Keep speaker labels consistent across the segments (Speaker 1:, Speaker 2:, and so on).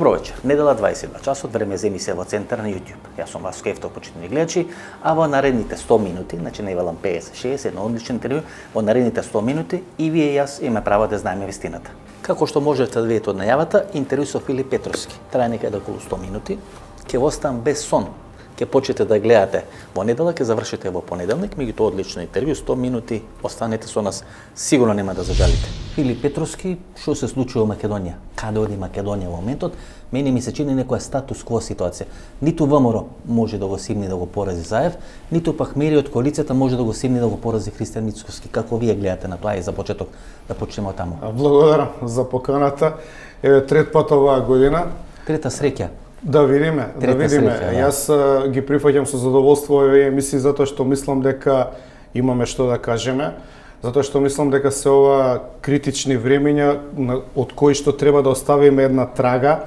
Speaker 1: Добро вечер. Недела 22 часот, време земи се во центар на YouTube. Јас сум Васко Ефтов, почитни гледачи, а во наредните 100 минути, значи не велам 50-60, едно одличен интервју, во наредните 100 минути и вие и јас имаме право да знаеме вистината. Како што можете да видите од најавата, интервју со Филип Петровски. Трае некаде да околу 100 минути. Ке оставам без сон ќе почнете да гледате во недела, ќе завршите во понеделник, меѓутоа одлично интервју, 100 минути, останете со нас, сигурно нема да зажалите. Филип Петровски, што се случи во Македонија? Каде оди Македонија во моментот? Мене ми се чини некоја статус кво ситуација. Ниту ВМРО може да го симни да го порази Заев, ниту пак мери од коалицијата може да го симни да го порази Христијан Мицковски. Како вие гледате на тоа и за почеток да почнеме од таму?
Speaker 2: Благодарам за поканата. Еве трет пат оваа година.
Speaker 1: Трета среќа.
Speaker 2: Да видиме, да
Speaker 1: Трета
Speaker 2: видиме.
Speaker 1: среќа, да.
Speaker 2: Јас ги прифаќам со задоволство овие емисии затоа што мислам дека имаме што да кажеме, затоа што мислам дека се ова критични времења од кои што треба да оставиме една трага,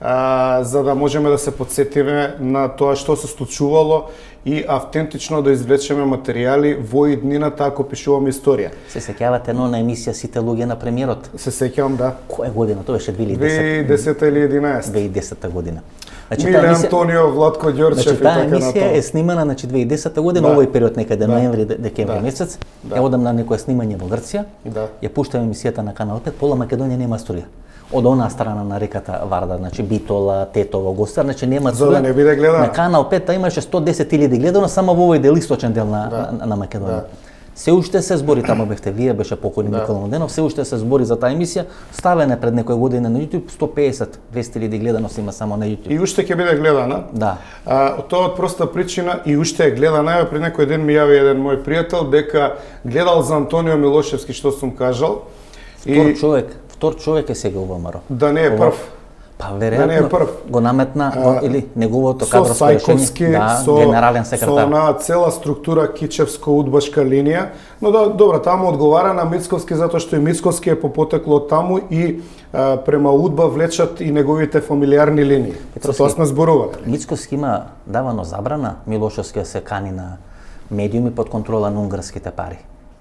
Speaker 2: а, за да можеме да се подсетиме на тоа што се случувало и автентично да извлечеме материјали во иднината ако пишуваме историја.
Speaker 1: Се сеќавате едно на емисија Сите луѓе на премиерот?
Speaker 2: Се сеќавам да.
Speaker 1: Која година? Тоа беше 2010.
Speaker 2: 2010 или 11.
Speaker 1: 2010 година. Значи,
Speaker 2: Миле
Speaker 1: таа емисија-
Speaker 2: Антонио, Владко Ѓорчев
Speaker 1: Значи,
Speaker 2: и
Speaker 1: таа
Speaker 2: така
Speaker 1: емисија
Speaker 2: натаму.
Speaker 1: е снимана значи 2010 година,
Speaker 2: Да.
Speaker 1: овој период некаде
Speaker 2: Да.
Speaker 1: ноември, де- декември
Speaker 2: Да.
Speaker 1: месец.
Speaker 2: Да.
Speaker 1: Ја одам на некое снимање во Грција.
Speaker 2: Да.
Speaker 1: Ја пуштам емисијата на канал 5, пола Македонија нема струја. Од онаа страна на реката Варда, значи Битола, Тетово, Гостар, значи нема
Speaker 2: За да не биде гледана.
Speaker 1: На канал 5 та имаше 110.000 гледано само во овој дел источен дел на,
Speaker 2: Да.
Speaker 1: на, на Македонија.
Speaker 2: Да.
Speaker 1: Се уште се збори, таму бевте вие, беше покојни
Speaker 2: Да.
Speaker 1: Никола Младенов, се уште се збори за таа емисија, ставена пред некој година на YouTube, 150, 200.000 гледаност има само на YouTube.
Speaker 2: И уште ќе биде гледана.
Speaker 1: Да.
Speaker 2: А, тоа од проста причина и уште е гледана. Еве пред некој ден ми јави еден мој пријател дека гледал за Антонио Милошевски што сум кажал.
Speaker 1: Втор човек, втор човек е сега во ВМРО.
Speaker 2: да не е прв.
Speaker 1: Па
Speaker 2: Да не е
Speaker 1: веројатно
Speaker 2: прв.
Speaker 1: го наметна
Speaker 2: А,
Speaker 1: или неговото
Speaker 2: со
Speaker 1: кадрско
Speaker 2: Сајковски,
Speaker 1: решение, да,
Speaker 2: со,
Speaker 1: генерален
Speaker 2: со
Speaker 1: секретар.
Speaker 2: онаа цела структура кичевско-удбашка линија, но да, добро, таму одговара на Мицковски затоа што и Мицковски е по потекло таму и а, према Удба влечат и неговите фамилиарни линии.
Speaker 1: Петровски.
Speaker 2: тоа сме зборувале.
Speaker 1: Мицковски има давано забрана, Милошевски се кани на медиуми под контрола на унгарските пари.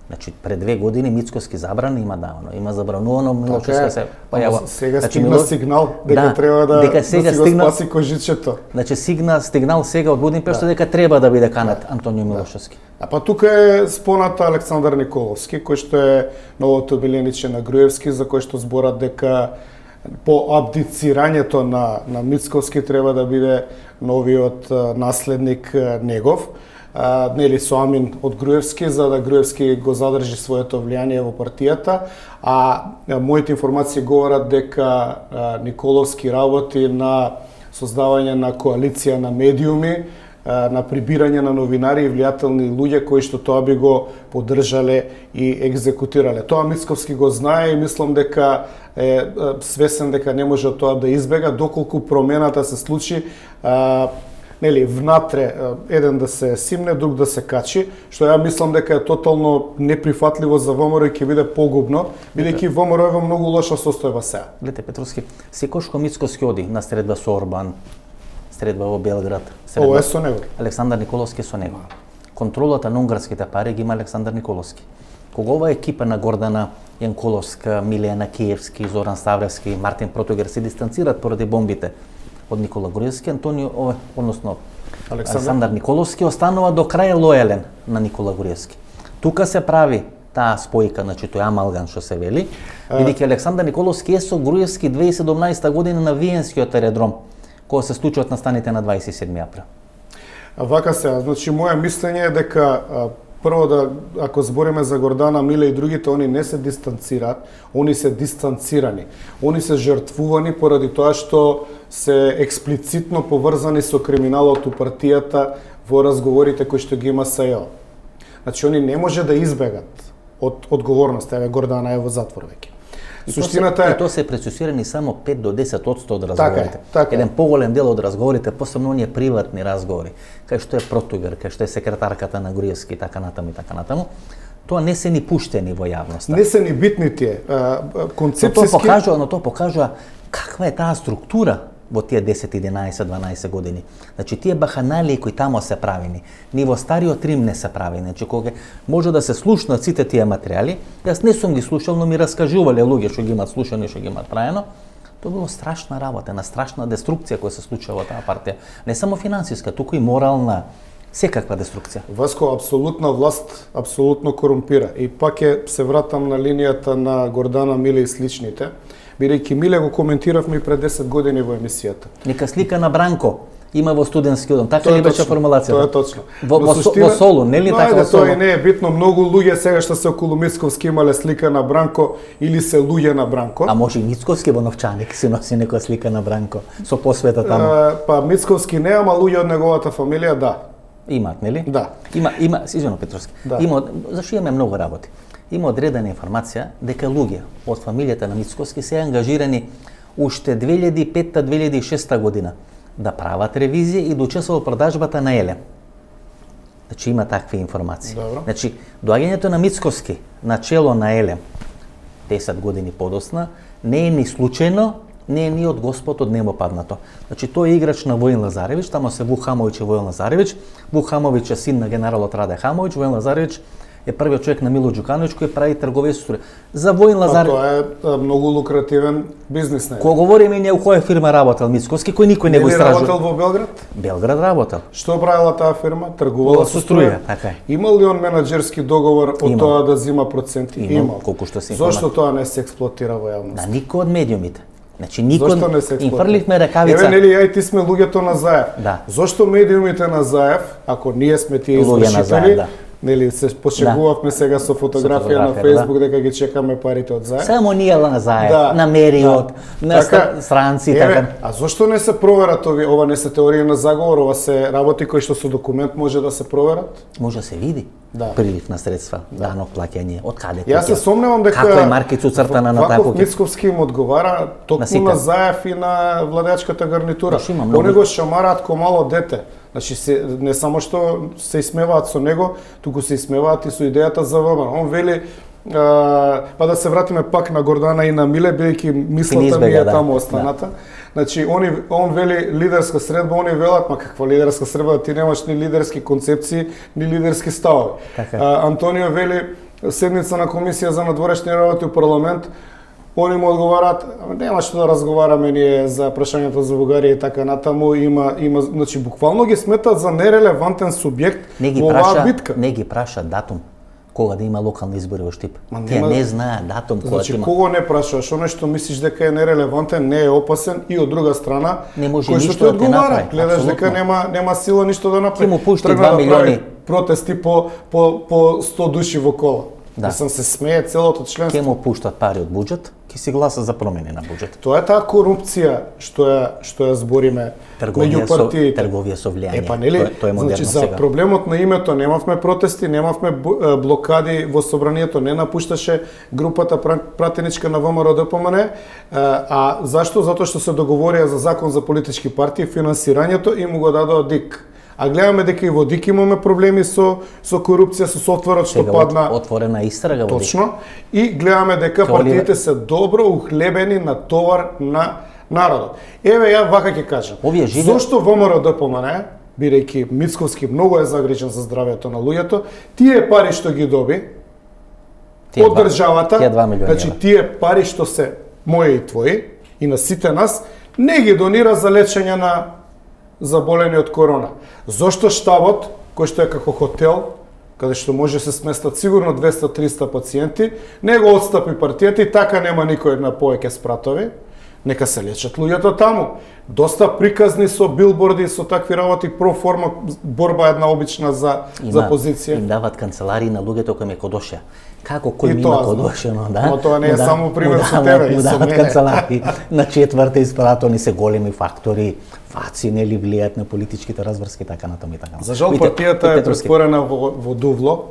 Speaker 1: Значи, пред две години Мицковски забрана има давано. Има забранувано
Speaker 2: Така
Speaker 1: да се појава.
Speaker 2: Сега
Speaker 1: Значи,
Speaker 2: стигна
Speaker 1: Мило-
Speaker 2: сигнал дека
Speaker 1: Да,
Speaker 2: треба да,
Speaker 1: дека
Speaker 2: да
Speaker 1: сега
Speaker 2: си го
Speaker 1: стигна-
Speaker 2: спаси кожичето.
Speaker 1: Значи, сигна, стигнал сега од Будимпешта дека треба да биде канат Антонио Милошевски.
Speaker 2: А па тука е споната Александар Николовски, кој што е новото билениче на Груевски, за кој што зборат дека по абдицирањето на, на Мицковски треба да биде новиот наследник негов, а, нели со Амин од Груевски, за да Груевски го задржи своето влијание во партијата, а, моите информации говорат дека а, Николовски работи на создавање на коалиција на медиуми, на прибирање на новинари и влијателни луѓе кои што тоа би го поддржале и екзекутирале. Тоа Мицковски го знае и мислам дека е свесен дека не може тоа да избега доколку промената се случи нели внатре еден да се симне, друг да се качи, што ја мислам дека е тотално неприфатливо за ВМРО и ќе биде погубно, бидејќи ВМРО е во многу лоша состојба сега.
Speaker 1: Гледате, Петровски, секој што Мицковски оди на средба со Орбан, средба во Белград,
Speaker 2: Ова
Speaker 1: средба
Speaker 2: е со него.
Speaker 1: Александар Николовски со него. Контролата на унгарските пари ги има Александар Николовски. Кога ова екипа на Гордана Јанколовска, Милена Киевски, Зоран Ставревски, Мартин Протогер се дистанцираат поради бомбите од Никола Груевски, Антонио, ова, односно
Speaker 2: Александар.
Speaker 1: Александар Николовски останува до крај лоелен на Никола Груевски. Тука се прави таа спојка, значи тој амалган што се вели, бидејќи Александар Николовски е со Груевски 2017 година на Виенскиот аеродром, кога се случуваат настаните на 27 април.
Speaker 2: Вака се, значи моја мислење е дека прво да ако збориме за Гордана Миле и другите, они не се дистанцираат, они се дистанцирани. Они се жртвувани поради тоа што се експлицитно поврзани со криминалот у партијата во разговорите кои што ги има САЈО. Значи они не може да избегат од одговорност. Еве Гордана е во затвор веќе. Суштината е
Speaker 1: и тоа се прецесирани само 5 до 10 одсто од
Speaker 2: Така
Speaker 1: разговорите.
Speaker 2: така е.
Speaker 1: Еден поголем дел од разговорите, посебно оние приватни разговори, кај што е Протугер, кај што е секретарката на Груевски, и така натаму и така натаму, тоа не се ни пуштени во јавноста.
Speaker 2: не се ни битни тие. А,
Speaker 1: Но тоа
Speaker 2: концепцијски
Speaker 1: покажува, но тоа покажува каква е таа структура во тие 10, 11, 12 години. Значи тие баханалии кои тамо се правени, ни во стариот Рим не се правени. Значи кога може да се слушнат сите тие материјали, јас не сум ги слушал, но ми раскажувале луѓе што ги имаат слушани, што ги имаат правено, Тоа било страшна работа, една страшна деструкција која се случува во таа партија. Не само финансиска, туку и морална, секаква деструкција.
Speaker 2: Васко, апсолутна власт, апсолутно корумпира. И пак е се вратам на линијата на Гордана Миле и сличните, бидејќи Миле го коментиравме и пред 10 години во емисијата.
Speaker 1: Нека слика на Бранко има во студентски дом. Така ли
Speaker 2: е
Speaker 1: беше формулацијата?
Speaker 2: Тоа е точно.
Speaker 1: Во, во,
Speaker 2: суштина-
Speaker 1: во Солу, нели
Speaker 2: Но,
Speaker 1: така
Speaker 2: ајде,
Speaker 1: во Солу?
Speaker 2: Тоа и не е битно. Многу луѓе сега што се околу Мицковски имале слика на Бранко или се луѓе на Бранко.
Speaker 1: А може и Ницковски во новчаник се носи некоја слика на Бранко со посвета таму.
Speaker 2: А, па Мицковски не, ама луѓе од неговата фамилија да.
Speaker 1: Имаат, нели?
Speaker 2: Да.
Speaker 1: Има, има, извино Петровски.
Speaker 2: Да.
Speaker 1: Има, зашто имаме многу работи. Има одредена информација дека луѓе од фамилијата на Мицковски се ангажирани уште 2005-2006 година да прават ревизија и да во продажбата на Елем. Значи има такви информации.
Speaker 2: Добро.
Speaker 1: Значи, доаѓањето на Мицковски на чело на Елем 10 години подосна не е ни случајно, не е ни од Господ од небо паднато. Значи тој е играч на Воин Лазаревич, тамо се Вук Хамовиќ и Воин Лазаревич. Вук Хамовиќ е син на генералот Раде Хамовиќ, Воин Лазаревич е првиот човек на Мило Ѓукановиќ кој прави трговија со струја. За Воин
Speaker 2: Па
Speaker 1: Лазаревич
Speaker 2: тоа е многу лукративен бизнис не.
Speaker 1: Кога говориме ние у која фирма работел Мицковски, кој никој не го истражува.
Speaker 2: работел во Белград?
Speaker 1: Белград работел.
Speaker 2: Што правила таа фирма? Тргувала
Speaker 1: Со струја, така е.
Speaker 2: Има ли он менаџерски договор од тоа да зима проценти?
Speaker 1: Има, колку што се
Speaker 2: Зошто тоа не се експлоатира во јавност?
Speaker 1: На никој од медиумите. Значи никој
Speaker 2: Зошто не се
Speaker 1: им фрливме ракавица.
Speaker 2: Еве нели ја и ти сме луѓето на Заев.
Speaker 1: Да.
Speaker 2: Зошто медиумите на Заев, ако ние сме тие извршители,
Speaker 1: да.
Speaker 2: Нели се пошегувавме сега со фотографија на
Speaker 1: фотографија,
Speaker 2: Facebook дека ги чекаме парите од Заев.
Speaker 1: Само ние на заед,
Speaker 2: Да,
Speaker 1: на Мериот,
Speaker 2: да.
Speaker 1: на така, странци,
Speaker 2: еве,
Speaker 1: така.
Speaker 2: А зошто не се проверат ови, ова не се теорија на заговор, ова се работи кои што со документ може да се проверат?
Speaker 1: Може да се види
Speaker 2: Да.
Speaker 1: прилив на средства, дано плаќање, од каде
Speaker 2: Јас се сомневам дека
Speaker 1: како е маркица уцртана на таа куќа.
Speaker 2: Мицковски им одговара
Speaker 1: На
Speaker 2: токму
Speaker 1: сите.
Speaker 2: на, Заев и на владеачката гарнитура.
Speaker 1: Баш има многу-
Speaker 2: Они го шамараат ко мало дете. Значи се, не само што се исмеваат со него, туку се исмеваат и со идејата за ВМРО. Он вели а, па да се вратиме пак на Гордана и на Миле, бидејќи мислата ми
Speaker 1: избега,
Speaker 2: е
Speaker 1: да.
Speaker 2: таму останата. Значи, они, он вели лидерска средба, они велат, ма каква лидерска средба, ти немаш ни лидерски концепции, ни лидерски ставови.
Speaker 1: Така.
Speaker 2: А, Антонио вели седница на комисија за надворешни работи у парламент, они му одговараат, «Ама нема што да разговараме ние за прашањето за Бугарија и така натаму, има има значи буквално ги сметат за нерелевантен субјект
Speaker 1: Не ги
Speaker 2: во оваа
Speaker 1: праша,
Speaker 2: битка.
Speaker 1: не ги праша датум кога да има локални избори во Штип.
Speaker 2: Ма
Speaker 1: Тие
Speaker 2: нема-
Speaker 1: не знаат датум кога
Speaker 2: Значи,
Speaker 1: има.
Speaker 2: кого не прашуваш, оној што мислиш дека е нерелевантен, не е опасен и од друга страна,
Speaker 1: Не може
Speaker 2: кој што ти
Speaker 1: да те
Speaker 2: одговара,
Speaker 1: направи,
Speaker 2: гледаш
Speaker 1: апсолутно.
Speaker 2: дека нема нема сила ништо да направи.
Speaker 1: Ќе му пушти
Speaker 2: Тргна
Speaker 1: два
Speaker 2: да прави
Speaker 1: милиони.
Speaker 2: протести по по по 100 души во кола.
Speaker 1: Да.
Speaker 2: Мислам се смее целото членство.
Speaker 1: му пуштат пари од буџет, ќе си гласа за промени на буџет.
Speaker 2: Тоа е таа корупција што ја што ја збориме меѓу партиите.
Speaker 1: трговија со влијание.
Speaker 2: Е па нели,
Speaker 1: Тоа- тоа е модерно
Speaker 2: значи за
Speaker 1: сега.
Speaker 2: проблемот на името немавме протести, немавме блокади во собранието, не напушташе групата пра- пратеничка на ВМРО ДПМН, а зашто? Затоа што се договорија за закон за политички партии, финансирањето и му го дадоа ДИК. А гледаме дека и во ДИК имаме проблеми со со корупција, со софтверот што
Speaker 1: Сега
Speaker 2: падна.
Speaker 1: от- отворена истрага во
Speaker 2: Точно. И гледаме дека
Speaker 1: Оливер-
Speaker 2: партиите се добро ухлебени на товар на народот. Еве ја вака ќе кажам.
Speaker 1: Овие живе-
Speaker 2: Зошто ВМРО ДПМН, бидејќи Мицковски многу е загрижен за здравјето на луѓето, тие пари што ги доби
Speaker 1: Тие
Speaker 2: од
Speaker 1: два-
Speaker 2: државата,
Speaker 1: Тие 2 милиони
Speaker 2: значи тие пари што се мои и твои и на сите нас, не ги донира за лечење на заболени од корона. Зошто штабот, кој што е како хотел, каде што може да се сместат сигурно 200-300 пациенти, не го отстапи партијата и така нема никој на повеќе спратови, нека се лечат луѓето таму. Доста приказни со билборди, со такви работи, про форма борба една обична за, за позиција.
Speaker 1: Им дават канцелари на луѓето кои ме кодоше. Како кој
Speaker 2: тоа
Speaker 1: има
Speaker 2: знам.
Speaker 1: кодошено, да?
Speaker 2: Но тоа не е
Speaker 1: да-
Speaker 2: само пример
Speaker 1: му
Speaker 2: со тебе, и
Speaker 1: Му
Speaker 2: со
Speaker 1: дават
Speaker 2: мене.
Speaker 1: канцелари на четврта испратени се големи фактори, фаци нели влијаат на политичките разврски така натаму и така.
Speaker 2: За жал партијата е
Speaker 1: Петровски,
Speaker 2: претворена во, во дувло,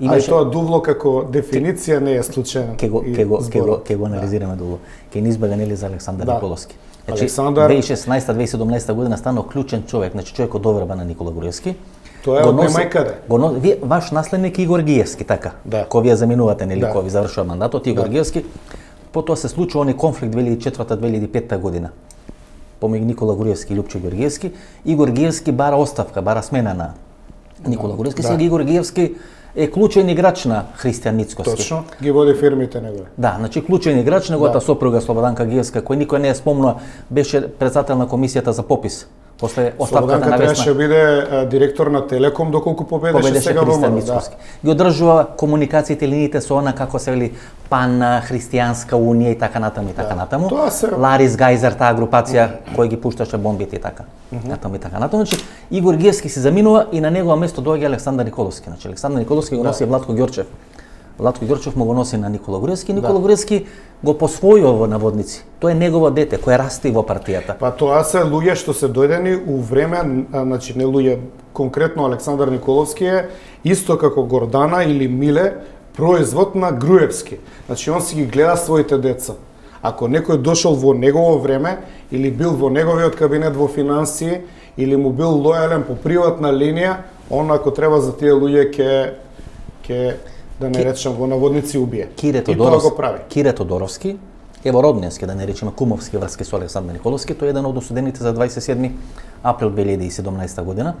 Speaker 2: а и
Speaker 1: Имаше-
Speaker 2: тоа дувло како дефиниција не е случајно.
Speaker 1: Ке го, ке го, ке го, ке го анализираме долу. Ке ни избега нели за Александар
Speaker 2: Да.
Speaker 1: Николовски. Значи,
Speaker 2: Александар-
Speaker 1: 2016-2017 година станал клучен човек, значи човек од доверба на Никола Груевски.
Speaker 2: Тоа е
Speaker 1: Го носи-
Speaker 2: каде.
Speaker 1: Го но, вие, ваш наследник Игор Гиевски, така?
Speaker 2: Да.
Speaker 1: Кој вие заминувате, нели,
Speaker 2: Да.
Speaker 1: кој ви завршува мандатот, Игор
Speaker 2: Да.
Speaker 1: Гиевски. Потоа се случува оној конфликт 2004-2005 година. Помеѓу Никола Груевски и Лјупчо Георгиевски. Игор Гиевски бара оставка, бара смена на Никола Груевски.
Speaker 2: Да.
Speaker 1: Сега Игор Гиевски е клучен играч на Христијан Мицковски.
Speaker 2: Точно, ги води фирмите негови.
Speaker 1: Да, значи клучен играч, неговата да. сопруга Слободанка Гиевска, кој никој не е спомнува, беше председател на комисијата за попис после оставката на Весна.
Speaker 2: требаше биде директор на Телеком доколку победеше, победеше сега во
Speaker 1: да. Ги одржува комуникациите линиите со она како се вели пан христијанска унија и така натаму и така да. натаму. Тоа се... Ларис Гајзер таа групација кој ги пушташе бомбите и така. Mm -hmm. Натаму и така натаму. Значи Игор Гиевски се заминува и на негово место доаѓа Александар Николовски. Значи Александар Николовски го носи да. Владко Ѓорчев. Владко Ѓорчев му го носи на Никола Груевски, Никола да. Груевски го посвојува во наводници. Тоа е негово дете кој расте во партијата.
Speaker 2: Па тоа се луѓе што се дојдени у време, значи не луѓе, конкретно Александар Николовски е исто како Гордана или Миле производ на Груевски. Значи он си ги гледа своите деца. Ако некој дошол во негово време или бил во неговиот кабинет во финансии или му бил лојален по приватна линија, он ако треба за тие луѓе ќе ќе да не речем во наводници убие.
Speaker 1: Кире Тодоровски, го прави. Кире Тодоровски Ево роднински, да не речеме кумовски врски со Александар Николовски, тој е еден од осудените за 27 април 2017 година.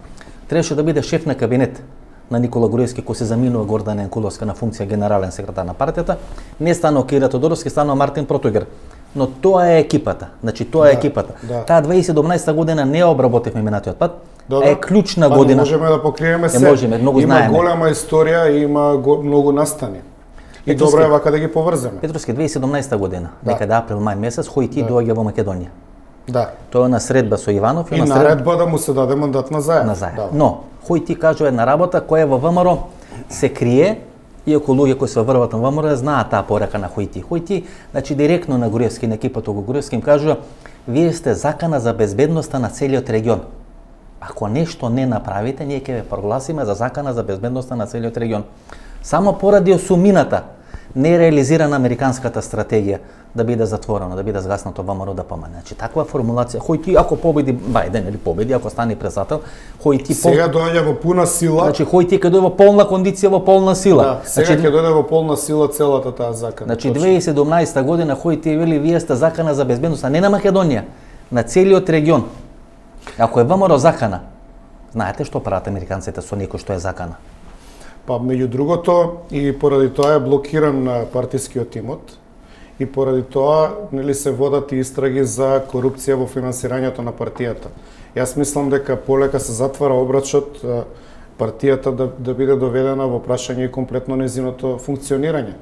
Speaker 1: Требаше да биде шеф на кабинет на Никола Груевски кој се заминува Гордан Енкуловска на функција генерален секретар на партијата. Не станал Кире Тодоровски, станал Мартин Протугер. Но тоа е екипата. Значи тоа е да, екипата. Да. Таа 2017 година не обработивме минатиот пат Добро. е клучна па, година.
Speaker 2: можеме да покриеме се.
Speaker 1: Е, можеме, многу
Speaker 2: има
Speaker 1: знаеме.
Speaker 2: голема историја и има го, многу настани. И Петровски, добро е вака да ги поврземе.
Speaker 1: Петровски 2017 година, да. некаде април мај месец, ти да. доаѓа во Македонија.
Speaker 2: Да.
Speaker 1: Тоа е на средба со Иванов
Speaker 2: и, и на наредба да му се даде мандат на заед.
Speaker 1: На заед. Да. Но ти кажува една работа која во ВМРО се крие иако луѓе кои се врват на ВМРО знаат таа порека на Хојти. Хојти, значи директно на Груевски, на екипата го Груевски им кажува вие сте закана за безбедноста на целиот регион. Ако нешто не направите, ние ќе ве прогласиме за закана за безбедноста на целиот регион. Само поради осумината не е реализирана американската стратегија да биде затворено, да биде згаснато ВМРО да помане. Значи таква формулација, хој ти ако победи Бајден или победи, ако стане председател, хој ти
Speaker 2: Сега пол... доаѓа во пуна сила.
Speaker 1: Значи хој ти ќе дојде во полна кондиција, во полна сила. Да,
Speaker 2: сега значи, ќе дојде во полна сила целата таа закана.
Speaker 1: Значи 2017 година хој ти вели вие сте закана за безбедност, а не на Македонија, на целиот регион. Ако е ВМРО закана, знаете што прават американците со некој што е закана?
Speaker 2: Па, меѓу другото, и поради тоа е блокиран на партискиот имот, и поради тоа нели се водат и истраги за корупција во финансирањето на партијата. Јас мислам дека полека се затвара обрачот партијата да, да биде доведена во прашање и комплетно незиното функционирање.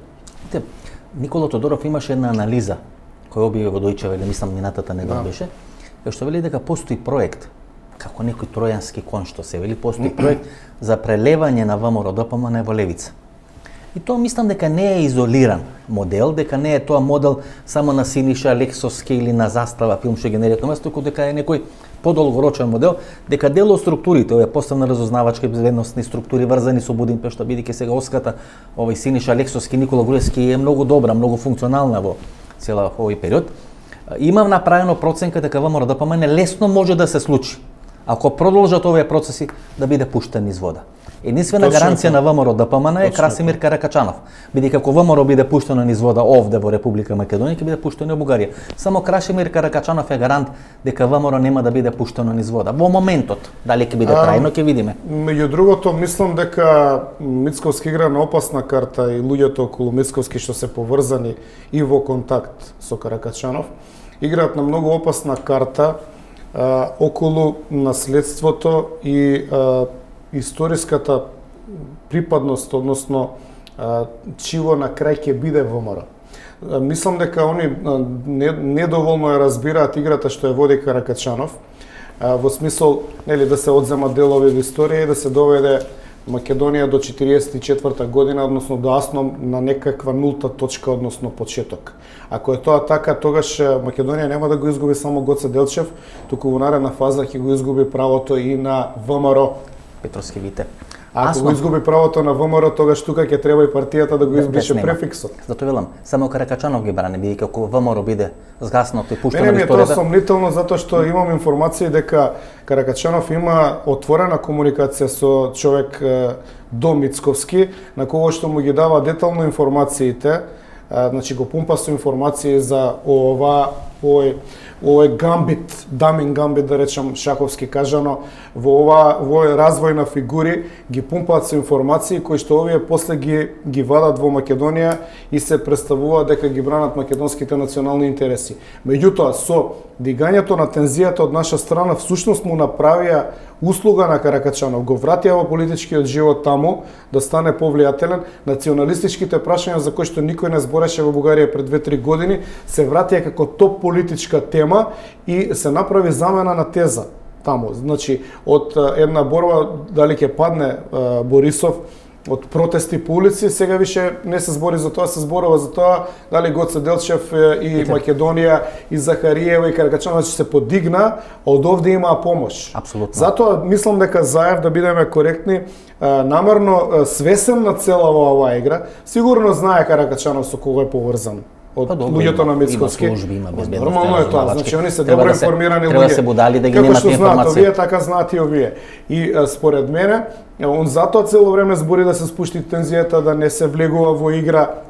Speaker 1: Никола Тодоров имаше една анализа која објави во Дојче Веле, мислам минатата не да. беше, што вели дека постои проект како некој тројански кон што се вели, постои проект за прелевање на ВМРО ДПМН во Левица. И тоа мислам дека не е изолиран модел, дека не е тоа модел само на Синиша Лексовски или на Застава филм што генерира тоа туку дека е некој подолгорочен модел, дека дел од структурите, овие поставна разузнавачки безбедносни структури врзани со Будимпешта, бидејќи сега оската овој Синиша Лексовски, Никола Груевски е многу добра, многу функционална во цела овој период имам направено проценка дека ВМРО ДПМН лесно може да се случи ако продолжат овие процеси да биде пуштен низ вода. Единствена гаранција на ВМРО ДПМН е Красимир Каракачанов. Бидејќи ако ВМРО биде пуштено низ вода овде во Република Македонија, ќе биде пуштено во Бугарија. Само Красимир Каракачанов е гарант дека ВМРО нема да биде пуштено низ вода. Во моментот, дали ќе биде трајно, ќе видиме.
Speaker 2: Меѓу другото, мислам дека Мицковски игра на опасна карта и луѓето околу Мицковски што се поврзани и во контакт со Каракачанов играат на многу опасна карта а, околу наследството и а, историската припадност, односно а, чиво на крај ќе биде ВМРО. Мислам дека они недоволно ја разбираат играта што ја води Каракачанов, во смисол нели да се одзема делови од историја и да се доведе Македонија до 44 година, односно до асно на некаква нулта точка, односно почеток. Ако е тоа така, тогаш Македонија нема да го изгуби само Гоце Делчев, туку во наредна фаза ќе го изгуби правото и на ВМРО.
Speaker 1: Петровски Вите.
Speaker 2: А ако го изгуби правото на ВМРО, тогаш тука ќе треба и партијата да го избрише префиксот.
Speaker 1: Зато велам, само Каракачанов ги брани, бидејќи ако ВМРО биде згаснато и пуштено
Speaker 2: Мене ми е тоа сомнително затоа што имам информации дека Каракачанов има отворена комуникација со човек до Мицковски, на кого што му ги дава детално информациите, значи го пумпа со информации за ова овој овој гамбит, дамин гамбит да речам шаховски кажано, во ова во овој развој на фигури ги пумпаат со информации кои што овие после ги ги вадат во Македонија и се представуваат дека ги бранат македонските национални интереси. Меѓутоа со дигањето на тензијата од наша страна всушност му направија услуга на Каракачанов, го вратија во политичкиот живот таму да стане повлијателен, националистичките прашања за кои што никој не збореше во Бугарија пред 2-3 години се вратија како топ политичка тема и се направи замена на теза таму. Значи, од една борба дали ќе падне Борисов од протести по улици, сега више не се збори за тоа, се зборува за тоа дали Гоце Делчев и. Македонија и Захариева и Каракачанов значи се подигна, од овде имаа помош.
Speaker 1: Апсолутно.
Speaker 2: Затоа мислам дека Заев да бидеме коректни, намерно свесен на цела оваа игра, сигурно знае Каракачанов со кого е поврзан од па, луѓето на
Speaker 1: безбедност.
Speaker 2: Нормално е тоа, значи они се добро
Speaker 1: да
Speaker 2: информирани луѓе.
Speaker 1: Треба да се будали да ги немат
Speaker 2: информација.
Speaker 1: Како што знаат
Speaker 2: овие, така знаат и овие. И според мене, он затоа цело време збори да се спушти тензијата, да не се влегува во игра,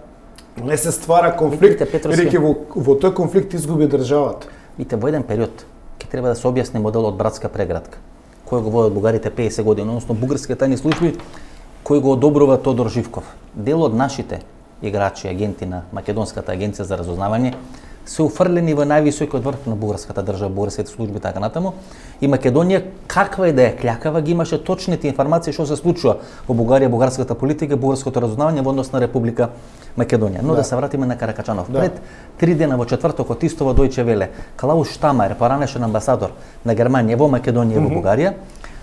Speaker 2: не се ствара конфликт, бидејќи во, во тој конфликт изгуби државата.
Speaker 1: Вите, во еден период ќе треба да се објасни моделот братска преградка, кој го водат бугарите 50 години, односно бугарските тајни служби, кој го одобрува Тодор Живков. Дел од нашите играчи, агенти на Македонската агенција за разузнавање, се уфрлени во највисокиот врв на бугарската држава, бугарските служби така натаму. И Македонија каква е да ја клякава, ги имаше точните информации што се случува во Бугарија, бугарската политика, бугарското разузнавање во однос на Република Македонија. Но да, да се вратиме на Каракачанов. Да. Пред три дена во четвртокот исто во Дојче Веле, Клаус Штамаер, поранешен амбасадор на Германија во Македонија и mm -hmm. во Бугарија,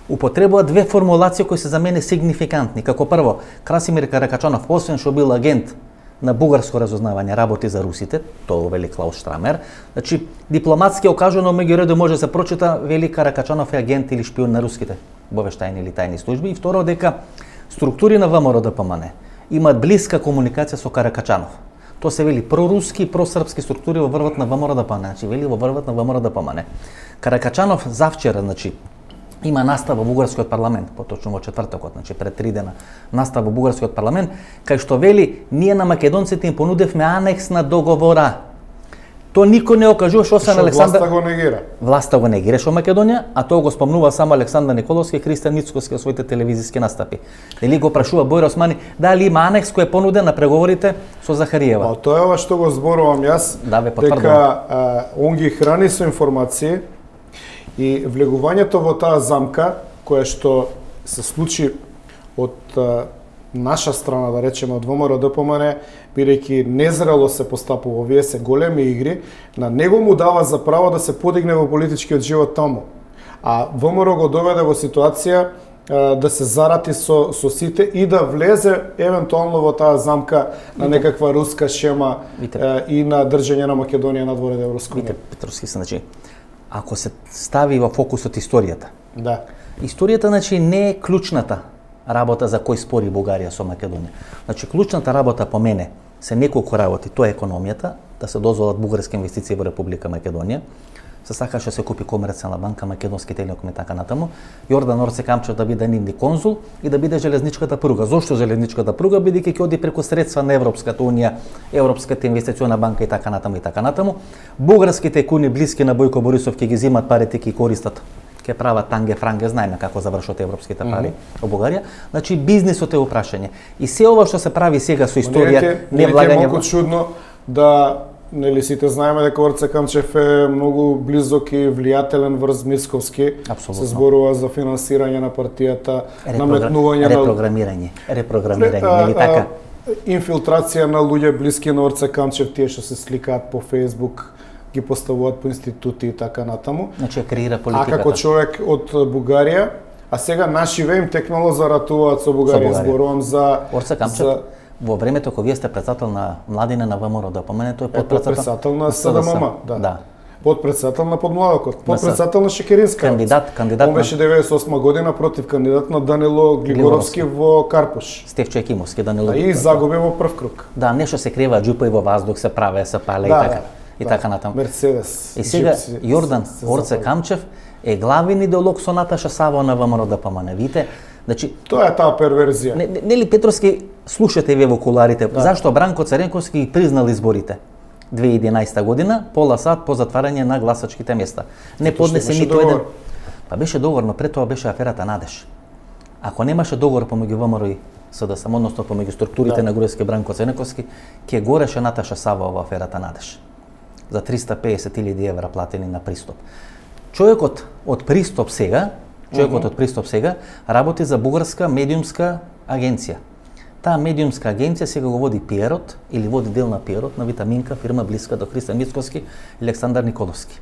Speaker 1: употребува две формулации кои се за мене сигнификантни. Како прво, Красимир Каракачанов, освен што бил агент на бугарско разузнавање, работи за русите, тоа вели Клаус Штрамер. Значи, дипломатски окажано меѓу редо може да се прочита вели Каракачанов е агент или шпион на руските обавештајни или тајни служби. И второ, дека структури на ВМРО ДПМН имаат блиска комуникација со Каракачанов. Тоа се вели проруски, просрпски структури во врвот на ВМРО ДПМН, значи вели во врвот на ВМРО ДПМН. Каракачанов завчера, значи, има настава во бугарскиот парламент, поточно во четвртокот, значи пред три дена, настава во бугарскиот парламент, кај што вели ние на македонците им понудевме анекс на договора. То никој не окажуваше освен Александар
Speaker 2: Власта го негира.
Speaker 1: Власта го негираше во Македонија, а тоа го спомнува само Александар Николовски и Христијан Ницковски во своите телевизиски настапи. Дали го прашува Бојар Османи дали има анекс кој е понуден на преговорите со Захариева.
Speaker 2: Па тоа е ова што го зборувам јас.
Speaker 1: Да, ве
Speaker 2: дека а, он ги храни со информации И влегувањето во таа замка, која што се случи од наша страна, да речеме, од ВМРО ДПМН, бидејќи незрело се постапува, овие се големи игри, на него му дава за право да се подигне во политичкиот живот таму. А ВМРО го доведе во ситуација да се зарати со, со сите и да влезе евентуално во таа замка на некаква руска шема Вите. и на држање на Македонија надвор од Европска
Speaker 1: Вите, Петровски, значи, ако се стави во фокусот историјата.
Speaker 2: Да.
Speaker 1: Историјата значи не е клучната работа за кој спори Бугарија со Македонија. Значи клучната работа по мене се неколку работи, тоа е економијата, да се дозволат бугарски инвестиции во Република Македонија, се сакаше да се купи комерцијална банка, македонски телеком и така натаму. Јордан Орце Камчев да биде нивни конзул и да биде железничката пруга. Зошто железничката пруга? Бидејќи ќе оди преку средства на Европската унија, Европската инвестициона банка и така натаму и така натаму. Бугарските куни блиски на Бојко Борисов ќе ги земат парите ќе користат ќе прават танге франге, знаеме како завршат европските пари mm -hmm. во Бугарија. Значи бизнисот е упрашање. И се ова што се прави сега со историја,
Speaker 2: не влагање. Не е чудно да нели сите знаеме дека Орце Камчев е многу близок и влијателен врз Мисковски.
Speaker 1: Абсолютно.
Speaker 2: Се зборува за финансирање на партијата,
Speaker 1: Репрогра...
Speaker 2: наметнување
Speaker 1: на репрограмирање, репрограмирање, нели така?
Speaker 2: Инфилтрација на луѓе блиски на Орце Камчев, тие што се сликаат по Facebook, ги поставуваат по институти и така натаму.
Speaker 1: Значи креира политиката.
Speaker 2: А како човек од Бугарија, а сега наши веим текнало заратуваат со Бугарија, со Бугарија. зборувам за
Speaker 1: Орце Камчев. За во времето кога вие сте председател на младина на ВМРО, да поменете,
Speaker 2: тој е подпредседател на СДММ, да.
Speaker 1: да.
Speaker 2: Подпредседател на Подмладокот, подпредседател на Шекеринска.
Speaker 1: Кандидат, кандидат.
Speaker 2: Он беше 98 година против кандидат на Данило Глигоровски во Карпуш.
Speaker 1: Стевчо Екимовски, Данило.
Speaker 2: Да, и загуби во прв круг.
Speaker 1: Да, нешто се крива џупа и во воздух се праве, се пале да, и така. И да, така натаму.
Speaker 2: Мерцедес.
Speaker 1: И сега Јордан Орце Камчев е главен идеолог со Наташа Саво на ВМРО да помане. Значи,
Speaker 2: тоа е таа перверзија.
Speaker 1: Не, нели Петровски слушате вие во куларите, да. зашто Бранко Царенковски ги признал изборите? 2011 година, пола сат по затварање на гласачките места. Не поднесе
Speaker 2: беше
Speaker 1: ниту еден. Па беше договор, но пред тоа беше аферата Надеж. Ако немаше договор помеѓу ВМРО и СДСМ, односно помеѓу структурите
Speaker 2: Да.
Speaker 1: на Груевски Бранко Ценековски, ќе гореше Наташа Сава ова аферата Надеж. За 350.000 евра платени на приступ. Човекот од приступ сега, човекот од приступ сега, работи за бугарска медиумска агенција. Таа медиумска агенција сега го води пиерот или води дел на пиерот на Витаминка, фирма блиска до Христијан Мицковски и Александар Николовски.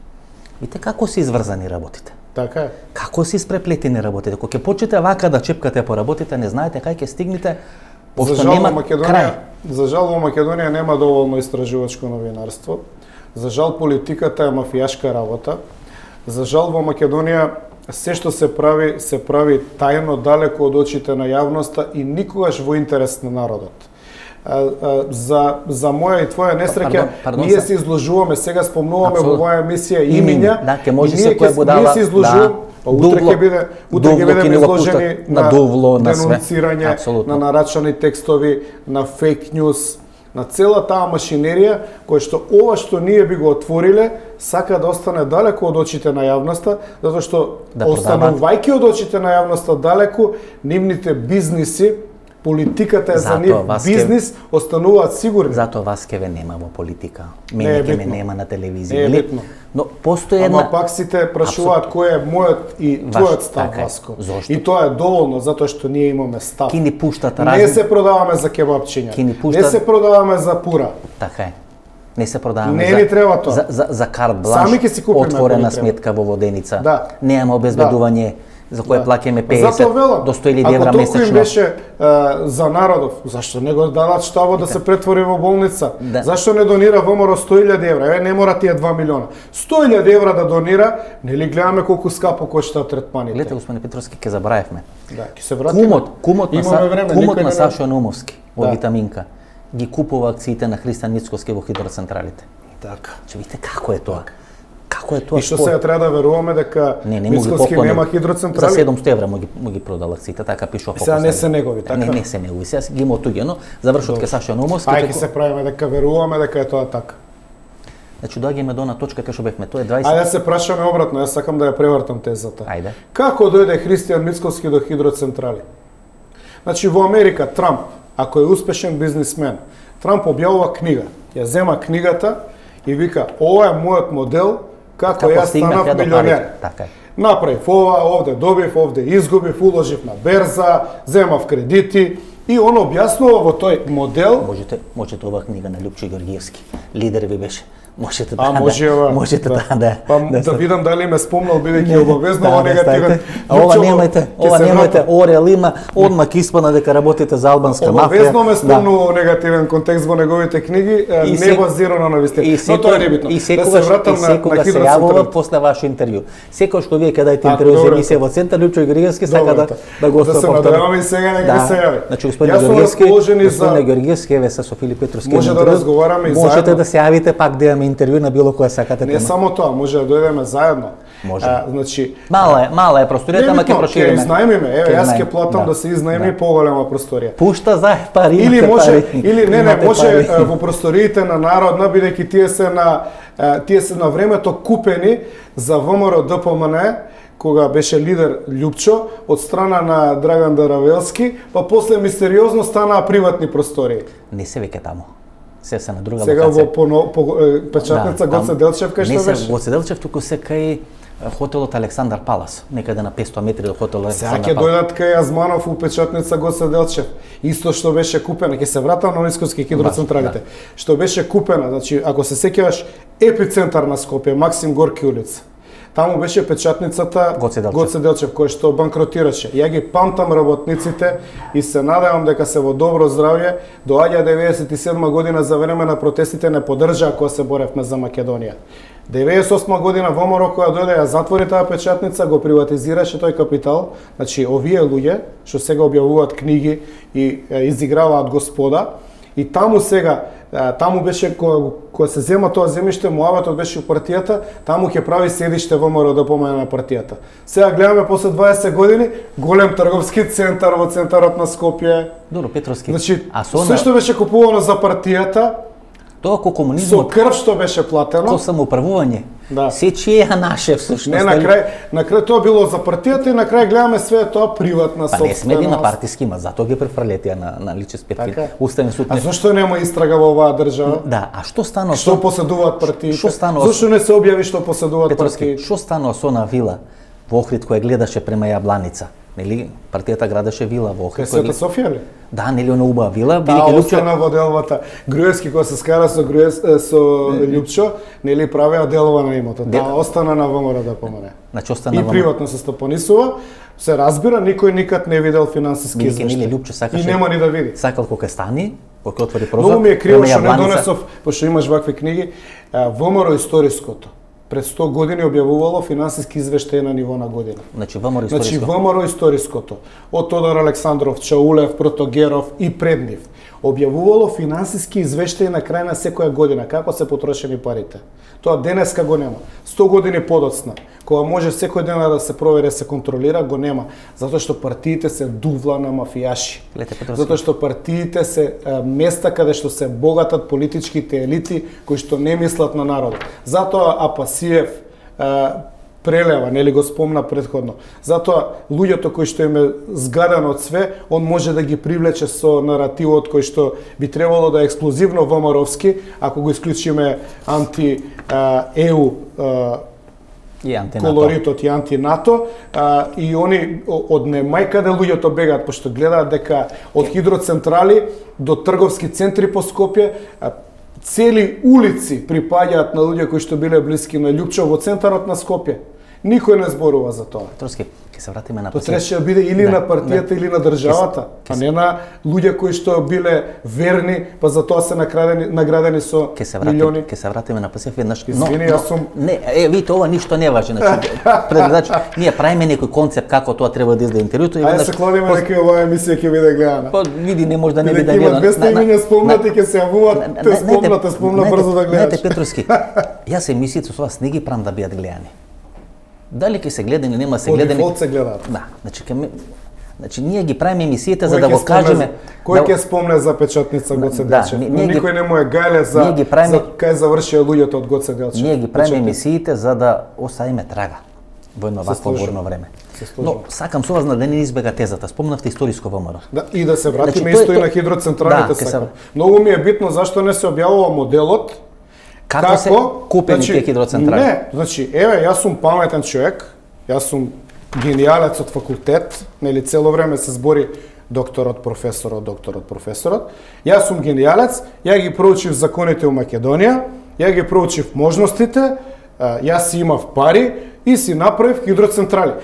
Speaker 1: Видите како се изврзани работите.
Speaker 2: Така е.
Speaker 1: Како се испреплетени работите? Кога ќе почнете вака да чепкате по работите, не знаете кај ќе стигнете,
Speaker 2: За
Speaker 1: пошто
Speaker 2: жал
Speaker 1: нема
Speaker 2: Македонија,
Speaker 1: крај.
Speaker 2: за жал во Македонија нема доволно истражувачко новинарство. За жал политиката е мафијашка работа. За жал во Македонија се што се прави, се прави тајно далеко од очите на јавноста и никогаш во интерес на народот. А, а, за за моја и твоја несреќа, ние
Speaker 1: се-
Speaker 2: се изложуваме, сега спомнуваме во оваа емисија
Speaker 1: Имиња, да, ќе може секоја
Speaker 2: ќе-
Speaker 1: будала,
Speaker 2: Ние се изложуваме,
Speaker 1: да.
Speaker 2: утре ќе биде утре ќе бидеме изложени
Speaker 1: на на све.
Speaker 2: денунцирање,
Speaker 1: Апсолутно.
Speaker 2: на нарачани текстови, на фейк ньюс, на цела таа машинерија која што ова што ние би го отвориле сака да остане далеко од очите на јавноста, затоа што
Speaker 1: Да
Speaker 2: останувајќи од очите на јавноста далеко, нивните бизниси, политиката е за
Speaker 1: Затоа
Speaker 2: нив бизнис, остануваат сигурни.
Speaker 1: Затоа вас ке ве нема во политика.
Speaker 2: Не
Speaker 1: Мене
Speaker 2: е
Speaker 1: ке ме нема на телевизија.
Speaker 2: Не е битно.
Speaker 1: Но постои
Speaker 2: Ама
Speaker 1: една
Speaker 2: пак сите прашуваат кој е мојот и твојот став,
Speaker 1: така.
Speaker 2: Васко.
Speaker 1: Зошто?
Speaker 2: И тоа е доволно, затоа што ние имаме став.
Speaker 1: ки ни пуштат
Speaker 2: Не
Speaker 1: разни
Speaker 2: се продаваме за кебапчиња.
Speaker 1: Ки ни
Speaker 2: Не
Speaker 1: пуштат-
Speaker 2: се продаваме за пура.
Speaker 1: Така е. Не се продаваме
Speaker 2: Не
Speaker 1: за,
Speaker 2: ни треба тоа.
Speaker 1: За, за, за карт бланш,
Speaker 2: Сами ќе си купиме,
Speaker 1: отворена сметка во воденица.
Speaker 2: Да.
Speaker 1: Немаме обезбедување за кое плаќаме 50
Speaker 2: Затоа велам,
Speaker 1: до 100.000 евра
Speaker 2: Ако толку им
Speaker 1: месечно.
Speaker 2: беше е, за народов, зашто не го дадат штабот да се претвори во болница?
Speaker 1: Да.
Speaker 2: Зашто не донира ВМРО 100.000 евра? Еве не мора тие 2 милиона. 100.000 евра да донира, нели гледаме колку скапо коштаат третманите.
Speaker 1: Гледате, господине Петровски, ке забравевме.
Speaker 2: Да, ќе се вратиме.
Speaker 1: Кумот, кумот на, Са,
Speaker 2: време,
Speaker 1: кумот на Сашо Наумовски во
Speaker 2: Да.
Speaker 1: Витаминка ги купува акциите на Христијан Мицковски во хидроцентралите.
Speaker 2: Така.
Speaker 1: Че видите како е тоа? Како е тоа?
Speaker 2: И што сега треба да веруваме дека
Speaker 1: Не, не
Speaker 2: Мицковски
Speaker 1: поклонил.
Speaker 2: нема
Speaker 1: За
Speaker 2: хидроцентрали?
Speaker 1: 700 евра му ги, му ги продал акциите, така пишува
Speaker 2: Сега не се негови, така?
Speaker 1: Не, не се негови. Сега ги има отуѓено. Завршот ке Сашо Наумовски.
Speaker 2: Ај ќе
Speaker 1: како-
Speaker 2: се правиме дека веруваме дека е тоа така.
Speaker 1: Значи доаѓаме до она точка кај што бевме. Тоа е 20.
Speaker 2: Ајде да се прашаме обратно, јас сакам да ја превртам тезата.
Speaker 1: Ајде.
Speaker 2: Како дојде Христијан Мицковски до хидроцентрали? Значи во Америка Трамп, ако е успешен бизнисмен, Трамп објавува книга. Ја зема книгата и вика, ова е мојот модел како,
Speaker 1: Како
Speaker 2: јас станав милионер.
Speaker 1: Така.
Speaker 2: Направив ова, овде добив, овде изгубив, уложив на берза, земав кредити и он објаснува во тој модел
Speaker 1: Можете, можете оваа книга на Лјупчо Георгиевски. Лидер ви беше. Можете
Speaker 2: А
Speaker 1: да,
Speaker 2: може
Speaker 1: да, можете да, да,
Speaker 2: Па
Speaker 1: да,
Speaker 2: да, видам дали ме спомнал бидејќи обавезно ова
Speaker 1: да,
Speaker 2: негативен.
Speaker 1: А ова немајте, ова немајте,
Speaker 2: вратам.
Speaker 1: Орел има, одма ќе дека работите за албанска мафија.
Speaker 2: Обавезно ме
Speaker 1: Да.
Speaker 2: спомнува во негативен контекст во неговите книги,
Speaker 1: И
Speaker 2: не базирано на вистина. Но тоа е небитно.
Speaker 1: и
Speaker 2: да се
Speaker 1: секогаш
Speaker 2: вратам
Speaker 1: и секогаш се јавува после ваше интервју. Секогаш што вие ќе дајте
Speaker 2: А,
Speaker 1: интервју за емисија во центар, Лјупчо Георгиевски сака да
Speaker 2: та.
Speaker 1: да го
Speaker 2: Да се надеваме и сега нека
Speaker 1: да.
Speaker 2: се јави.
Speaker 1: Значи господин Георгиевски, господин Георгиевски еве со Филип Петровски.
Speaker 2: Може да разговараме и
Speaker 1: Можете да се јавите пак да имаме интервју на било која сакате
Speaker 2: Не
Speaker 1: тема.
Speaker 2: само тоа, може да дојдеме заедно.
Speaker 1: Може.
Speaker 2: А, значи,
Speaker 1: Мала е, мала е просторијата, ама ќе прошириме.
Speaker 2: Ќе изнајмиме, еве јас ќе платам да, се изнајми
Speaker 1: да.
Speaker 2: поголема просторија.
Speaker 1: Пушта за пари,
Speaker 2: Или може,
Speaker 1: пари.
Speaker 2: или не, не, може
Speaker 1: пари.
Speaker 2: во просториите на народна бидејќи тие се на тие се на времето купени за ВМРО ДПМН кога беше лидер Лјупчо од страна на Драган Даравелски, па после мистериозно станаа приватни простории.
Speaker 1: Не се веќе таму. Се се на друга
Speaker 2: Сега
Speaker 1: локација.
Speaker 2: во поно, по, печатница
Speaker 1: Да,
Speaker 2: Гоце
Speaker 1: таму.
Speaker 2: Делчев кај
Speaker 1: Не
Speaker 2: што
Speaker 1: се
Speaker 2: беше?
Speaker 1: Гоце Делчев, туку се кај хотелот Александар Палас, некаде на 500 метри од хотелот
Speaker 2: Сега
Speaker 1: Александар
Speaker 2: ќе
Speaker 1: Палас.
Speaker 2: дојдат кај Азманов у печатница Гоце Делчев. Исто што беше купена, ќе се вратам на Нисковски хидроцентралите.
Speaker 1: Да.
Speaker 2: Што беше купена, значи ако се сеќаваш епицентар на Скопје, Максим Горки улица. Таму беше печатницата
Speaker 1: Гоце Делчев.
Speaker 2: Гоце Делчев кој што банкротираше. Ја ги памтам работниците и се надевам дека се во добро здравје. Доаѓа 97 година за време на протестите не поддржаа кога се боревме за Македонија. 98 година ВМРО која дојде ја затвори таа печатница, го приватизираше тој капитал, значи овие луѓе што сега објавуваат книги и изиграваат господа, и таму сега таму беше кога, кога се зема тоа земјиште, муаватот беше у партијата, таму ќе прави седиште ВМРО да помага на партијата. Сега гледаме после 20 години голем трговски центар во центарот на Скопје.
Speaker 1: Добро, Петровски.
Speaker 2: Значи,
Speaker 1: а со она-
Speaker 2: што беше купувано за партијата,
Speaker 1: Тоа ко
Speaker 2: Со
Speaker 1: комунизмот,
Speaker 2: крв што беше платено.
Speaker 1: ко самоуправување,
Speaker 2: Да.
Speaker 1: се чија наше всушност.
Speaker 2: Не, на крај, на крај тоа било за партијата и на крај гледаме све тоа приватна
Speaker 1: Па не сме да има
Speaker 2: собственост.
Speaker 1: партиски има, затоа ги префрлете на, на лични спетки.
Speaker 2: Така.
Speaker 1: Уставен суд
Speaker 2: А
Speaker 1: не...
Speaker 2: зашто нема истрага во оваа држава?
Speaker 1: Да, а што станува
Speaker 2: Што
Speaker 1: со...
Speaker 2: поседуваат партиите?
Speaker 1: Што станува
Speaker 2: Зашто не се објави што поседуваат партиите?
Speaker 1: што станува со на вила во Охрид која гледаше према Јабланица? Нели, партијата градеше вила во Охрид. која
Speaker 2: Софија ли?
Speaker 1: Да, нели она убава вила,
Speaker 2: Да,
Speaker 1: бидејќи Луќо
Speaker 2: остана во делвата. Груевски кој се скара со Груес, со Љупчо, нели правеа делова на имотот. Да, остана на ВМРО да помине.
Speaker 1: Значи остана
Speaker 2: И приватно се стопонисува, се разбира, никој никад не видел финансиски
Speaker 1: Бидејќи нели
Speaker 2: извештај.
Speaker 1: Луќо сакаше
Speaker 2: И нема ни да види.
Speaker 1: Сакал кога стани, кога отвори прозор.
Speaker 2: Многу ми е криво
Speaker 1: према
Speaker 2: што не донесов, пошто имаш вакви книги, ВМРО историското. Пред 100 години објавувало финансиски извештај на ниво на година.
Speaker 1: Значи ВМРО
Speaker 2: Значи
Speaker 1: историско.
Speaker 2: ВМРО историското, од Тодор Александров, Чаулев, Протогеров и пред нив, објавувало финансиски извештаи на крај на секоја година, како се потрошени парите. Тоа денеска го нема. 100 години подоцна, кога може секој ден да се провери, се контролира, го нема, затоа што партиите се дувла на мафијаши. Затоа што партиите се е, места каде што се богатат политичките елити кои што не мислат на народот. Затоа Апасиев е, прелева, нели го спомна предходно. Затоа луѓето кои што им е згадано од све, он може да ги привлече со наративот кој што би требало да е ексклузивно ВМРО-вски, ако го исклучиме анти ЕУ
Speaker 1: И
Speaker 2: колоритот и антинато а, и они од немајкаде луѓето бегаат пошто гледаат дека од хидроцентрали до трговски центри по Скопје а, цели улици припаѓаат на луѓе кои што биле блиски на Љупчо во центарот на Скопје. Никој не зборува за тоа.
Speaker 1: Петровски, ќе се вратиме на
Speaker 2: Тоа требаше да биде или
Speaker 1: Да,
Speaker 2: на партијата
Speaker 1: да.
Speaker 2: или на државата,
Speaker 1: Ке
Speaker 2: а не на луѓе кои што биле верни, па за тоа се наградени, наградени со
Speaker 1: Ке се вратиме,
Speaker 2: милиони.
Speaker 1: ке се вратиме на ПСФ веднаш.
Speaker 2: Извини, јас сум-
Speaker 1: Не, е, видите, ова ништо не важи. Значи, предгледач, ние правиме некој концепт како тоа треба да изгледа интервјуто и
Speaker 2: Ајде
Speaker 1: веднаш
Speaker 2: се клониме дека оваа емисија ќе биде гледана.
Speaker 1: Па види не може да не биде
Speaker 2: Бидејќи има
Speaker 1: гледано.
Speaker 2: 200
Speaker 1: На- на-
Speaker 2: имиња спомнати,
Speaker 1: на-
Speaker 2: ќе се јавуваат, те спомнат, те спомна брзо да гледаш.
Speaker 1: Знаете, Петровски, јас емисиите со вас не ги правам да бидат гледани. Дали ќе се гледани, нема се
Speaker 2: По
Speaker 1: гледани.
Speaker 2: дефолт се гледаат.
Speaker 1: Да, значи ке Значи ние ги правиме емисиите за да го кажеме
Speaker 2: Кој
Speaker 1: да-
Speaker 2: ќе спомне за печатница Гоце
Speaker 1: Да,
Speaker 2: Делчев? Но
Speaker 1: ние ги-
Speaker 2: никој не му е гајле за,
Speaker 1: ги правиме-
Speaker 2: за кај завршија луѓето од Гоце Делчев.
Speaker 1: Ние ги правиме емисиите за да осаиме трага во едно вакво бурно време.
Speaker 2: Се.
Speaker 1: Но сакам со вас да не избега тезата. Спомнавте историско ВМРО.
Speaker 2: Да, и да се вратиме
Speaker 1: Значи,
Speaker 2: исто и на хидроцентралите
Speaker 1: Да, се
Speaker 2: сакам.
Speaker 1: вра-
Speaker 2: Многу ми е битно зашто не се објавува моделот
Speaker 1: Како, се купени тие хидроцентрали?
Speaker 2: Не, значи, еве, јас сум паметен човек, јас сум гениалец од факултет, нели цело време се збори докторот, професорот, докторот, професорот. Јас сум гениалец, ја ги проучив законите у Македонија, ја ги проучив можностите, јас си имав пари и си направив хидроцентрали.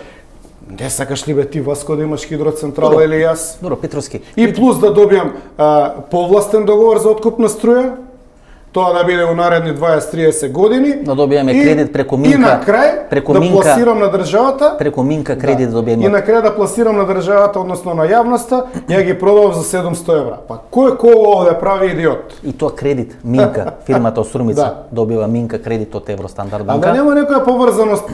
Speaker 2: Не сакаш ли бе ти Васко да имаш хидроцентрала
Speaker 1: Добро.
Speaker 2: или јас?
Speaker 1: Добро, Петровски.
Speaker 2: И плюс да добијам а, повластен договор за откуп на струја, тоа да биде у наредни 20-30 години.
Speaker 1: Да добиеме
Speaker 2: И-
Speaker 1: кредит преку
Speaker 2: И
Speaker 1: Минка-
Speaker 2: на крај
Speaker 1: преку
Speaker 2: да
Speaker 1: Минка-
Speaker 2: пласирам на државата.
Speaker 1: преку Минка кредит да
Speaker 2: И
Speaker 1: добиеме.
Speaker 2: на крај да пласирам на државата, односно на јавноста, ја ги продавав за 700 евра. Па кој кој овде прави идиот?
Speaker 1: И тоа кредит Минка, фирмата од Струмица,
Speaker 2: Да.
Speaker 1: добива Минка кредит од Евростандард
Speaker 2: А да
Speaker 1: банка.
Speaker 2: нема некоја поврзаност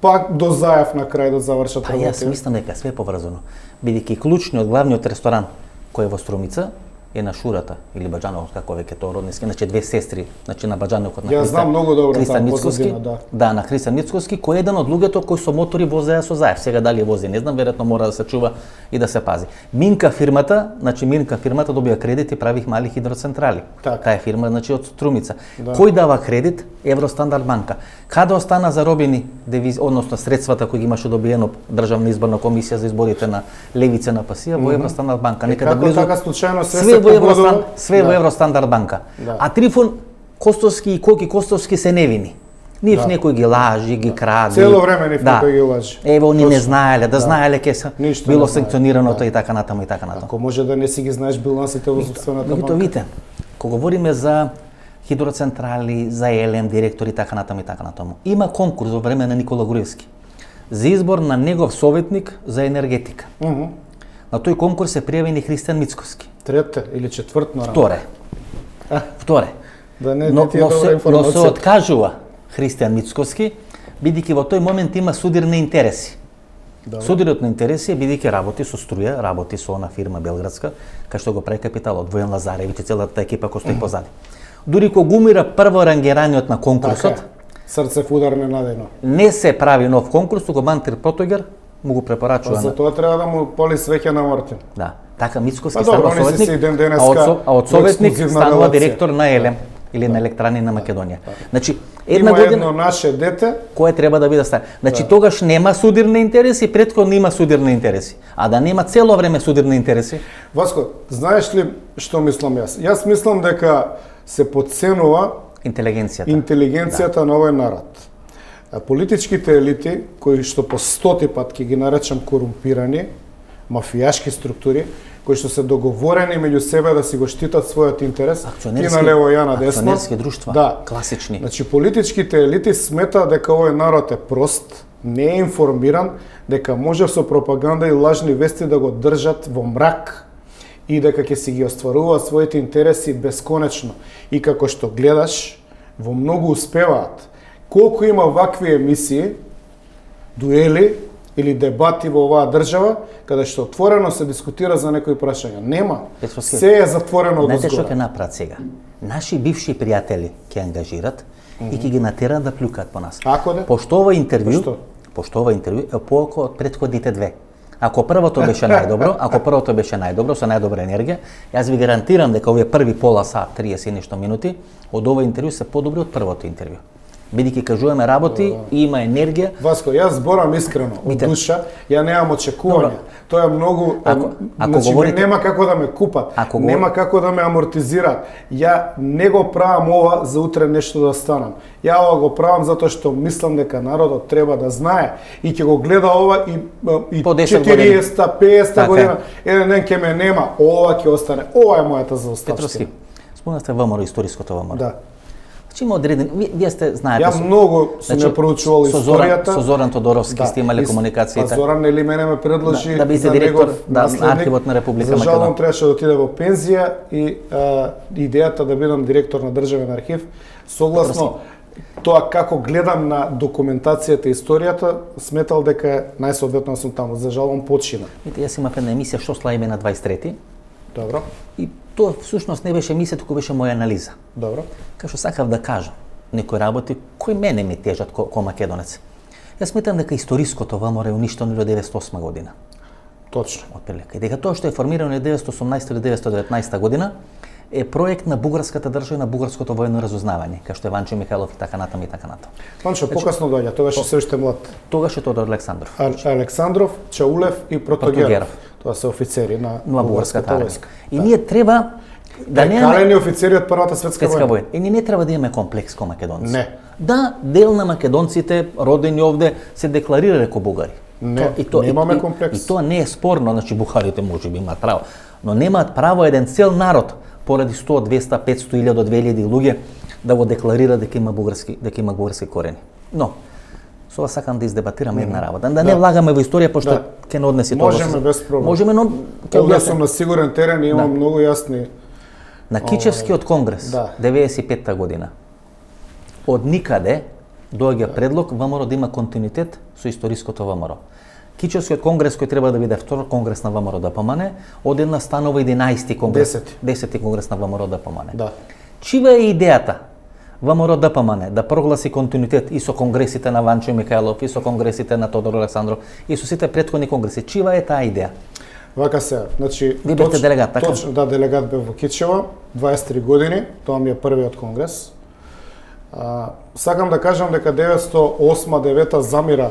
Speaker 2: пак до заев на крај да завршат
Speaker 1: Па јас мислам дека све поврзано. Бидејќи клучниот главниот ресторан кој е во Струмица е на Шурата или Баџановот како веќе тоа родниски, значи две сестри, значи на Баџановот на
Speaker 2: Ја знам многу добро
Speaker 1: Христа
Speaker 2: позадина, да.
Speaker 1: да, на Христа Мицкоски, кој е еден од луѓето кои со мотори возеа со заев. Сега дали вози, не знам, веројатно мора да се чува и да се пази. Минка фирмата, значи Минка фирмата добија кредит и правих мали хидроцентрали.
Speaker 2: Така.
Speaker 1: Таа е фирма значи од Струмица.
Speaker 2: Да.
Speaker 1: Кој дава кредит? Евростандард банка. Каде остана заробени девиз, односно средствата кои ги имаше добиено Државна изборна комисија за изборите на левица на Пасија во Евростандард банка. Некаде близу
Speaker 2: така случајно све се
Speaker 1: во Евростан, све во
Speaker 2: Да.
Speaker 1: Евростандард банка.
Speaker 2: Да.
Speaker 1: А Трифон Костовски и Коки Костовски се невини. Нив
Speaker 2: Да.
Speaker 1: некој ги лажи, ги кради.
Speaker 2: Цело време нив некој ги лажи.
Speaker 1: Еве они не знаеле, да,
Speaker 2: Да.
Speaker 1: знаеле ке се
Speaker 2: Ништо
Speaker 1: било санкционирано
Speaker 2: Да.
Speaker 1: тоа и така натаму и така натаму.
Speaker 2: Ако може да не си ги знаеш билансите во собствената банка.
Speaker 1: видите, кога говориме за хидроцентрали, за елем, директори и така натаму и така натаму. Има конкурс во време на Никола Груевски за избор на негов советник за енергетика.
Speaker 2: Мгм.
Speaker 1: На тој конкурс се пријавени Христијан Мицковски.
Speaker 2: Трете или четврт на
Speaker 1: Вторе. Вторе.
Speaker 2: Да не,
Speaker 1: но,
Speaker 2: не ти е
Speaker 1: но,
Speaker 2: добра
Speaker 1: се, но се откажува Христијан Мицковски, бидејќи во тој момент има судир на интереси.
Speaker 2: Да.
Speaker 1: Судирот на интереси е бидејќи работи со струја, работи со она фирма белградска, кај што го прави капиталот, Војан Лазаревиќ и целата екипа која стои позади. дури кога умира прво рангираниот на конкурсот,
Speaker 2: Така. Срце в удар ненадено.
Speaker 1: не се прави нов конкурс, туку Мантир Протогер му го
Speaker 2: Па
Speaker 1: препорачува
Speaker 2: за
Speaker 1: на...
Speaker 2: тоа треба да му поли свеќе на Мартин.
Speaker 1: Да. Така Мицковски
Speaker 2: Па добро,
Speaker 1: станува советник,
Speaker 2: ден денеска
Speaker 1: а од, со- а од советник станува
Speaker 2: релација.
Speaker 1: директор на Елем или на електрани на Македонија. Значи, една
Speaker 2: Има
Speaker 1: година
Speaker 2: едно наше дете,
Speaker 1: кое треба да биде ставено. Значи
Speaker 2: Да.
Speaker 1: тогаш нема судирни интереси, претходно има судирни интереси. А да нема цело време судирни интереси,
Speaker 2: Васко, знаеш ли што мислам јас? Јас мислам дека се подценува
Speaker 1: интелигенцијата.
Speaker 2: интелигенцијата на овој народ. Политичките елити, кои што по стоти пат ќе ги наречам корумпирани, мафијашки структури, кои што се договорени меѓу себе да си го штитат својот интерес, ти
Speaker 1: Акционерски-
Speaker 2: на лево, ја на десно.
Speaker 1: друштва,
Speaker 2: да.
Speaker 1: класични.
Speaker 2: Значи, политичките елити сметаат дека овој народ е прост, не е информиран, дека може со пропаганда и лажни вести да го држат во мрак и дека ќе си ги остваруваат своите интереси бесконечно. И како што гледаш, во многу успеваат. Колку има вакви емисии, дуели или дебати во оваа држава, каде што отворено се дискутира за некои прашања. Нема.
Speaker 1: Петровски,
Speaker 2: Се е затворено од
Speaker 1: Знаете што ќе направат сега? Наши бивши пријатели ќе ангажират и ќе ги натерат да плюкаат по нас.
Speaker 2: Ако да?
Speaker 1: Пошто ова интервју,
Speaker 2: Пошто?
Speaker 1: пошто ова интервју е поако од претходните две. Ако првото беше најдобро, ако првото беше најдобро со најдобра енергија, јас ви гарантирам дека овие први пола сат, 30 и нешто минути, од ова интервју се подобри од првото интервју. Бидејќи кажуваме работи и има енергија,
Speaker 2: Васко, јас зборам искрено, од
Speaker 1: Мите.
Speaker 2: душа, ја немам очекувања. Тоа е многу,
Speaker 1: Ако- ако
Speaker 2: значи,
Speaker 1: говорите-
Speaker 2: нема како да ме купат,
Speaker 1: Ако
Speaker 2: нема како да ме амортизираат. Ја не го правам ова за утре нешто да станам. Ја ова го правам затоа што мислам дека народот треба да знае и ќе го гледа ова и, и
Speaker 1: По 10
Speaker 2: 40-та, 50-та
Speaker 1: Така
Speaker 2: година, еден ден ќе ме нема, ова ќе остане. Ова е мојата заоставштина.
Speaker 1: Петровски, спомнавте ВМРО, историското ВМРО.
Speaker 2: Да.
Speaker 1: Значи има одреден, вие, вие сте знаете.
Speaker 2: Ја многу сум ја проучувал
Speaker 1: со
Speaker 2: историјата.
Speaker 1: со Зоран Тодоровски сте имали
Speaker 2: и с-
Speaker 1: комуникациите.
Speaker 2: Па Зоран нели мене ме предложи
Speaker 1: Да, да биде
Speaker 2: за
Speaker 1: директор, да, на архивот на Република
Speaker 2: За
Speaker 1: Македонија.
Speaker 2: он требаше да отиде во пензија и а, идејата да бидам директор на државен архив, согласно тоа како гледам на документацијата и историјата, сметал дека најсоодветно да сум таму. За жал, он почина.
Speaker 1: Видите, јас имав една емисија што славиме на 23
Speaker 2: Добро,
Speaker 1: и тоа всушност не беше емисија, туку беше моја анализа.
Speaker 2: добро.
Speaker 1: Кај што сакав да кажам, некои работи кои мене ми тежат ко, ко македонец. Јас сметам дека историското ВМРО е уништено до 908 година.
Speaker 2: Точно.
Speaker 1: Отприлика. И дека тоа што е формирано 1918 или 1919 година е проект на бугарската држава и на бугарското воено разузнавање, кај што е Ванчо Михајлов и така натаму и така натаму.
Speaker 2: Панчо, покасно доаѓа, тогаш е се уште млад.
Speaker 1: Тогаш е Тодор Александров.
Speaker 2: А- Александров, Чаулев и Протогеров.
Speaker 1: Протогеров.
Speaker 2: Тоа се офицери на,
Speaker 1: на бугарската
Speaker 2: војска.
Speaker 1: И ние треба да
Speaker 2: Да
Speaker 1: немаме
Speaker 2: Калени офицери од Првата светска,
Speaker 1: светска
Speaker 2: војна.
Speaker 1: И ние не треба да имаме комплекс ко македонци.
Speaker 2: Не.
Speaker 1: Да, дел на македонците родени овде се декларира како бугари.
Speaker 2: Не,
Speaker 1: То-
Speaker 2: немаме
Speaker 1: и,
Speaker 2: комплекс.
Speaker 1: И, тоа не е спорно, значи бухарите може би имаат право, но немаат право еден цел народ поради 100, 200, 500, 1000, 2000 луѓе да го декларира дека има бугарски дека има бугарски корени. Но со ова сакам да издебатираме една работа. Да, не влагаме во историја пошто
Speaker 2: Да.
Speaker 1: ќе не однеси тоа.
Speaker 2: Можеме без проблем.
Speaker 1: Можеме, но објаснам.
Speaker 2: сум на сигурен терен и имам
Speaker 1: Да.
Speaker 2: многу јасни
Speaker 1: На Кичевскиот конгрес,
Speaker 2: да.
Speaker 1: 95-та година, од никаде доаѓа предлог ВМРО да има континуитет со историското ВМРО. Кичевскиот конгрес кој треба да биде втор конгрес на ВМРО да помане, од една станува 11-ти конгрес.
Speaker 2: Десети.
Speaker 1: 10-ти конгрес на ВМРО да помане.
Speaker 2: Да.
Speaker 1: Чива е идејата? ВМРО да помане, да прогласи континуитет и со конгресите на Ванчо Михајлов, и со конгресите на Тодор Александров, и со сите претходни конгреси. Чива е таа идеја?
Speaker 2: Вака се, значи...
Speaker 1: Ви бевте делегат, така?
Speaker 2: Точно, да, делегат бев во Кичево, 23 години, тоа ми е првиот конгрес. А, сакам да кажам дека 908-9 замира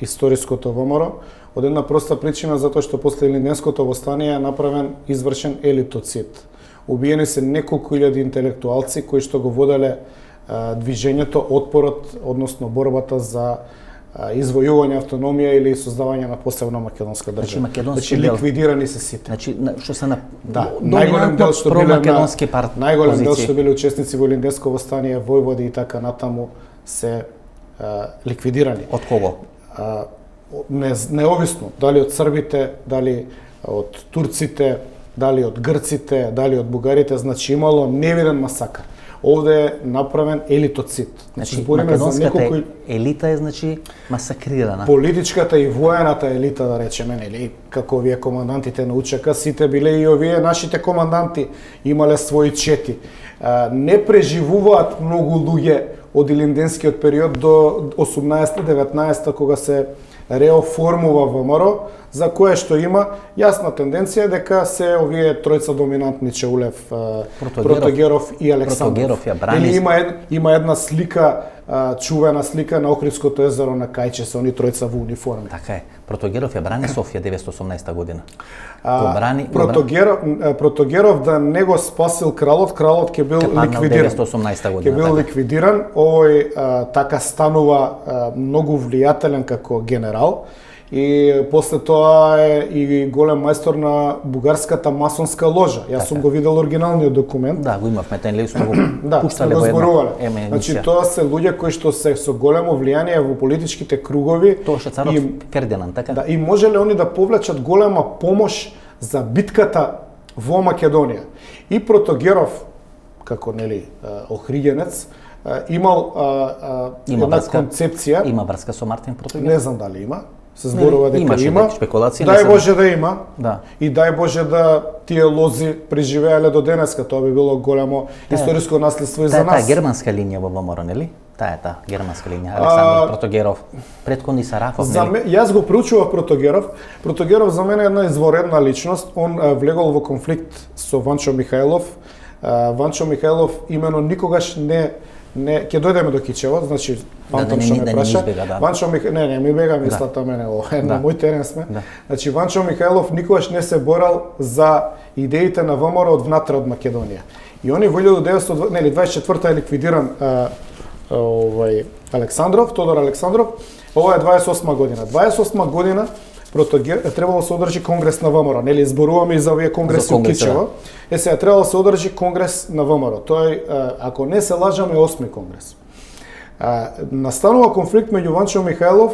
Speaker 2: историското ВМРО, од една проста причина затоа што после Илинденското востание е направен извршен елитоцид. Убиени се неколку илјади интелектуалци кои што го воделе движењето, отпорот, односно борбата за извојување автономија или создавање на посебна македонска држава.
Speaker 1: Значи, македонски
Speaker 2: значи, ликвидирани се сите.
Speaker 1: Значи, на- што се на
Speaker 2: Да, најголем дел што биле
Speaker 1: промакедонски
Speaker 2: на,
Speaker 1: пар
Speaker 2: најголем дел што биле учесници во Илинденско востание, војводи и така натаму се а, ликвидирани.
Speaker 1: Од кого?
Speaker 2: А, не, неовисно дали од србите, дали од турците, дали од грците, дали од бугарите, значи имало невиден масакар. Овде е направен елитоцид.
Speaker 1: Значи,
Speaker 2: збориме за
Speaker 1: македонската
Speaker 2: кој
Speaker 1: елита е значи масакрирана.
Speaker 2: политичката и воената елита, да речеме, нели, како овие командантите на УЧК, сите биле и овие нашите команданти имале своји чети. Не преживуваат многу луѓе од Илинденскиот период до 18-19 кога се реоформува ВМРО, за кое што има јасна тенденција дека се овие тројца доминантни Чеулев,
Speaker 1: Протогеров.
Speaker 2: Протогеров и Александров.
Speaker 1: Протогеров ја брани.
Speaker 2: Или има ед, има една слика чувена слика на Охридското езеро на Кајче се они тројца во униформи.
Speaker 1: Така е. Протогеров ја брани Софија 918 година.
Speaker 2: А,
Speaker 1: Го брани,
Speaker 2: Протогеров, Протогеров да не го спасил кралот, кралот ќе бил ликвидиран.
Speaker 1: 918
Speaker 2: Ќе
Speaker 1: година.
Speaker 2: бил
Speaker 1: така.
Speaker 2: ликвидиран, овој а, така станува а, многу влијателен како генерал и после тоа е и голем мајстор на бугарската масонска ложа. Јас сум го видел оригиналниот документ.
Speaker 1: Да, го имавме тај лист, сме го
Speaker 2: Да,
Speaker 1: пуштале во една
Speaker 2: Значи тоа се луѓе кои што се со големо влијание во политичките кругови.
Speaker 1: Тоа што царот
Speaker 2: и
Speaker 1: Фердинанд, така?
Speaker 2: Да, и можеле они да повлечат голема помош за битката во Македонија. И Протогеров, како нели а, имал а, а,
Speaker 1: Има
Speaker 2: една
Speaker 1: врска.
Speaker 2: концепција,
Speaker 1: Има врска со Мартин Протогеров?
Speaker 2: не знам дали има, се зборува дека
Speaker 1: имаше
Speaker 2: има.
Speaker 1: спекулации,
Speaker 2: Дај Боже да има.
Speaker 1: Да.
Speaker 2: И дај Боже да тие лози преживеале до денеска, тоа би било големо историско наследство и за
Speaker 1: Таа, таа
Speaker 2: нас.
Speaker 1: германска линија во ВМРО, нели? Таа е таа германска линија. Александар Протогеров, предходни Сарафов,
Speaker 2: За ме, јас го проучував Протогеров. Протогеров за мене е една изворедна личност. Он а, влегол во конфликт со Ванчо Михајлов. А, Ванчо Михајлов имено никогаш не не ќе дојдеме до Кичево, значи памтам
Speaker 1: да
Speaker 2: што
Speaker 1: не ни-
Speaker 2: ме
Speaker 1: да
Speaker 2: праша.
Speaker 1: да.
Speaker 2: Ванчо Мих... не, не ми бега мислата мене, о, е, на
Speaker 1: Да.
Speaker 2: мој терен сме.
Speaker 1: Да.
Speaker 2: Значи Ванчо Михајлов никогаш не се борал за идеите на ВМРО од внатре од Македонија. И они во 1900, нели 24-та е ликвидиран овај Александров, Тодор Александров. Ова е 28 година. 28 година Протогер требало да се одржи конгрес на ВМРО, нели зборуваме и за овие конгреси во Кичево. Е сега требало да се одржи конгрес на ВМРО. Тој ако не се лажам е осми конгрес. А, настанува конфликт меѓу Ванчо Михајлов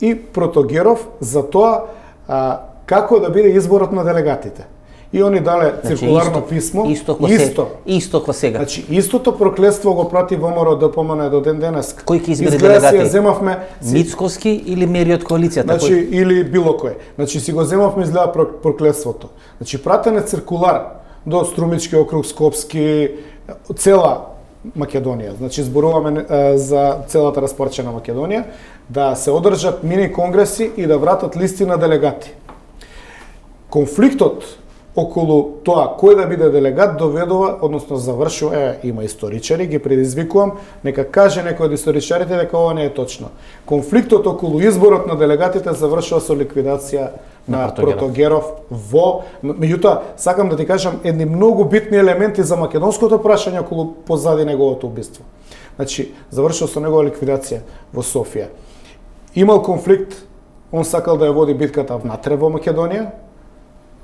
Speaker 2: и Протогеров за тоа а, како да биде изборот на делегатите. И они дале циркуларно
Speaker 1: Значи, исто-
Speaker 2: писмо.
Speaker 1: Исто ко
Speaker 2: исто.
Speaker 1: исто ко сега.
Speaker 2: Значи, истото проклетство го прати ВМРО ДПМН до ден денес.
Speaker 1: Кој ќе избере
Speaker 2: ја
Speaker 1: делегати?
Speaker 2: земавме си,
Speaker 1: Мицкоски или мери од коалицијата?
Speaker 2: значи,
Speaker 1: кој...
Speaker 2: или било кој. Значи, си го земавме изгледа про- проклетството. Значи, пратен е циркулар до Струмички округ, Скопски, цела Македонија. Значи, зборуваме е, за целата распорчена Македонија, да се одржат мини конгреси и да вратат листи на делегати. Конфликтот околу тоа кој да биде делегат доведува, односно завршува, е, има историчари, ги предизвикувам, нека каже некој од историчарите дека ова не е точно. Конфликтот околу изборот на делегатите завршува со ликвидација на,
Speaker 1: На Протогеров.
Speaker 2: Протогеров во меѓутоа сакам да ти кажам едни многу битни елементи за македонското прашање околу позади неговото убиство. Значи, завршува со негова ликвидација во Софија. Имал конфликт, он сакал да ја води битката внатре во Македонија,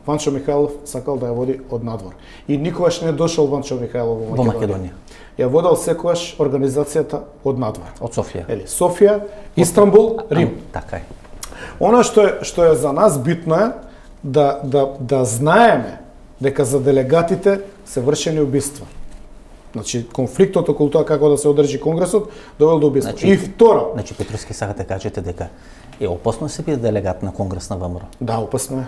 Speaker 2: Ванчо Михајлов сакал да ја води од надвор. И никогаш не дошол Ванчо Михајлов во
Speaker 1: Во
Speaker 2: Македонија.
Speaker 1: Македонија.
Speaker 2: Ја водел секогаш организацијата од надвор.
Speaker 1: Од Софија.
Speaker 2: Ели, Софија, Истанбул, Рим.
Speaker 1: А, Така е.
Speaker 2: Она што е што е за нас битно е да да да знаеме дека за делегатите се вршени убиства. Значи конфликтот околу тоа како да се одржи конгресот довел до убиство.
Speaker 1: Значи,
Speaker 2: и второ,
Speaker 1: Значи Петровски сакате кажете дека е опасно да се биде делегат на Конгрес на ВМРО.
Speaker 2: да, опасно е.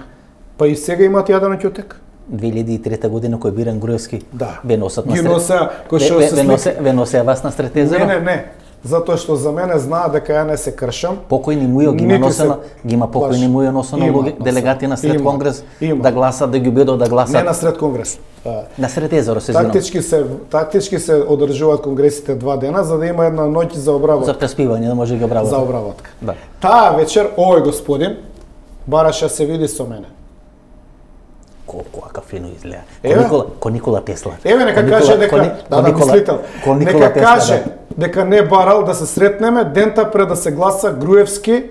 Speaker 2: Па и сега имаат јаден ќутек.
Speaker 1: 2003 година кој биран Груевски,
Speaker 2: Да.
Speaker 1: ве носат на
Speaker 2: Ги носа, кој што се
Speaker 1: ве ве вас на Стретезеро.
Speaker 2: Не, не, не. Затоа што за мене знаат дека ја не се кршам.
Speaker 1: Покојни мујо ги има
Speaker 2: Нити се
Speaker 1: носено, ги има покојни мујо носено
Speaker 2: Има носено.
Speaker 1: делегати на сред
Speaker 2: Има.
Speaker 1: Конгрес
Speaker 2: Има.
Speaker 1: да гласат, да ги убедат да гласат.
Speaker 2: Не на сред конгрес.
Speaker 1: На сред езеро се.
Speaker 2: Тактички се тактички се одржуваат конгресите два дена за да има една ноќ за обработка.
Speaker 1: За преспивање да може да ги обработи.
Speaker 2: за обработка.
Speaker 1: Да.
Speaker 2: Таа вечер овој господин бараше се види со мене.
Speaker 1: Колку ака фино изгледа.
Speaker 2: Еве.
Speaker 1: Ко Никола, ко Никола Тесла.
Speaker 2: Еве нека
Speaker 1: Ко Никола-
Speaker 2: каже
Speaker 1: ко
Speaker 2: дека
Speaker 1: Ни-
Speaker 2: да
Speaker 1: ко
Speaker 2: да
Speaker 1: Никола-
Speaker 2: мислител.
Speaker 1: ко Никола
Speaker 2: Нека
Speaker 1: Тесла,
Speaker 2: каже
Speaker 1: да.
Speaker 2: дека не барал да се сретнеме дента пред да се гласа Груевски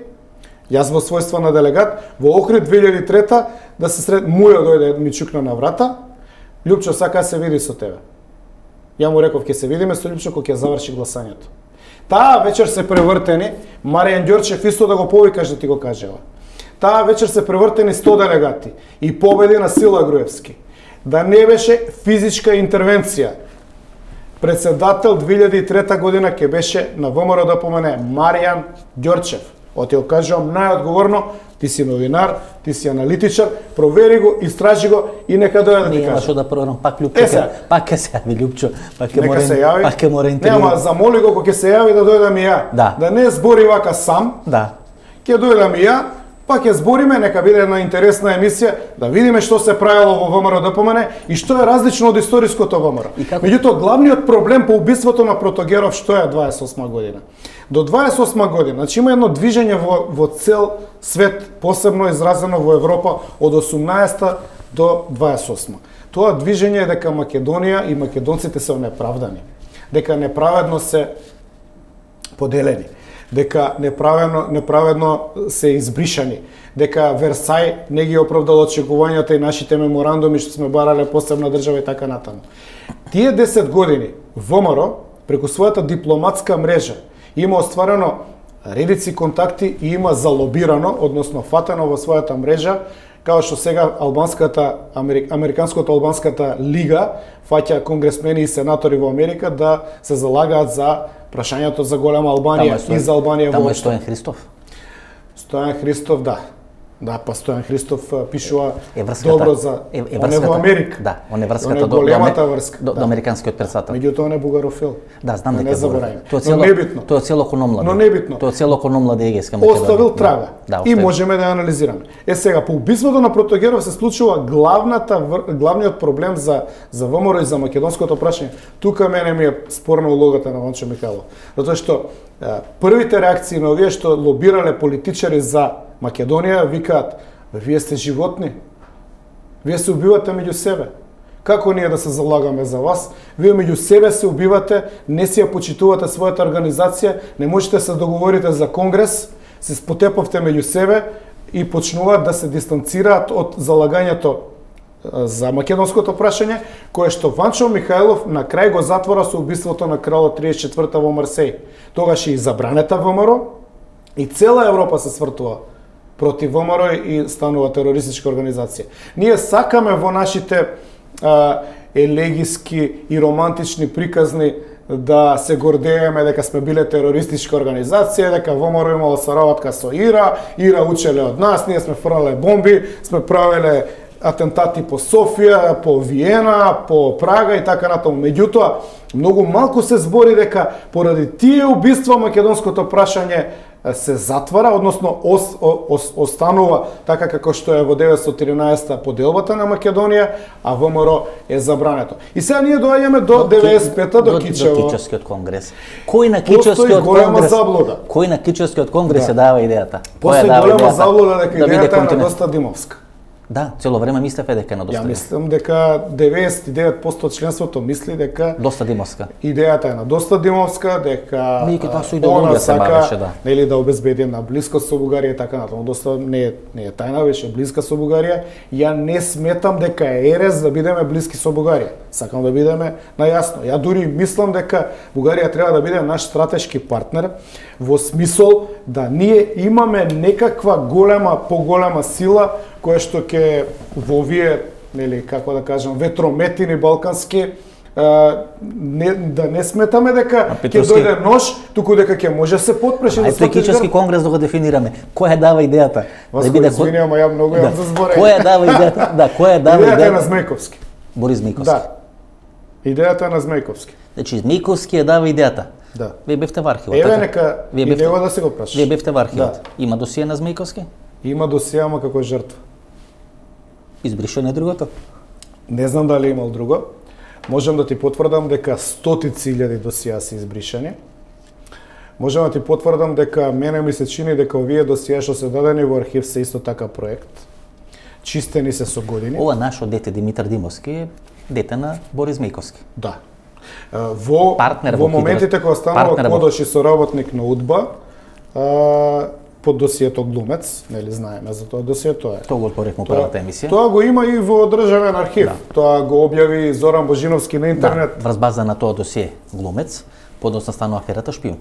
Speaker 2: Јас во својство на делегат во Охрид 2003 да се сред мујо дојде ми чукна на врата. Лјупчо сака да се види со тебе. Ја му реков ќе се видиме со Лјупчо кога ќе заврши гласањето. Таа вечер се превртени, Маријан Ѓорчев исто да го повикаш да ти го кажева. Таа вечер се превртени 100 делегати и победи на Сила Груевски. Да не беше физичка интервенција Председател 2003 година ќе беше на ВМРО да помене Маријан Ѓорчев. Оти го кажувам најодговорно, ти си новинар, ти си аналитичар, провери го, истражи го и нека дојде да ти
Speaker 1: Нема
Speaker 2: каже.
Speaker 1: што да проверам, пак Лјупчо,
Speaker 2: Е, сега.
Speaker 1: пак ќе се јави Лјупчо, пак ќе мора,
Speaker 2: се јави.
Speaker 1: пак ќе мора
Speaker 2: Не, ама замоли го кога ќе се јави да дојде да ми ја.
Speaker 1: Да.
Speaker 2: Да не збори вака сам,
Speaker 1: Да.
Speaker 2: ќе дојде да ми ја, па ќе збориме, нека биде една интересна емисија, да видиме што се правило во ВМРО ДПМН и што е различно од историското ВМРО.
Speaker 1: Како-
Speaker 2: Меѓутоа, главниот проблем по убиството на Протогеров што е 28 година? До 28 година, значи има едно движење во, во цел свет, посебно изразено во Европа, од 18 до 28. Тоа движење е дека Македонија и македонците се неправдани. Дека неправедно се поделени дека неправедно, неправедно се избришани, дека Версај не ги оправдал очекувањата и нашите меморандуми што сме барале посебна држава и така натаму. Тие 10 години ВМРО преку својата дипломатска мрежа има остварено редици контакти и има залобирано, односно фатено во својата мрежа, као што сега албанската американското албанската лига фаќа конгресмени и сенатори во Америка да се залагаат за прашањето за голема Албанија
Speaker 1: Таму
Speaker 2: и за Албанија
Speaker 1: Таму е
Speaker 2: воопшто.
Speaker 1: Стојан Христов.
Speaker 2: Стојан Христов, да. Да, па Стојан Христов пишува
Speaker 1: Е врската.
Speaker 2: добро за
Speaker 1: е, е
Speaker 2: е
Speaker 1: врската.
Speaker 2: во Америка.
Speaker 1: Да, он е врската
Speaker 2: Он е
Speaker 1: до- до
Speaker 2: големата
Speaker 1: Аме-
Speaker 2: врска.
Speaker 1: До,
Speaker 2: да.
Speaker 1: до американскиот председател.
Speaker 2: Меѓутоа он е бугарофил.
Speaker 1: Да, знам дека
Speaker 2: не
Speaker 1: е
Speaker 2: забораваме.
Speaker 1: Тоа е
Speaker 2: Но
Speaker 1: цело,
Speaker 2: небитно.
Speaker 1: Тоа е цело кономла.
Speaker 2: Но небитно.
Speaker 1: Тоа е цело кономла да егеска Македонија.
Speaker 2: Оставил трага.
Speaker 1: Да,
Speaker 2: и
Speaker 1: оставил.
Speaker 2: можеме да ја анализираме. Е сега по убиството на Протогеров се случува главната вр- главниот проблем за за ВМРО и за македонското прашање. Тука мене ми е спорна улогата на Вончо Михайлов. Затоа што првите реакции на овие што лобирале политичари за Македонија викаат вие сте животни. Вие се убивате меѓу себе. Како ние да се залагаме за вас? Вие меѓу себе се убивате, не си ја почитувате својата организација, не можете да се договорите за конгрес, се спотеповте меѓу себе и почнуваат да се дистанцираат од залагањето за македонското прашање, кое што Ванчо Михајлов на крај го затвора со убиството на кралот 34 во Марсеј. Тогаш и забранета ВМРО и цела Европа се свртува против ВМРО и станува терористичка организација. Ние сакаме во нашите а, елегиски и романтични приказни да се гордееме дека сме биле терористичка организација, дека ВМРО имало соработка со Ира, Ира учеле од нас, ние сме фрале бомби, сме правеле атентати по Софија, по Виена, по Прага и така натаму. Меѓутоа, многу малку се збори дека поради тие убиства македонското прашање се затвара, односно ос, ос, останува така како што е во 913 поделбата на Македонија, а ВМРО е забрането. И сега ние доаѓаме до 95-та до
Speaker 1: До
Speaker 2: Кичево.
Speaker 1: Кичевскиот конгрес. Кој на Кичевскиот конгрес?
Speaker 2: заблуда.
Speaker 1: Кој на Кичевскиот конгрес
Speaker 2: Да.
Speaker 1: ја дава идејата?
Speaker 2: Постои голема
Speaker 1: идејата
Speaker 2: заблуда дека
Speaker 1: да
Speaker 2: идејата е на доста Димовска.
Speaker 1: Да, цело време мислеве дека е на доста.
Speaker 2: Ја мислам дека 99% од членството мисли дека
Speaker 1: Доста димовска.
Speaker 2: идејата е на доста Димовска, дека
Speaker 1: Меѓутоа, тоа со идеологија се бавеше, да.
Speaker 2: нели да обезбеди една близкост со Бугарија така натаму. Доста не е не е тајна, беше блиска со Бугарија. Ја не сметам дека е ерес да бидеме блиски со Бугарија. Сакам да бидеме најасно. Ја дури мислам дека Бугарија треба да биде наш стратешки партнер во смисол да ние имаме некаква голема, поголема сила која што ќе во овие нели како да кажам ветрометини балкански а, не, да не сметаме дека ќе дојде нож, туку дека ќе може да се подпреше
Speaker 1: Ај Кичевски конгрес да го дефинираме. Кој ја дава идејата?
Speaker 2: Васко,
Speaker 1: кој-
Speaker 2: извинувам, ја многу
Speaker 1: Да.
Speaker 2: јам за зборење.
Speaker 1: Кој ја дава идејата? Да, кој ја дава
Speaker 2: Идејата е на
Speaker 1: идејата?
Speaker 2: Змејковски.
Speaker 1: Борис Миковски.
Speaker 2: Да. Идејата е на Змејковски.
Speaker 1: Значи Миковски ја дава идејата.
Speaker 2: Да.
Speaker 1: Вие бевте во архивот,
Speaker 2: Еве
Speaker 1: така?
Speaker 2: нека
Speaker 1: Вие бевте,
Speaker 2: да се го прашаш.
Speaker 1: вие бевте во архивот.
Speaker 2: Да.
Speaker 1: Има досие на Змејковски?
Speaker 2: Има досија, ама како жртва.
Speaker 1: Избришено е другото?
Speaker 2: Не знам дали имал друго. Можам да ти потврдам дека стотици илјади досија се избришани. Можам да ти потврдам дека мене ми се чини дека овие досија што се дадени во архив се исто така проект. Чистени се со години.
Speaker 1: Ова нашо дете Димитар Димовски дете на Борис Миковски.
Speaker 2: Да. Во,
Speaker 1: Партнер
Speaker 2: во
Speaker 1: во
Speaker 2: моментите кога станува Кодош и соработник на УДБА, под досието Глумец, нели знаеме за тоа досие, тоа е.
Speaker 1: Тоа го отворивме
Speaker 2: Тоа,
Speaker 1: првата емисија.
Speaker 2: тоа го има и во државен архив. Тоа го објави Зоран Божиновски на интернет.
Speaker 1: Да, врз база на тоа досие Глумец, подоцна станува аферата Шпион.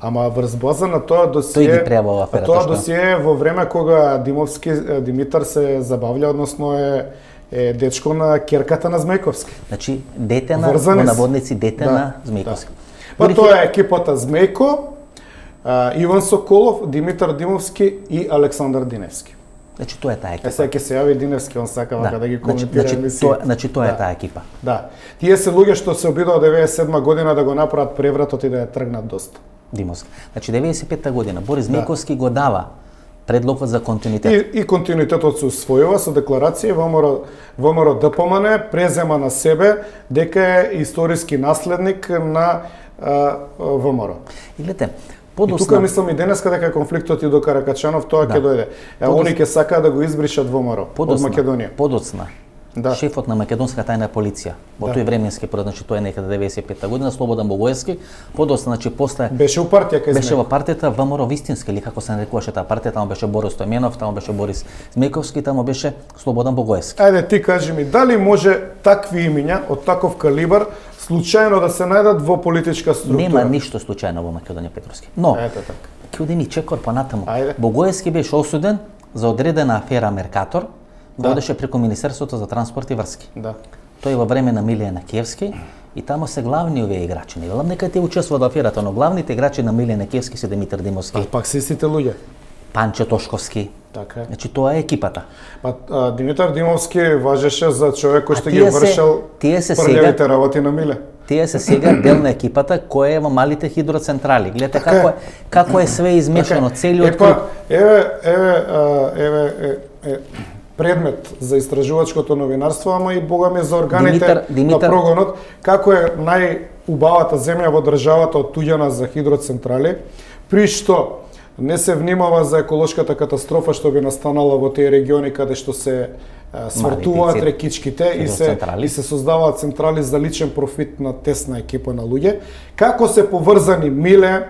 Speaker 2: Ама врз база на тоа досие...
Speaker 1: Тој ги аферата,
Speaker 2: Тоа
Speaker 1: што?
Speaker 2: досие во време кога Димовски, Димитар се забавлja, односно е е дечко на керката на Змејковски.
Speaker 1: Значи, дете на, во наводници, дете
Speaker 2: Да,
Speaker 1: на Змејковски.
Speaker 2: Па
Speaker 1: Дори
Speaker 2: тоа е екипата Змејко, а, Иван Соколов, Димитар Димовски и Александар Диневски.
Speaker 1: Значи, тоа е таа
Speaker 2: Е,
Speaker 1: екипа.
Speaker 2: сега ќе се јави Диневски, он сака вака да ги
Speaker 1: значи,
Speaker 2: коментира
Speaker 1: значи,
Speaker 2: емисијата.
Speaker 1: тоа, значи, тоа е
Speaker 2: Да.
Speaker 1: таа екипа.
Speaker 2: Да. Тие се луѓе што се обидоа 97 година да го направат превратот и да ја тргнат доста.
Speaker 1: Димовски. Значи 95 година Борис Мековски го дава предлогот за континуитет.
Speaker 2: И, и континуитетот се усвојува со декларација ВМРО, ВМРО ДПМН презема на себе дека е историски наследник на а, ВМРО.
Speaker 1: И гледате,
Speaker 2: И
Speaker 1: подосна
Speaker 2: тука мислам и денеска дека конфликтот и до Каракачанов тоа
Speaker 1: Да.
Speaker 2: ќе дојде. Е,
Speaker 1: Подос-
Speaker 2: они ќе сакаат да го избришат ВМРО од
Speaker 1: подоцна,
Speaker 2: Македонија.
Speaker 1: Подоцна.
Speaker 2: Да.
Speaker 1: Шефот на македонска тајна полиција, во
Speaker 2: Да.
Speaker 1: тој временски период, значи тоа е некаде 95 година, Слободан Богоевски, подоцна, значи после
Speaker 2: Беше у партија кај
Speaker 1: беше во партијата ВМРО вистинска или како се нарекуваше таа партија, таму беше Борис Стојменов, таму беше Борис Змејковски, таму беше Слободан Богоевски.
Speaker 2: Ајде ти кажи ми, дали може такви имиња од таков калибар случајно да се најдат во политичка структура?
Speaker 1: Нема ништо случајно во Македонија Петровски. Но,
Speaker 2: Ето така.
Speaker 1: ќе одиме чекор понатаму. Богоевски беше осуден за одредена афера Меркатор,
Speaker 2: Да.
Speaker 1: водеше преку Министерството за транспорт и врски.
Speaker 2: Да.
Speaker 1: Тој во време на Милија Накиевски и таму се главни овие играчи. Не велам нека те учествуваат во аферата, но главните играчи на Милија Накиевски се Димитар Димовски,
Speaker 2: Па, пак се истите луѓе.
Speaker 1: Панче Тошковски.
Speaker 2: Така е.
Speaker 1: Значи тоа е екипата.
Speaker 2: Па, а, Димитар Димовски важеше за човек кој
Speaker 1: А
Speaker 2: што ги вршел
Speaker 1: тие се сега-
Speaker 2: работи на Миле.
Speaker 1: Тие се сега дел на екипата која е во малите хидроцентрали. Гледате
Speaker 2: Така
Speaker 1: како
Speaker 2: е.
Speaker 1: како е све измешано,
Speaker 2: Така
Speaker 1: целиот
Speaker 2: Епа, еве, еве, а, еве, предмет за истражувачкото новинарство, ама и бога ми за органите
Speaker 1: Димитар- Димитар-
Speaker 2: на прогонот, како е најубавата земја во државата оттуѓена за хидроцентрали, при што не се внимава за еколошката катастрофа што би настанала во тие региони каде што се свртуваат рекичките и се и се создаваат централи за личен профит на тесна екипа на луѓе. Како се поврзани Миле,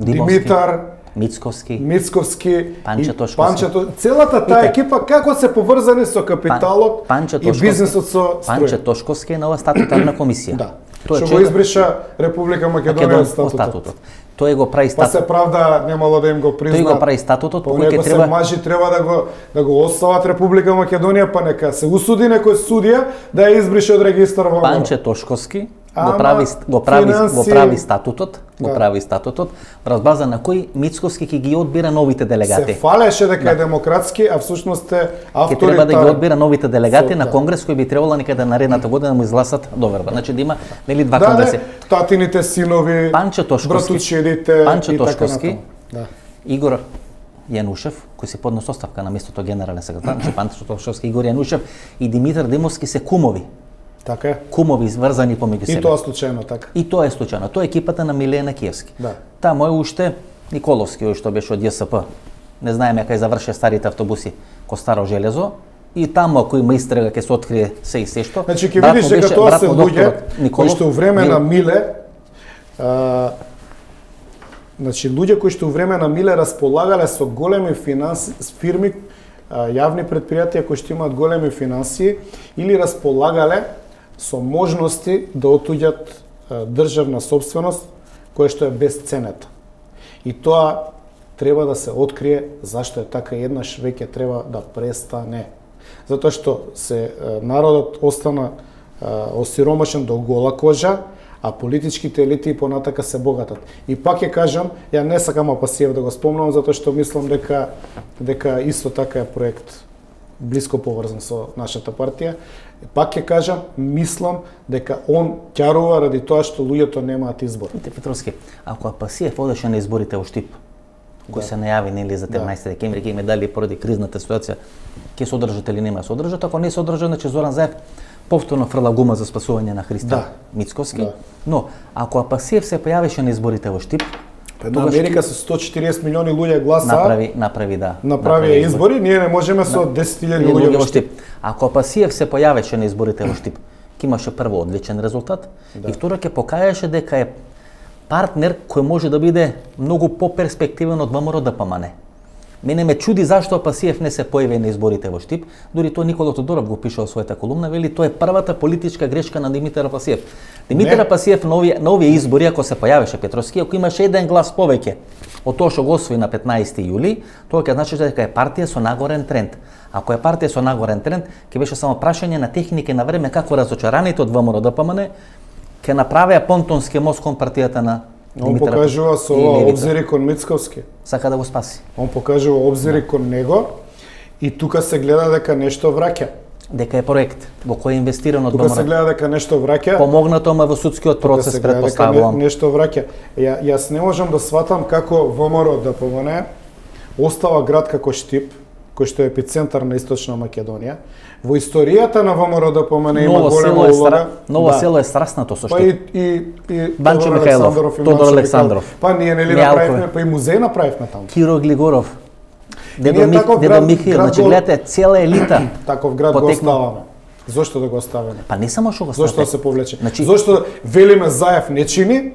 Speaker 1: Димовски.
Speaker 2: Димитар,
Speaker 1: Мицковски,
Speaker 2: Мицковски
Speaker 1: Панче Тошковски.
Speaker 2: Панче То- целата таа екипа како се поврзани со капиталот
Speaker 1: Панче
Speaker 2: и бизнисот со
Speaker 1: Панче
Speaker 2: струја.
Speaker 1: Тошковски е нова статутарна комисија.
Speaker 2: Да.
Speaker 1: Тој е
Speaker 2: Што го избриша Република Македонија
Speaker 1: Македон-
Speaker 2: од статутот.
Speaker 1: статутот. Тој го прави
Speaker 2: Па
Speaker 1: статут.
Speaker 2: се правда немало да им го признаат.
Speaker 1: Тој го прави статутот, по кој ќе
Speaker 2: се
Speaker 1: треба
Speaker 2: мажи треба да го да го остават Република Македонија, па нека се усуди некој судија да ја избрише од регистар во
Speaker 1: Панче Тошковски го
Speaker 2: Ама,
Speaker 1: прави го прави го
Speaker 2: финанси-
Speaker 1: прави статутот, го
Speaker 2: Да.
Speaker 1: прави статутот, врз база на кој Мицковски ќе ги одбира новите
Speaker 2: се
Speaker 1: делегати.
Speaker 2: фалеше дека е демократски, а всушност е
Speaker 1: Ќе
Speaker 2: авторитарен.
Speaker 1: треба да ги одбира новите делегати
Speaker 2: Со-
Speaker 1: на
Speaker 2: да.
Speaker 1: конгрес кој би требало некаде наредната година да му изгласат доверба. Значи да има нели два
Speaker 2: Да,
Speaker 1: конгреси.
Speaker 2: не, татините синови,
Speaker 1: Панче Тошковски,
Speaker 2: братучедите
Speaker 1: Панче
Speaker 2: и така
Speaker 1: Тошковски.
Speaker 2: Да.
Speaker 1: Игор Јанушев, кој се поднос оставка на местото генерален секретар, значи Панче Тошковски, Игор Јанушев и Димитар Димовски се кумови.
Speaker 2: Така е.
Speaker 1: Кумови врзани помеѓу
Speaker 2: И
Speaker 1: себе.
Speaker 2: тоа случајно така.
Speaker 1: И тоа е случајно. Тоа е екипата на Милена Киевски.
Speaker 2: Да.
Speaker 1: Таму е уште Николовски, кој што беше од ЈСП. Не знаеме кај заврши старите автобуси ко Старо железо. И таму ако има истрага ќе се открие се и се што.
Speaker 2: Значи ќе видиш дека тоа се луѓе кои што у време на Миле а, значи луѓе кои што у време на Миле располагале со големи финанси фирми а, јавни предпријатија кои што имаат големи финансии или располагале со можности да отуѓат државна собственост која што е безценета. И тоа треба да се открие зашто е така еднаш веќе треба да престане. Затоа што се народот остана осиромашен до гола кожа, а политичките елити и понатака се богатат. И пак ќе кажам, ја не сакам Апасиев да го спомнам затоа што мислам дека дека исто така е проект блиско поврзан со нашата партија. Пак ќе кажам, мислам дека он ќарува ради тоа што луѓето немаат избор.
Speaker 1: Видите Петровски, ако Апасиев одеше на изборите во Штип, кој се најави нели за 13 декември, ќе им дали поради кризната ситуација, ќе се одржат или нема да се одржат, ако не се одржат, значи Зоран Заев повторно фрла гума за спасување на Христа
Speaker 2: Да.
Speaker 1: Мицковски.
Speaker 2: Да.
Speaker 1: Но ако Апасиев се појавеше на изборите во Штип,
Speaker 2: Една
Speaker 1: тогаш
Speaker 2: Америка со 140 милиони луѓе гласа
Speaker 1: направи направи да
Speaker 2: направија избори, ние не можеме со 10.000
Speaker 1: луѓе во Штип. Ако Апасиев се појавеше на изборите во Штип, ќе имаше прво одличен резултат и второ ќе покажеше дека е партнер кој може да биде многу поперспективен од ВМРО ДПМН. Мене ме чуди зашто Апасиев не се појави на изборите во Штип, дури тоа Никола Тодоров го пише во својата колумна, вели тоа е првата политичка грешка на Димитар Апасиев. Димитар
Speaker 2: Не.
Speaker 1: Апасиев на овие, на овие избори, ако се појавеше Петровски, ако имаше еден глас повеќе од тоа што го освои на 15 јули, тоа ќе значи дека е партија со нагорен тренд. Ако е партија со нагорен тренд, ќе беше само прашање на техника и на време како разочараните од ВМРО ДПМН ќе направеа понтонски мост кон партијата на
Speaker 2: Он покажува со ова обзири кон Мицковски.
Speaker 1: Сака да го спаси.
Speaker 2: Он покажува обзири кон него и тука се гледа дека нешто враќа.
Speaker 1: Дека е проект во кој е инвестирано од
Speaker 2: Тука се гледа дека нешто враќа.
Speaker 1: Помогнато ма во судскиот процес предпоставувам.
Speaker 2: не, нешто враќа. Ја, јас не можам да сватам како ВМРО да помоне остава град како Штип, кој што е епицентар на источна Македонија. Во историјата на ВМРО да помоне има
Speaker 1: Ново
Speaker 2: голема
Speaker 1: е
Speaker 2: улога.
Speaker 1: стра... Ново
Speaker 2: Да.
Speaker 1: село е страснато со
Speaker 2: Па
Speaker 1: што.
Speaker 2: и, и, и
Speaker 1: Банчо
Speaker 2: Тодор
Speaker 1: Михајлов, Тодор Александров.
Speaker 2: Па ние нели направивме, па и музеј направивме таму.
Speaker 1: Киро Глигоров. Дедо, Мих...
Speaker 2: таков
Speaker 1: Дедо Михаил, значи
Speaker 2: го-
Speaker 1: гледате цела елита.
Speaker 2: Таков град го
Speaker 1: Потекнал.
Speaker 2: оставаме. Зошто да го оставиме?
Speaker 1: Па не само што го
Speaker 2: Зошто
Speaker 1: ставите.
Speaker 2: да се повлече?
Speaker 1: Значи-
Speaker 2: Зошто велиме Заев не чини,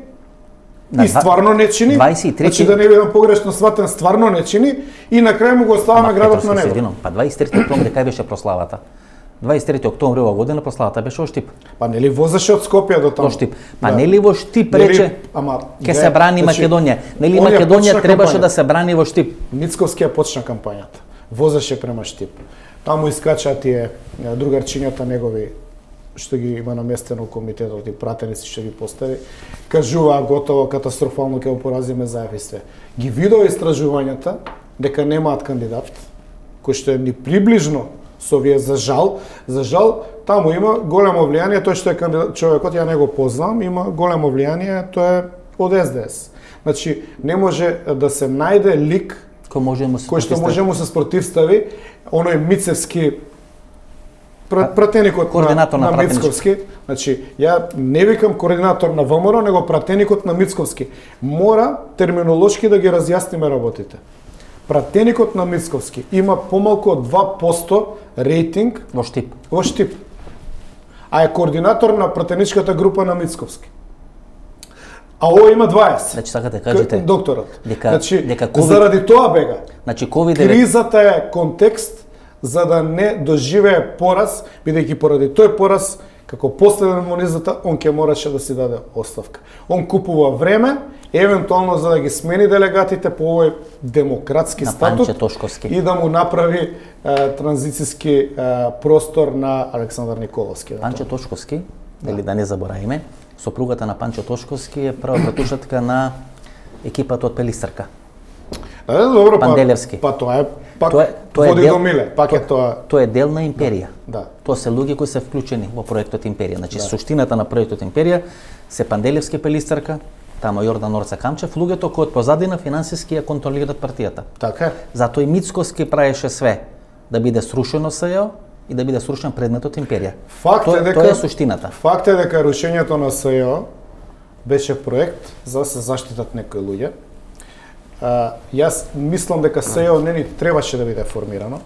Speaker 2: и
Speaker 1: два-
Speaker 2: стварно не чини.
Speaker 1: 23
Speaker 2: Значи да не бидам погрешно сватен, стварно не чини и на крај му го оставаме градот на него.
Speaker 1: извинувам, Па 23 октомври кај беше прославата? 23 октомври ова година прославата беше во Штип.
Speaker 2: Па нели возеше од Скопје до таму?
Speaker 1: Во Штип. Па
Speaker 2: Да.
Speaker 1: нели во Штип
Speaker 2: Нели-
Speaker 1: рече
Speaker 2: ама,
Speaker 1: ќе се брани
Speaker 2: значи,
Speaker 1: Македонија. Нели
Speaker 2: он ја
Speaker 1: Македонија требаше
Speaker 2: кампањата.
Speaker 1: да се брани во Штип.
Speaker 2: Мицковски ја почна кампањата. Возеше према Штип. Таму искачаа тие другарчињата негови што ги има наместено комитетот и пратеници што ги постави, кажуваа готово катастрофално ќе го поразиме све. Ги видоа истражувањата дека немаат кандидат кој што е ни приближно со овие за жал, за жал таму има големо влијание, тој што е кандидат, човекот ја не го познавам, има големо влијание, тој е од СДС. Значи не може да се најде лик
Speaker 1: Кој може да му се
Speaker 2: кој што може му се спротивстави оној Мицевски пратеникот
Speaker 1: Координатор на
Speaker 2: на, на. Мицковски, значи ја не викам координатор на ВМРО, него пратеникот на Мицковски. Мора терминолошки да ги разјасниме работите. Пратеникот на Мицковски има помалку од 2% рейтинг
Speaker 1: Во Штип.
Speaker 2: во Штип. А е координатор на пратеничката група на Мицковски. А ово има 20.
Speaker 1: Значи сакате да кажете
Speaker 2: докторот.
Speaker 1: дека-
Speaker 2: значи,
Speaker 1: дека COVID-
Speaker 2: заради тоа бега.
Speaker 1: Значи COVID-19
Speaker 2: Кризата е контекст за да не доживее пораз, бидејќи поради тој пораз, како последен во низата, он ќе мораше да си даде оставка. Он купува време, евентуално за да ги смени делегатите по овој демократски
Speaker 1: На
Speaker 2: статут и да му направи е, транзициски е, простор на Александар Николовски.
Speaker 1: Панче Тошковски, дали да не заборавиме, сопругата на Панче Тошковски е прва пратушатка на екипата од Пелистрка.
Speaker 2: Да, да, добро,
Speaker 1: Панделевски.
Speaker 2: Па, па тоа е пак
Speaker 1: Тоа е- тоа е
Speaker 2: води
Speaker 1: дел-
Speaker 2: до миле, пак е тоа.
Speaker 1: Тоа е дел на империја.
Speaker 2: Да.
Speaker 1: Тоа се луѓе кои се вклучени во проектот Империја. Значи, суштината на проектот Империја се Панделевски Пелистрка, тамо Јордан Орца Камчев, луѓето кои од позадина финансиски ја контролираат партијата.
Speaker 2: Така е.
Speaker 1: Затоа и Мицкоски правеше све да биде срушено СЈО и да биде срушен предметот Империја.
Speaker 2: Факт
Speaker 1: тоа,
Speaker 2: е дека
Speaker 1: тоа е суштината.
Speaker 2: Факт е дека рушењето на СЈО беше проект за да се заштитат некои луѓе. А, јас мислам дека СЕО не ни требаше да биде формирано.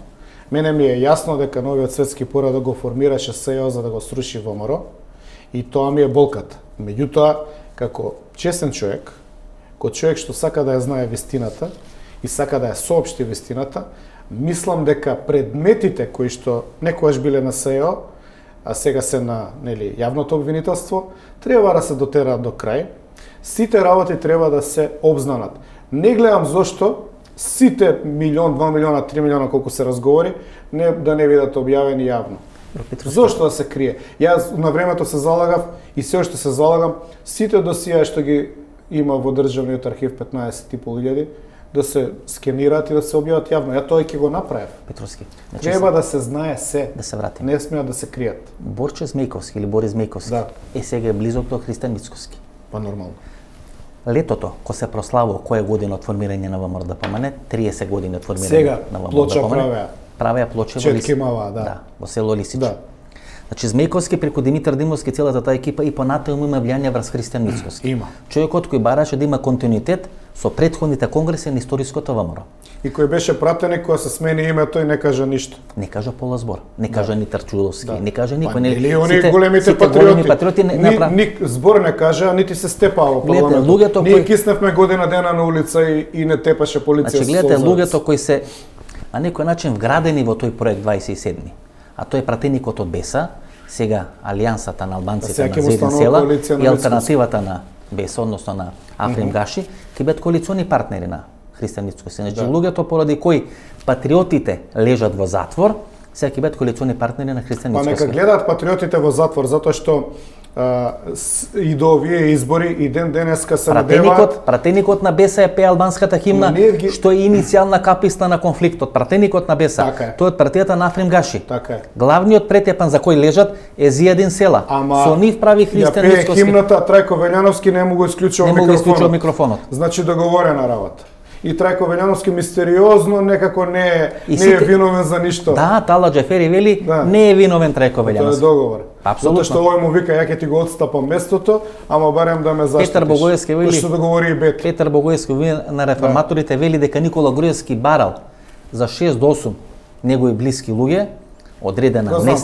Speaker 2: Мене ми е јасно дека новиот светски поредок го формираше СЕО за да го сруши ВМРО и тоа ми е болката. Меѓутоа, како честен човек, како човек што сака да ја знае вистината и сака да ја соопшти вистината, мислам дека предметите кои што некогаш биле на СЕО, а сега се на нели јавното обвинителство, треба да се дотераат до крај. Сите работи треба да се обзнанат. Не гледам зошто сите милион, 2 милиона, 3 милиона колку се разговори, не да не бидат објавени јавно. Зошто да се крие? Јас на времето се залагав и се уште се залагам сите досија што ги има во државниот архив 15.500 да се скенираат и да се објават јавно. Ја тоа ќе го направев.
Speaker 1: Петровски. Значи,
Speaker 2: Треба да се знае се.
Speaker 1: да се вратиме.
Speaker 2: Не смеат да се кријат.
Speaker 1: Борче Змејковски или Борис Змејковски
Speaker 2: Да.
Speaker 1: е сега е близок до Христијан Мицкоски.
Speaker 2: Па нормално.
Speaker 1: Летото, ко се прославува која година од формирање на ВМРО ДПМН, 30 години од формирање
Speaker 2: Сега,
Speaker 1: на ВМРО
Speaker 2: плоча
Speaker 1: ДПМН,
Speaker 2: правеа.
Speaker 1: правеа плоча во Лисич.
Speaker 2: да.
Speaker 1: да. во село Лисич.
Speaker 2: Да.
Speaker 1: Значи Змејковски преку Димитар Димовски целата таа екипа и понатаму има влијание врз Христијан Мицкоски.
Speaker 2: Има.
Speaker 1: Човекот кој бараше да има континуитет со претходните конгреси на историското ВМРО.
Speaker 2: И кој беше пратеник кога се смени името и не кажа ништо.
Speaker 1: Не кажа Пола Збор, не кажа ни Тарчуловски,
Speaker 2: Да.
Speaker 1: не кажа никој.
Speaker 2: Па,
Speaker 1: нели?
Speaker 2: нели они
Speaker 1: Сите-
Speaker 2: големите
Speaker 1: сите
Speaker 2: патриоти.
Speaker 1: големи патриоти не,
Speaker 2: ни,
Speaker 1: направ...
Speaker 2: ни, збор не кажа, нити се степаа во парламентот.
Speaker 1: луѓето
Speaker 2: Ние
Speaker 1: кои-
Speaker 2: кисневме година дена на улица и, и не тепаше полиција
Speaker 1: Значи, гледате луѓето кои се на некој начин вградени во тој проект 27 а тој е пратеникот од БЕСА, сега Алијансата на албанците на Зедин села и алтернативата на БЕСА, односно на Африм Гаши, ќе бидат коалициони партнери на Христијан Мицкоски. Значи
Speaker 2: Да.
Speaker 1: луѓето поради кои патриотите лежат во затвор, сега ќе бидат коалициони партнери на Христијан
Speaker 2: Па нека гледаат патриотите во затвор затоа што и до овие избори и ден денеска се надеваат
Speaker 1: Пратеникот, пратеникот на БЕСА е пее албанската химна,
Speaker 2: ги-
Speaker 1: што е иницијална каписта на конфликтот. Пратеникот на БЕСА,
Speaker 2: Така е.
Speaker 1: тој од партијата на Африм Гаши.
Speaker 2: Така е.
Speaker 1: Главниот претепан за кој лежат е Зијадин Села.
Speaker 2: Ама
Speaker 1: Со нив прави
Speaker 2: ја
Speaker 1: Христијан
Speaker 2: пее
Speaker 1: Мицкоски.
Speaker 2: химната, Трајко Велјановски не му го исклучува
Speaker 1: Не му го
Speaker 2: микрофонот.
Speaker 1: исклучува микрофонот.
Speaker 2: Значи договорена работа. И Трајко Велјановски мистериозно некако не е,
Speaker 1: И
Speaker 2: не е
Speaker 1: сите-
Speaker 2: виновен за ништо.
Speaker 1: Да, Тала Джефери вели,
Speaker 2: Да.
Speaker 1: не е виновен Трајко
Speaker 2: Тоа е
Speaker 1: Велјановски.
Speaker 2: договор.
Speaker 1: Апсолутно.
Speaker 2: Затоа што овој му вика ја ќе ти го отстапам местото, ама барем да ме заштитиш.
Speaker 1: Петар Богоевски вели-
Speaker 2: што договори и Бет.
Speaker 1: Петар Богоевски вели на реформаторите вели дека Никола Груевски барал за 6 до 8 негови блиски луѓе, одредена
Speaker 2: Го знам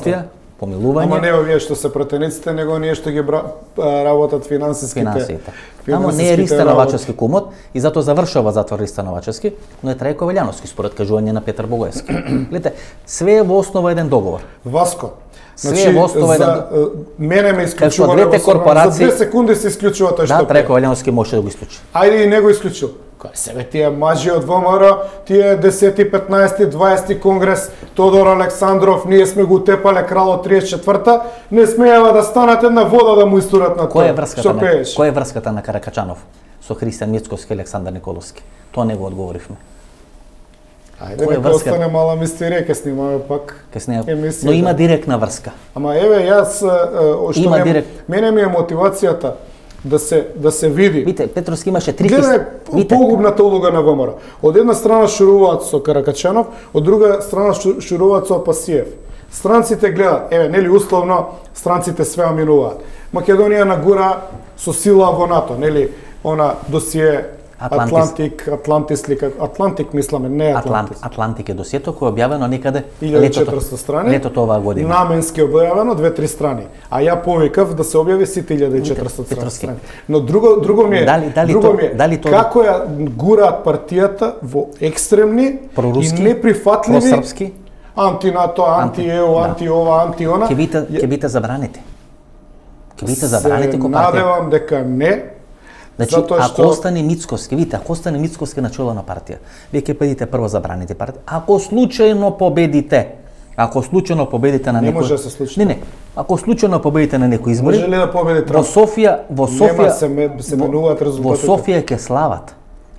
Speaker 1: амнестија,
Speaker 2: Ама
Speaker 1: помилување,
Speaker 2: не овие што се пратениците, него оние што ги бра... работат финансиските.
Speaker 1: финансиите. Амо не е
Speaker 2: финансиските
Speaker 1: Ристо
Speaker 2: работи.
Speaker 1: Новачевски кумот и затоа завршува затвор Ристо Новачевски, но е Трајко Велјановски според кажување на Петар Богоевски. Гледате, све е во основа еден договор.
Speaker 2: Васко. Значи,
Speaker 1: Све е во основа
Speaker 2: за, е, мене ме исклучува
Speaker 1: двете корпорации-
Speaker 2: За две секунди се исклучува тој
Speaker 1: Да,
Speaker 2: што пее.
Speaker 1: Трајко Велјановски може да го исклучи.
Speaker 2: Ајде и него исклучил. Кај себе тие мажи од ВМРО, тие 10, 15, 20 конгрес, Тодор Александров, ние сме го тепале крало 34-та, не смеева да станат една вода да му истурат на тоа.
Speaker 1: Која е врската на која е врската на Каракачанов со Христијан Мицкоски и Александар Николовски? Тоа не го одговоривме.
Speaker 2: Ајде,
Speaker 1: е
Speaker 2: нека остане мала мистерија, ќе снимаме пак.
Speaker 1: Каснеја,
Speaker 2: Емисија,
Speaker 1: но има директна врска.
Speaker 2: Ама еве јас е, е, што
Speaker 1: Има
Speaker 2: ме,
Speaker 1: директ-
Speaker 2: мене ми е мотивацијата да се да се види.
Speaker 1: Вите, Петровски имаше три
Speaker 2: Гледај
Speaker 1: хис- Вите,
Speaker 2: погубната улога на ВМРО. Од една страна шуруваат со Каракачанов, од друга страна шу- шуруваат со Пасиев. Странците гледаат, еве, нели условно, странците све аминуваат. Македонија нагура со сила во НАТО, нели, она досие
Speaker 1: Атлантис.
Speaker 2: Атлантик, Атлантис лика, Атлантик мисламе, не
Speaker 1: Атлант,
Speaker 2: Атлантис.
Speaker 1: Атлантик е досието кој објавено некаде
Speaker 2: 1400 страни.
Speaker 1: Летото оваа година.
Speaker 2: Наменски објавено две-три страни. А ја повикав да се објави сите 1400
Speaker 1: Петровски.
Speaker 2: страни. Но друго друго ми е,
Speaker 1: Дали- дали
Speaker 2: друго
Speaker 1: то-
Speaker 2: ми е,
Speaker 1: дали то-
Speaker 2: како ја гураат партијата во екстремни
Speaker 1: Проруски,
Speaker 2: и неприфатливи
Speaker 1: просрпски.
Speaker 2: анти-НАТО, анти-ЕУ,
Speaker 1: да.
Speaker 2: анти-ова, анти-она.
Speaker 1: Ќе бите ќе бите забраните. Ќе бите забраните
Speaker 2: Се
Speaker 1: ко партија.
Speaker 2: надевам дека не,
Speaker 1: Значи,
Speaker 2: затоа
Speaker 1: ако
Speaker 2: што-
Speaker 1: остане Мицкоски, видите, ако остане Мицкоски на чело на партија, вие ќе бидете прво забраните партија. Ако случајно победите, ако случајно победите на
Speaker 2: Не
Speaker 1: некој
Speaker 2: може да се случи
Speaker 1: Не, не. Ако случајно победите на некои избори,
Speaker 2: може ли да победи
Speaker 1: во
Speaker 2: Трамп?
Speaker 1: Софија, во Софија
Speaker 2: Нема се ме- се менуваат
Speaker 1: во
Speaker 2: резултатите.
Speaker 1: Софија ќе слават.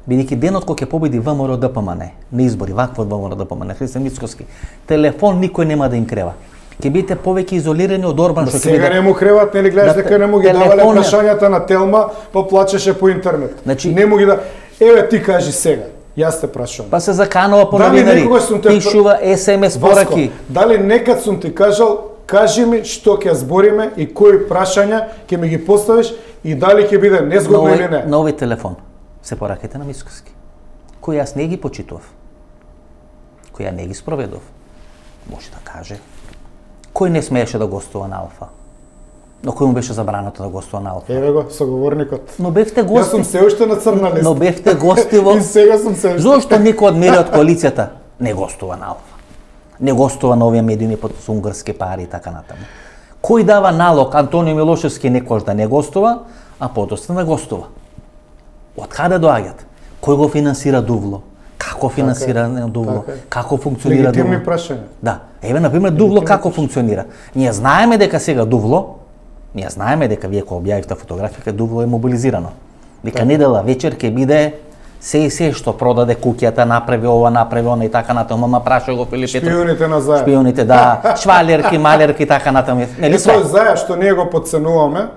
Speaker 1: Бидејќи денот кога ќе победи ВМРО ДПМН на избори, вакво од ВМРО ДПМН, Христијан Мицкоски, телефон никој нема да им крева. Ќе бидете повеќе изолирани од Орбан што ќе
Speaker 2: Сега не му креват, нели гледаш
Speaker 1: Да,
Speaker 2: дека не му ги давале прашањата на Телма, па плачеше по интернет.
Speaker 1: Значи-
Speaker 2: не му ги да Еве ти кажи сега. Јас те прашувам.
Speaker 1: Па се заканува по
Speaker 2: Дали
Speaker 1: новинари,
Speaker 2: сум те-
Speaker 1: пишува
Speaker 2: Васко,
Speaker 1: пораки.
Speaker 2: дали некад сум ти кажал, кажи ми што ќе збориме и кои прашања ќе ми ги поставиш и дали ќе биде незгодно или не.
Speaker 1: на овој телефон се пораките на Мицкоски, кои јас не ги почитував, кои ја не ги спроведов. Може да каже. Кој не смееше да гостува на Алфа? Но кој му беше забрането да гостува на Алфа?
Speaker 2: Еве го, соговорникот.
Speaker 1: Но бевте
Speaker 2: Јас
Speaker 1: гости.
Speaker 2: сум се уште на црна листа.
Speaker 1: Но бевте гости во
Speaker 2: И сега сум се уште.
Speaker 1: Зошто никој од мере од коалицијата не гостува на Алфа? Не гостува на овие медиуми под со унгарски пари и така натаму. Кој дава налог Антонио Милошевски некош да не гостува, а подоста да гостува? Од каде доаѓаат? Кој го финансира Дувло? Како финансира Дувло?
Speaker 2: така.
Speaker 1: Како функционира
Speaker 2: Легитимни
Speaker 1: Дувло?
Speaker 2: прашања.
Speaker 1: Да. Еве, например, Дувло како функционира? Ние знаеме дека сега Дувло, ние знаеме дека вие кога објавивте фотографија, Дувло е мобилизирано. Дека недела вечер ќе биде се и се што продаде куќата, направи ова, направи она и така натаму, ама праша го Филип Петров.
Speaker 2: Шпионите на заед.
Speaker 1: Шпионите, да, швалерки, малерки и така натаму. Нели
Speaker 2: тој заја што ние го подценуваме,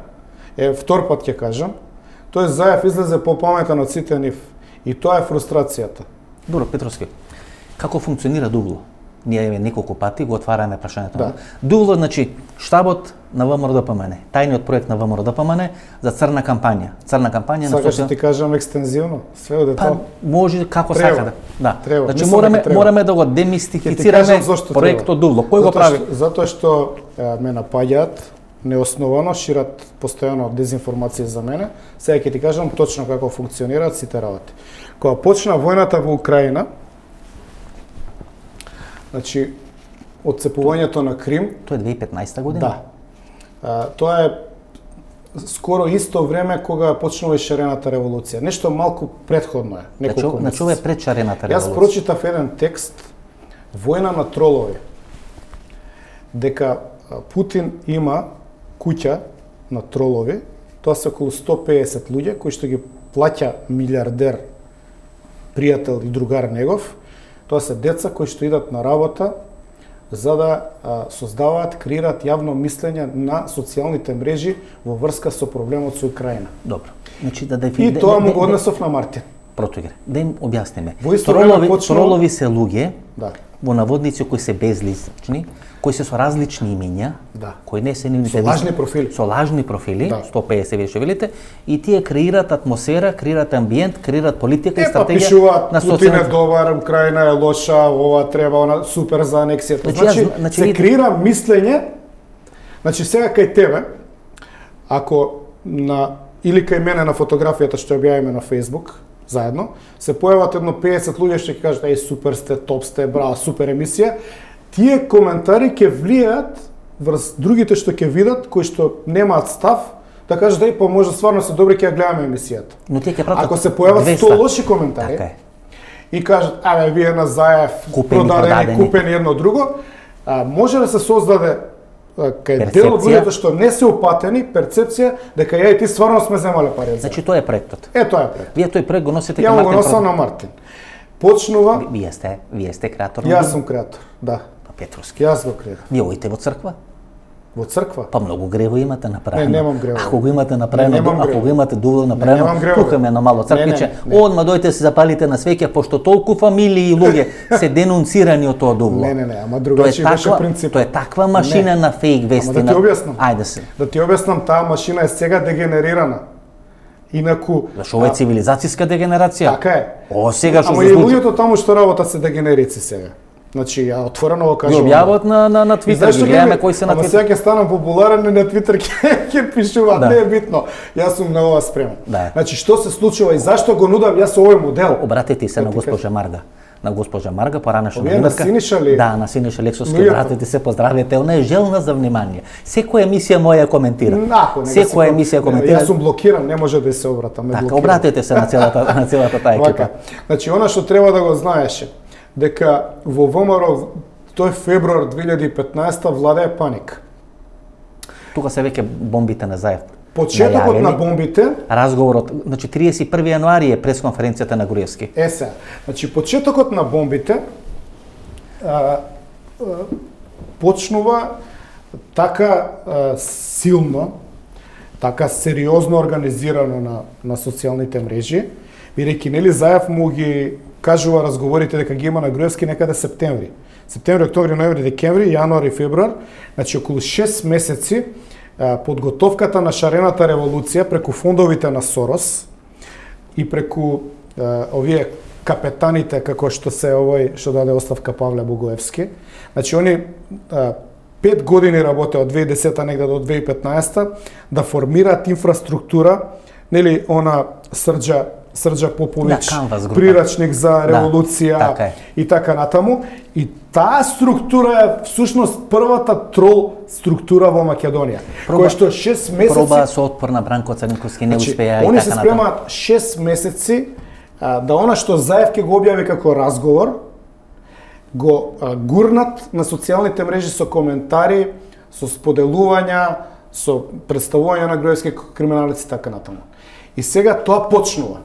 Speaker 2: е втор пат ќе кажам, тој зајав излезе попаметен од сите нив. И тоа е фрустрацијата.
Speaker 1: Добро, Петровски. Како функционира Дувло? Ние еве неколку пати го отвараме прашањето.
Speaker 2: Да.
Speaker 1: Дувло значи штабот на ВМРО ДПМН, тајниот проект на ВМРО ДПМН за црна кампања. Црна кампања на
Speaker 2: Сакаш да
Speaker 1: социјал...
Speaker 2: ти кажам екстензивно, све од
Speaker 1: Па,
Speaker 2: детал.
Speaker 1: може како
Speaker 2: Треба.
Speaker 1: сака да. Да.
Speaker 2: Треба.
Speaker 1: Значи
Speaker 2: Мислам
Speaker 1: мораме
Speaker 2: треба.
Speaker 1: мораме да го демистифицираме проектот. Дувло. Кој го прави?
Speaker 2: Што, затоа што е, ме напаѓаат неосновано, шират постојано дезинформации за мене. Сега ќе ти кажам точно како функционираат сите работи. Кога почна војната во Украина, значи одцепувањето на Крим,
Speaker 1: Тоа е 2015 година.
Speaker 2: Да. А, тоа е скоро исто време кога почнува и шарената револуција. Нешто малку предходно е,
Speaker 1: Значи, значи ова е пред шарената
Speaker 2: Јас
Speaker 1: револуција.
Speaker 2: прочитав еден текст Војна на тролови дека Путин има куќа на тролови, тоа се околу 150 луѓе кои што ги плаќа милиардер пријател и другар негов. Тоа се деца кои што идат на работа за да создаваат, креираат јавно мислење на социјалните мрежи во врска со проблемот со Украина.
Speaker 1: Добро. Значи да
Speaker 2: И
Speaker 1: дефини
Speaker 2: тоа му го однесов на Мартин.
Speaker 1: Протугер. Да им објасниме.
Speaker 2: Во исто време
Speaker 1: Тролови,
Speaker 2: почнува-
Speaker 1: тролови се луѓе
Speaker 2: Да.
Speaker 1: Во наводници кои се безлични, кои се со различни имиња,
Speaker 2: Да.
Speaker 1: кои не се нивните
Speaker 2: Со лажни профили.
Speaker 1: Со лажни профили,
Speaker 2: Да.
Speaker 1: 150 вие што велите, и тие креираат атмосфера, креираат амбиент, креираат политика и
Speaker 2: Е,
Speaker 1: стратегија
Speaker 2: пишуваат,
Speaker 1: на
Speaker 2: Путин е добар, Украина е лоша, ова треба, она супер за анексијата.
Speaker 1: Значи,
Speaker 2: Значи,
Speaker 1: значи,
Speaker 2: се креира мислење, значи сега кај тебе, ако на, или кај мене на фотографијата што ја објавиме на Facebook, заедно, се појават едно 50 луѓе што ќе кажат, еј, супер сте, топ сте, браво, супер емисија, тие коментари ќе влијаат врз другите што ќе видат, кои што немаат став, да кажат, еј, па може стварно се добри ќе ја гледаме емисијата.
Speaker 1: Но тие ќе пратат
Speaker 2: Ако се појават
Speaker 1: 200.
Speaker 2: 100 лоши коментари,
Speaker 1: Така е.
Speaker 2: и кажат, абе, вие на Заев
Speaker 1: Купени,
Speaker 2: продадени,
Speaker 1: продадени.
Speaker 2: купени едно друго, а, може да се создаде кај дел од луѓето што не се упатени, перцепција дека ја и ти стварно сме земале пари од.
Speaker 1: Значи тоа е проектот.
Speaker 2: Е, тоа е пред.
Speaker 1: Вие тој проект го носите
Speaker 2: Ја
Speaker 1: кај
Speaker 2: му го
Speaker 1: Мартин
Speaker 2: носам на Мартин. Почнува,
Speaker 1: Вие сте, вие сте креатор.
Speaker 2: јас сум креатор, да.
Speaker 1: Па Петровски.
Speaker 2: Јас го креирам.
Speaker 1: Вие одите во црква?
Speaker 2: Во црква.
Speaker 1: Па многу грево имате направено.
Speaker 2: Не, немам грево.
Speaker 1: Ако го имате направено,
Speaker 2: Не, немам
Speaker 1: ако го имате доволно направено,
Speaker 2: грево,
Speaker 1: тука ме едно мало црквиче.
Speaker 2: Не, не, не.
Speaker 1: Одма дојдете се запалите на свеќа, пошто толку фамилии и луѓе се денунцирани од тоа дувло.
Speaker 2: Не, не, не, ама другачи беше принцип.
Speaker 1: тоа е таква машина
Speaker 2: Не.
Speaker 1: на фейк вести.
Speaker 2: Ама да
Speaker 1: на-
Speaker 2: ти објаснам.
Speaker 1: Ајде се.
Speaker 2: Да ти објаснам, таа машина е сега дегенерирана. Инаку,
Speaker 1: Зашо ова е цивилизацијска дегенерација?
Speaker 2: така е.
Speaker 1: О, сега што
Speaker 2: Ама и луѓето таму што работат се дегенерици сега. Значи, ја отворено го
Speaker 1: Ги
Speaker 2: кажувам.
Speaker 1: објавуваат на, на, на Твитер, ги гледаме
Speaker 2: ги-
Speaker 1: кои се на
Speaker 2: Ама
Speaker 1: Твитер.
Speaker 2: сега ќе станам популарен на Твитер ќе ќе пишуваат,
Speaker 1: Да.
Speaker 2: не е битно. Јас сум на ова спремен.
Speaker 1: Да.
Speaker 2: Значи, што се случува и зашто го нудам јас овој модел?
Speaker 1: Обратете се
Speaker 2: Да
Speaker 1: на госпожа Марга. На госпожа Марга, поранешна
Speaker 2: Овие на. Синиша ли?
Speaker 1: Да, на Синиша Лексовски, обратете се, поздравете. Она е желна за внимание. Секоја емисија моја коментира.
Speaker 2: Нако,
Speaker 1: Секоја
Speaker 2: си-
Speaker 1: емисија коментира.
Speaker 2: Јас сум блокиран, не може да се обратам.
Speaker 1: Така, обратете се на целата на целата таа екипа.
Speaker 2: Вака. Значи, она што треба да го знаеше, дека во ВМРО тој февруар 2015 владее паник.
Speaker 1: Тука се веќе бомбите на Заев.
Speaker 2: Почетокот на бомбите
Speaker 1: разговорот, значи 31 јануари е пресконференцијата на Груевски.
Speaker 2: Е се, значи почетокот на бомбите а, а, почнува така а, силно, така сериозно организирано на, на социјалните мрежи, бидејќи нели Заев му ги кажува разговорите дека ги има на Груевски некаде септември. Септември, октомври, ноември, декември, јануари, февруар, значи околу 6 месеци подготовката на шарената револуција преку фондовите на Сорос, и преку овие капетаните како што се овој што даде оставка Павле Бугоевски. Значи они пет години работе од 2010 негде до 2015 да формираат инфраструктура, нели она срджа Срđа Поповиќ,
Speaker 1: Да, група.
Speaker 2: прирачник за
Speaker 1: Да,
Speaker 2: револуција
Speaker 1: така е.
Speaker 2: и така натаму. И таа структура е всушност првата трол структура во Македонија,
Speaker 1: Проба-
Speaker 2: која што 6 месеци
Speaker 1: Проба со отпор на Бранко Црнковски не
Speaker 2: Значи,
Speaker 1: успеа и
Speaker 2: они
Speaker 1: така
Speaker 2: се
Speaker 1: натаму.
Speaker 2: спремаат 6 месеци а, да она што Заев ќе го објави како разговор, го а, гурнат на социјалните мрежи со коментари, со споделувања, со представување на Груевски како криминалец и така натаму. И сега тоа почнува.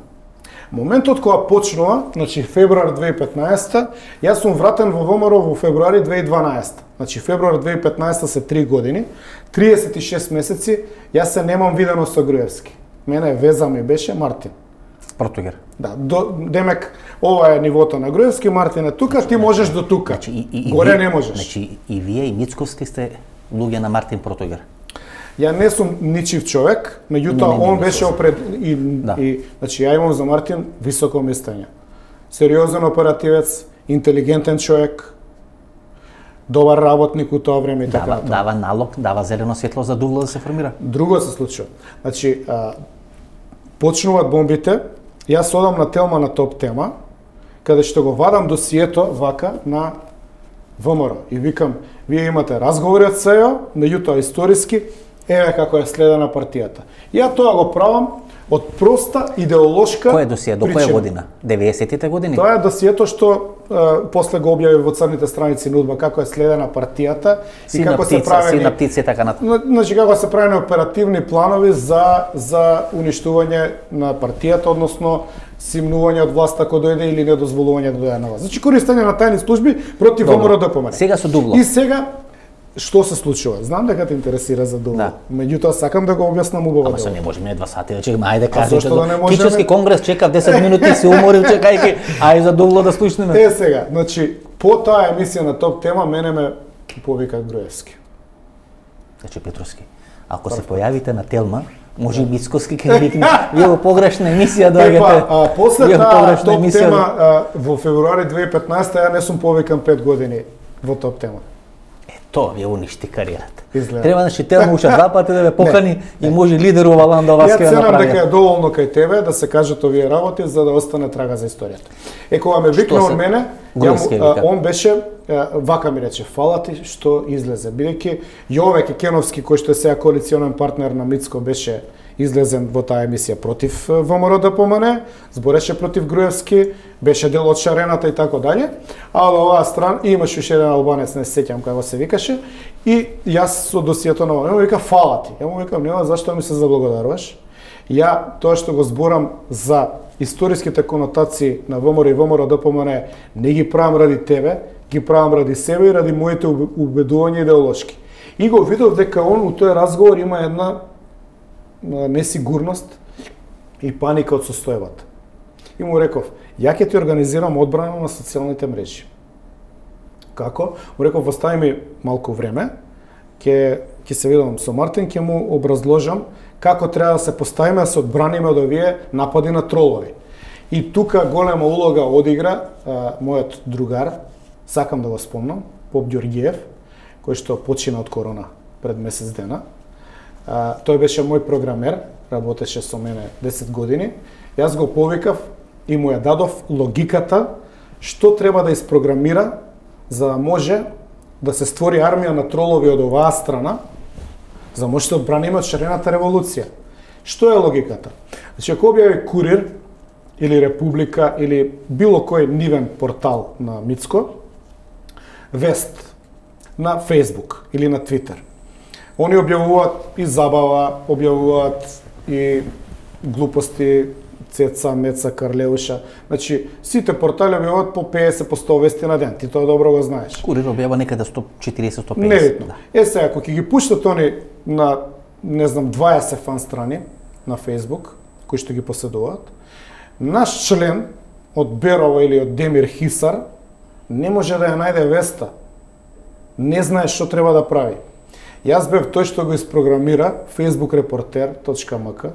Speaker 2: Моментот кога почнува, значи февруар 2015, јас сум вратен во ВМРО во февруари 2012. Значи февруар 2015 се 3 години, 36 месеци, јас се немам видено со Груевски. Мене веза ми беше Мартин.
Speaker 1: Португер.
Speaker 2: Да, до, демек, ова е нивото на Груевски, Мартин е тука, ти можеш до тука.
Speaker 1: Значи, и, и, и
Speaker 2: Горе
Speaker 1: вие-
Speaker 2: не можеш.
Speaker 1: Значи, и вие и Мицковски сте луѓе на Мартин Португер.
Speaker 2: Ја не сум ничив човек, меѓутоа
Speaker 1: Не, не, не,
Speaker 2: он беше
Speaker 1: сум.
Speaker 2: опред и,
Speaker 1: Да.
Speaker 2: и значи ја имам за Мартин високо мислење. Сериозен оперативец, интелигентен човек, добар работник у тоа време и така
Speaker 1: Дава, дава налог, дава зелено светло за Дугла да се формира.
Speaker 2: Друго се случува. Значи, а, почнуваат бомбите, јас одам на Телма на топ тема, каде што го вадам досието вака на ВМРО и викам, вие имате разговори од СЕО, меѓутоа историски, еве како е следена партијата. Ја тоа го правам од проста идеолошка
Speaker 1: Кој е досие? До која година? 90-тите години?
Speaker 2: Тоа е досието што е, после го објави во црните страници на УДБА како е следена партијата и
Speaker 1: Сина
Speaker 2: како се
Speaker 1: птица,
Speaker 2: правени
Speaker 1: сина птица и така.
Speaker 2: На- Значи како се правени оперативни планови за за уништување на партијата, односно симнување од власта кој дојде или недозволување да дојде на власт. Значи користење на тајни служби против. ВМРО ДПМН.
Speaker 1: Сега со Дугло.
Speaker 2: И сега што се случува? Знам дека те интересира за Дугло.
Speaker 1: Да.
Speaker 2: Меѓутоа сакам да го објаснам убаво
Speaker 1: Ама се не можеме два сати да чекаме. Ајде кажи.
Speaker 2: зошто да не можеме?
Speaker 1: Кичевски конгрес чекав 10 минути се уморив чекајќи. Ајде за Дугло да слушнеме.
Speaker 2: Е сега, значи по таа емисија на топ тема мене ме повика Груевски.
Speaker 1: Значи Петровски, ако се појавите на Телма, може и Мицковски ќе викне, вие во погрешна емисија доаѓате.
Speaker 2: Епа, а, после таа топ
Speaker 1: емисија
Speaker 2: тема а, во февруари 2015 ја не сум повикан 5 години во топ тема.
Speaker 1: Тоа ви уништи кариерата.
Speaker 2: Изгледа.
Speaker 1: Треба значи Телма уште два пати да ве покани и може лидер ова ланда вас
Speaker 2: Ја
Speaker 1: ќе ја
Speaker 2: ценам дека
Speaker 1: направи.
Speaker 2: е доволно кај тебе да се кажат овие работи за да остане трага за историјата. Е кога ме викна од мене, ја, а, он беше а, вака ми рече, фала ти што излезе, бидејќи Јове Кекеновски кој што е сега коалиционен партнер на Мицко беше излезен во таа емисија против е, ВМРО ДПМН, збореше против Груевски, беше дел од шарената и така дале. А од оваа страна имаше уште еден албанец, не се сеќам како се викаше, и јас со досијето на он, вика фала ти. Ја му викам нема зашто ми се заблагодаруваш. Ја тоа што го зборам за историските конотации на ВМРО и ВМРО ДПМН не ги правам ради тебе, ги правам ради себе и ради моите убедувања идеолошки. И го видов дека он у тој разговор има една несигурност и паника од состојбата. И му реков, ја ќе ти организирам одбрана на социјалните мрежи. Како? Му реков, остави ми малку време, ќе ќе се видам со Мартин, ќе му образложам како треба да се поставиме да се одбраниме од овие напади на тролови. И тука голема улога одигра а, мојот другар, сакам да го спомнам, Поп Ѓоргиев, кој што почина од корона пред месец дена. А, тој беше мој програмер, работеше со мене 10 години. Јас го повикав и му ја дадов логиката што треба да испрограмира за да може да се створи армија на тролови од оваа страна, за да може да одбраниме од шарената револуција. Што е логиката? Значи, ако објави Курир или Република или било кој нивен портал на Мицко, вест на Фейсбук или на Твитер. Они објавуваат и забава, објавуваат и глупости, цеца, меца, карлеуша. Значи, сите портали објавуваат по 50 по 100 вести на ден. Ти тоа добро го знаеш.
Speaker 1: Курир објава некаде 140-150.
Speaker 2: Небитно.
Speaker 1: Да.
Speaker 2: Е сега, ако ќе ги пуштат они на, не знам, 20 фан страни на Facebook, кои што ги поседуваат, наш член од Берова или од Демир Хисар не може да ја најде веста. Не знае што треба да прави. Јас бев тој што го испрограмира facebookreporter.mk.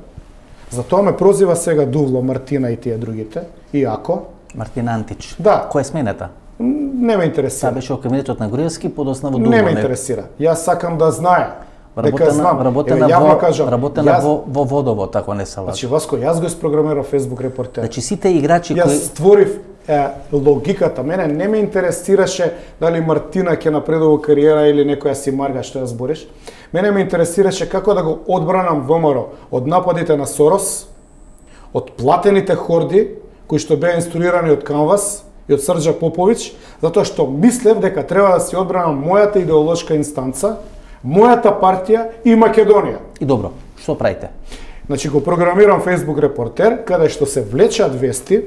Speaker 2: Затоа ме прозива сега Дувло, Мартина и тие другите. И ако,
Speaker 1: Мартин Антич.
Speaker 2: Да.
Speaker 1: Кој е смената?
Speaker 2: не ме
Speaker 1: Таа
Speaker 2: интересира.
Speaker 1: беше во кабинетот на Груевски, подоцна во Дума.
Speaker 2: Не ме интересира. Јас сакам да знае.
Speaker 1: Работена,
Speaker 2: знам.
Speaker 1: работена,
Speaker 2: Еве,
Speaker 1: во,
Speaker 2: кажам.
Speaker 1: работена
Speaker 2: јас,
Speaker 1: во, во водово, тако не се лажи.
Speaker 2: Значи, Васко, јас го испрограмирав Facebook репортер.
Speaker 1: Значи сите играчи
Speaker 2: јас
Speaker 1: кои
Speaker 2: створив е, логиката. Мене не ме интересираше дали Мартина ќе напредува кариера или некоја си марга што ја збориш. Мене ме интересираше како да го одбранам ВМРО од нападите на Сорос, од платените хорди кои што беа инструирани од Канвас и од Срđа Поповиќ, затоа што мислев дека треба да си одбранам мојата идеолошка инстанца, мојата партија и Македонија.
Speaker 1: И добро, што правите?
Speaker 2: Значи го програмирам Facebook репортер, каде што се влечат вести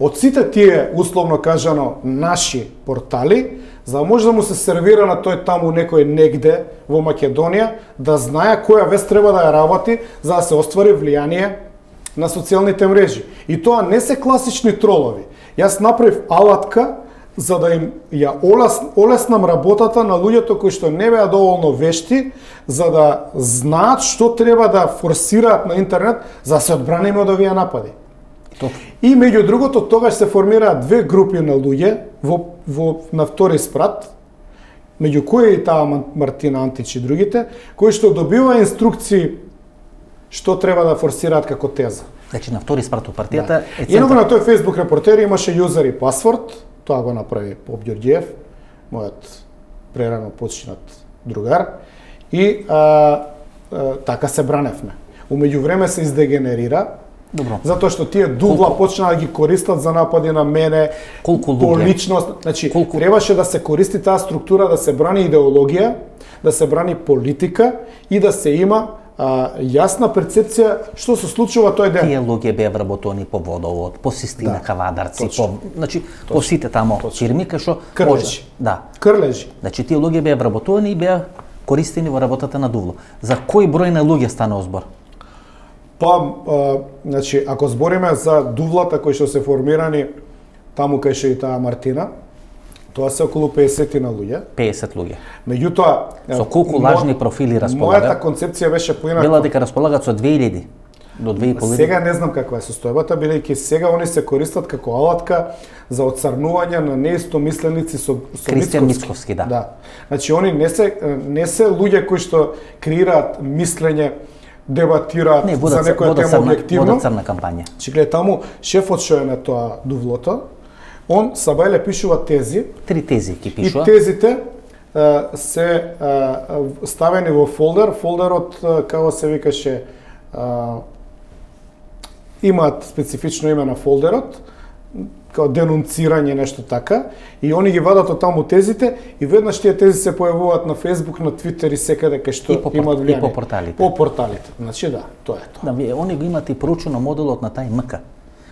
Speaker 2: од сите тие, условно кажано, наши портали, за да може да му се сервира на тој таму некој негде во Македонија, да знае која вест треба да ја работи, за да се оствари влијание на социјалните мрежи. И тоа не се класични тролови. Јас направив алатка за да им ја олес, олеснам работата на луѓето кои што не беа доволно вешти за да знаат што треба да форсираат на интернет за да се одбраниме од овие напади.
Speaker 1: Точно.
Speaker 2: И меѓу другото тогаш се формираат две групи на луѓе во, во на втори спрат, меѓу кои и таа Мартина Антич и другите, кои што добива инструкции што треба да форсираат како теза.
Speaker 1: Значи на втори спрат од партијата е
Speaker 2: Инаку
Speaker 1: центар.
Speaker 2: на тој Facebook репортер имаше јузер и пасворд, тоа го направи Поп Ѓорѓиев, мојот прерано починат другар, И а, а, така се браневме. Умеѓу време се издегенерира,
Speaker 1: Добро.
Speaker 2: Затоа што тие дугла почнаа да ги користат за напади на мене,
Speaker 1: Колку
Speaker 2: по личност. Значи,
Speaker 1: Колку-
Speaker 2: требаше да се користи таа структура, да се брани идеологија, да се брани политика и да се има а, јасна перцепција што се случува тој ден.
Speaker 1: Тие луѓе беа вработени по водовод, по система
Speaker 2: Да,
Speaker 1: кавадарци,
Speaker 2: точно.
Speaker 1: по значи по сите тамо фирми кај што
Speaker 2: Крлежи.
Speaker 1: може. Да.
Speaker 2: Крлежи.
Speaker 1: Значи тие луѓе беа вработувани и беа користени во работата на Дувло. За кој број на луѓе станува збор?
Speaker 2: Па, а, значи, ако збориме за дувлата кои што се формирани таму кај таа Мартина, тоа се околу 50 на луѓе.
Speaker 1: 50 луѓе.
Speaker 2: Меѓутоа,
Speaker 1: Со колку лажни профили располага?
Speaker 2: Мојата концепција беше поинаква.
Speaker 1: Бела дека располагаат со 2000 до 2500.
Speaker 2: Сега не знам каква е состојбата, бидејќи сега они се користат како алатка за оцрнување на неистомисленици со, со
Speaker 1: Кристијан
Speaker 2: Мицковски.
Speaker 1: Да.
Speaker 2: да. Значи они не се не се луѓе кои што креираат мислење, дебатираат
Speaker 1: Не,
Speaker 2: за некоја тема објективно.
Speaker 1: вода црна кампања.
Speaker 2: Значи гледа таму шефот што е на тоа дувлото, он Сабајле пишува тези
Speaker 1: Три тези ги
Speaker 2: и
Speaker 1: пишува.
Speaker 2: тезите а, се а, ставени во фолдер. Фолдерот, како се викаше, а, имаат специфично име на фолдерот, као денунцирање нешто така, и они ги вадат од таму тезите и веднаш тие тези се појавуваат на Facebook, на Twitter и секаде кај што
Speaker 1: И по
Speaker 2: имаат
Speaker 1: и
Speaker 2: влијание.
Speaker 1: по порталите.
Speaker 2: По порталите. Значи да, тоа е тоа.
Speaker 1: Да, вие, они го имате и проучено моделот на тај МК.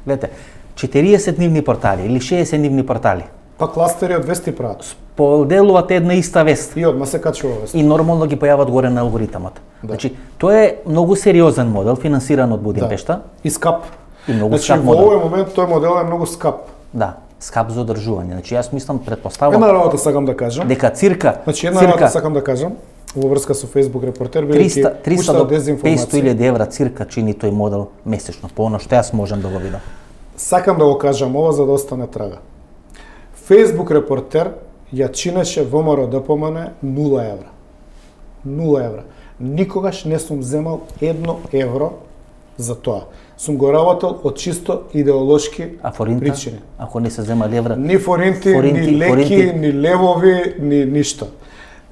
Speaker 1: Гледате, 40 нивни портали или 60 нивни портали
Speaker 2: Па кластери од вести прават.
Speaker 1: поделуваат една иста вест
Speaker 2: И одма се качува вест.
Speaker 1: и нормално ги појават горе на алгоритамот. Значи, тоа е многу сериозен модел, финансиран од Будимпешта.
Speaker 2: И скап.
Speaker 1: И многу
Speaker 2: значи,
Speaker 1: скап
Speaker 2: во
Speaker 1: модел.
Speaker 2: овој момент тој модел е многу скап.
Speaker 1: Да, скап за одржување. Значи, јас мислам,
Speaker 2: Една
Speaker 1: предпоставувам
Speaker 2: работа сакам да кажам.
Speaker 1: дека цирка,
Speaker 2: Значи една работа
Speaker 1: цирка
Speaker 2: сакам да кажам во врска со Facebook репортер
Speaker 1: 300,
Speaker 2: бидејќи
Speaker 1: 300
Speaker 2: пушта
Speaker 1: до
Speaker 2: дезинформација.
Speaker 1: 500.000 евра цирка чини тој модел месечно, по оно што јас можам да го видам.
Speaker 2: Сакам да го кажам ова за да остане трага. Facebook репортер ја чинеше ВМРО ДПМН 0 евра. 0 евра. Никогаш не сум земал едно евро за тоа. Сум го работел од чисто идеолошки
Speaker 1: А форинта,
Speaker 2: причини.
Speaker 1: ако не се зема евра,
Speaker 2: Ни форинти,
Speaker 1: Форинти,
Speaker 2: ни леки,
Speaker 1: форинти.
Speaker 2: ни левови, ни ништо.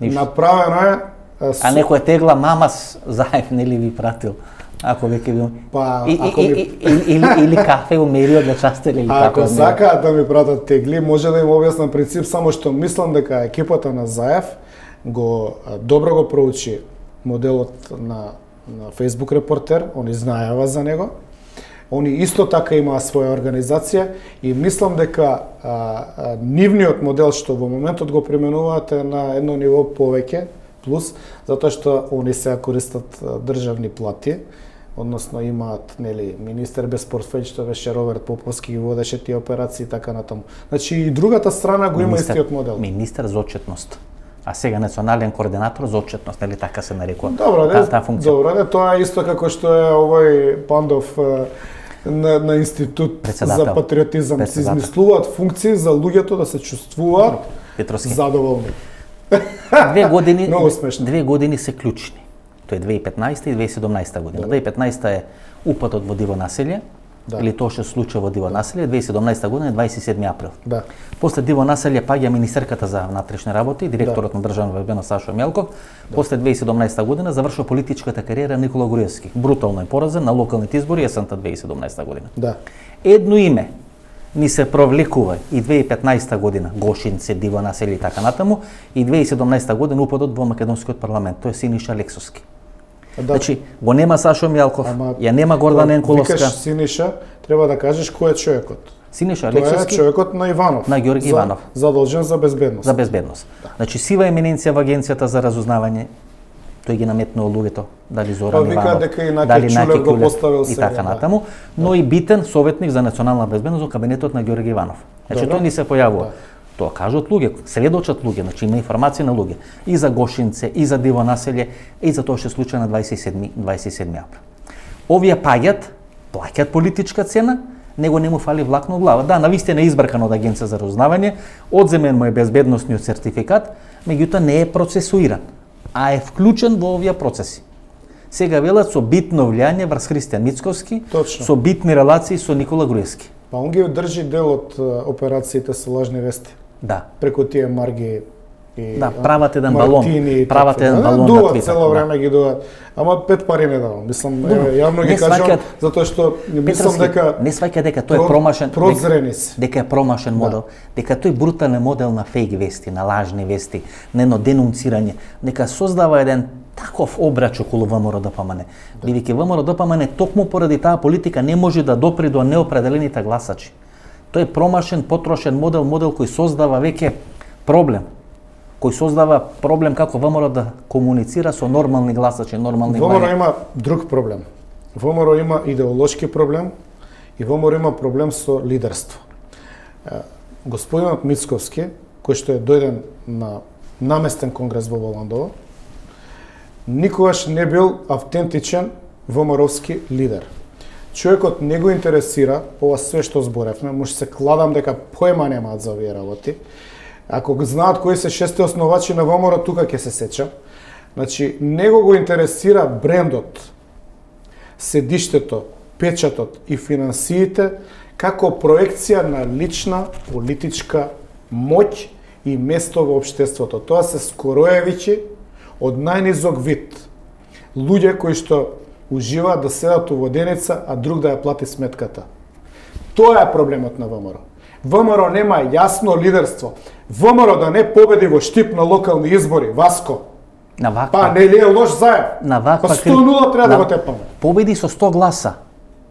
Speaker 1: Ништо.
Speaker 2: Направено е а,
Speaker 1: а
Speaker 2: со-
Speaker 1: некој тегла мамас заев нели ви пратил. Ако веќе би
Speaker 2: Па,
Speaker 1: и,
Speaker 2: ако
Speaker 1: и,
Speaker 2: ми-
Speaker 1: и, или, или, или кафе умерио да частели или
Speaker 2: Ако
Speaker 1: како.
Speaker 2: сакаат да ми пратат тегли, може да им објаснам принцип, само што мислам дека екипата на Заев го добро го проучи моделот на на Facebook репортер, они знаева за него. Они исто така имаа своја организација и мислам дека а, а, нивниот модел што во моментот го применуваат е на едно ниво повеќе, плюс, затоа што они се користат државни плати, односно имаат нели министер без портфељ што беше Роберт Поповски ги водеше тие операции така натаму. Значи и другата страна го има истиот модел.
Speaker 1: Министер за отчетност. А сега национален координатор за отчетност, нели така се нарекува.
Speaker 2: Добро, не,
Speaker 1: таа функција.
Speaker 2: добро, не, тоа е исто како што е овој Пандов на, на институт за патриотизам. Се измислуваат функции за луѓето да се чувствуваат
Speaker 1: Петровски.
Speaker 2: задоволни.
Speaker 1: Две години, две години се клучни. Тоа е 2015 и 2017 година. 2015 е упадот во диво населје,
Speaker 2: Да.
Speaker 1: или тоа што се случува во диво населје, 2017 година е 27 април.
Speaker 2: Да.
Speaker 1: После диво населје паѓа министерката за внатрешни работи, директорот на државна безбедност Сашо Мелков. После 2017 година завршува политичката кариера Никола Груевски. Брутално е поразен на локалните избори есента 2017 година.
Speaker 2: Да.
Speaker 1: Едно име ни се провлекува и 2015 година, Гошинце, Диво населје и така натаму, и 2017 година упадот во Македонскиот парламент, тој е Синиша Лексовски.
Speaker 2: Да.
Speaker 1: Значи, го нема Сашо Мјалков, ја нема Гордан Енколовска.
Speaker 2: Викаш Синиша, треба да кажеш кој е човекот.
Speaker 1: Синиша
Speaker 2: Тоа е човекот на Иванов.
Speaker 1: На Ѓорги
Speaker 2: за,
Speaker 1: Иванов.
Speaker 2: Задолжен за безбедност.
Speaker 1: за безбедност. Значи, сива еминенција во агенцијата за разузнавање, тој ги наметнува луѓето, дали Зоран
Speaker 2: Па,
Speaker 1: Иванов,
Speaker 2: дека и Наки
Speaker 1: дали Наки
Speaker 2: го поставил
Speaker 1: и така
Speaker 2: да.
Speaker 1: натаму, но и битен советник за национална безбедност во кабинетот на Ѓорги Иванов. Значи, тој ни се појавува.
Speaker 2: Да.
Speaker 1: Тоа кажат луѓе, сведочат луѓе, значи има информација на луѓе и за Гошинце, и за Диво населје, и за тоа што се случува на 27 27 април. Овие паѓат, плаќаат политичка цена, него не му фали влак на глава. Да, навистина е избркан од агенција за разузнавање, одземен му е безбедносниот сертификат, меѓутоа не е процесуиран, а е вклучен во овие процеси. Сега велат со битно влијание врз Христијан Мицковски,
Speaker 2: Точно.
Speaker 1: со битни релации со Никола Груевски.
Speaker 2: Па он ги држи дел од операциите со лажни вести.
Speaker 1: Да.
Speaker 2: Преку тие марги и
Speaker 1: Да, прават еден балон,
Speaker 2: и
Speaker 1: прават еден
Speaker 2: Да,
Speaker 1: балон на Твитер,
Speaker 2: цело
Speaker 1: да.
Speaker 2: време ги дуват. Ама пет пари не давам. Мислам,
Speaker 1: Добро,
Speaker 2: јавно ги кажам затоа што мислам дека
Speaker 1: не сваќа дека тој е промашен,
Speaker 2: прозрени
Speaker 1: дека,
Speaker 2: се.
Speaker 1: дека е промашен модел, дека тој брутален модел на фейк вести, на лажни вести, на едно денунцирање, дека создава еден таков обрач околу ВМРО ДПМН. Бидејќи ВМРО ДПМН токму поради таа политика не може да допри до неопределените гласачи. Тој е промашен, потрошен модел, модел кој создава веќе проблем кој создава проблем како ВМРО да комуницира со нормални гласачи, нормални
Speaker 2: ВМРО
Speaker 1: мајани.
Speaker 2: има друг проблем. ВМРО има идеолошки проблем и ВМРО има проблем со лидерство. Господинот Мицковски, кој што е дојден на наместен конгрес во Воландово, никогаш не бил автентичен ВМРО-вски лидер. Човекот не го интересира ова све што зборевме, може се кладам дека поема немаат за овие работи. Ако го знаат кои се шесте основачи на ВМРО, тука ќе се сечам. Значи, него го интересира брендот, седиштето, печатот и финансиите како проекција на лична политичка моќ и место во обштеството. Тоа се скороевичи од најнизок вид. Луѓе кои што уживаат да седат у воденица, а друг да ја плати сметката. Тоа е проблемот на ВМРО. ВМРО нема јасно лидерство. ВМРО да не победи во штип на локални избори, Васко,
Speaker 1: На ваква,
Speaker 2: Па не ли е лош заев?
Speaker 1: на ваква
Speaker 2: Па
Speaker 1: кри-
Speaker 2: 100-0 треба да
Speaker 1: на-
Speaker 2: го тепаме.
Speaker 1: Победи со 100 гласа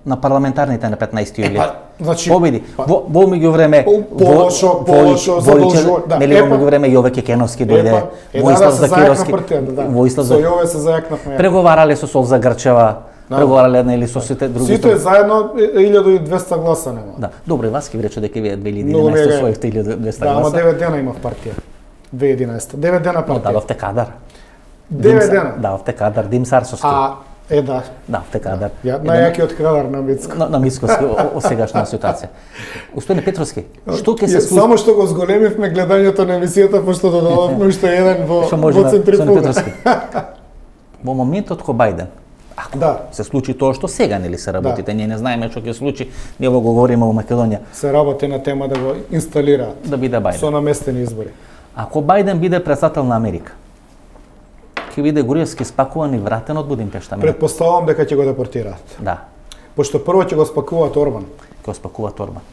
Speaker 1: на парламентарните на 15 јули.
Speaker 2: па, значи,
Speaker 1: победи.
Speaker 2: па-
Speaker 1: во, во меѓувреме
Speaker 2: По- полошо, полошо, задолжува- да,
Speaker 1: нели во
Speaker 2: епа-
Speaker 1: меѓувреме Јове Кекеновски дојде,
Speaker 2: Епа, е, да,
Speaker 1: Воислав
Speaker 2: да,
Speaker 1: Закировски,
Speaker 2: да.
Speaker 1: Воислав
Speaker 2: Со
Speaker 1: Зак-
Speaker 2: Јове се зајакнавме.
Speaker 1: преговарале со Солза Грчева,
Speaker 2: Да.
Speaker 1: преговарале нели со сите други.
Speaker 2: Сите
Speaker 1: страни.
Speaker 2: заедно е, 1200 гласа нема.
Speaker 1: Да, добро, и Васки рече дека вие
Speaker 2: Многу ми
Speaker 1: 2011
Speaker 2: е-
Speaker 1: освоивте 1200
Speaker 2: Да, ама
Speaker 1: гласа.
Speaker 2: 9 дена имав партија. 2011. 9 дена
Speaker 1: Но
Speaker 2: партија.
Speaker 1: дадовте кадар.
Speaker 2: 9
Speaker 1: Дим-
Speaker 2: дена.
Speaker 1: Дадовте кадар, Дим Сарсовски.
Speaker 2: А, е да.
Speaker 1: Дадовте кадар.
Speaker 2: Ја
Speaker 1: Еден-
Speaker 2: најакиот кадар на Мицко.
Speaker 1: на, на Мицковски о, о сегашна ситуација. Господине Петровски, што ќе се случи?
Speaker 2: Само што го зголемивме гледањето на емисијата, пошто додававме уште еден во,
Speaker 1: Што може
Speaker 2: во центрифуга.
Speaker 1: Во моментот кога Бајден ако
Speaker 2: Да.
Speaker 1: се случи тоа што сега нели се работите,
Speaker 2: Да.
Speaker 1: ние не знаеме што ќе се случи, ние го говориме во Македонија
Speaker 2: Се работи на тема да го инсталираат
Speaker 1: да биде Бајден.
Speaker 2: со наместени избори.
Speaker 1: Ако Бајден биде председател на Америка, ќе биде Груевски спакуван и вратен од Будимпешта. Пред...
Speaker 2: Предпоставувам дека ќе го депортираат.
Speaker 1: Да,
Speaker 2: Пошто прво ќе го спакуваат Орбан.
Speaker 1: ќе го спакува Торбан.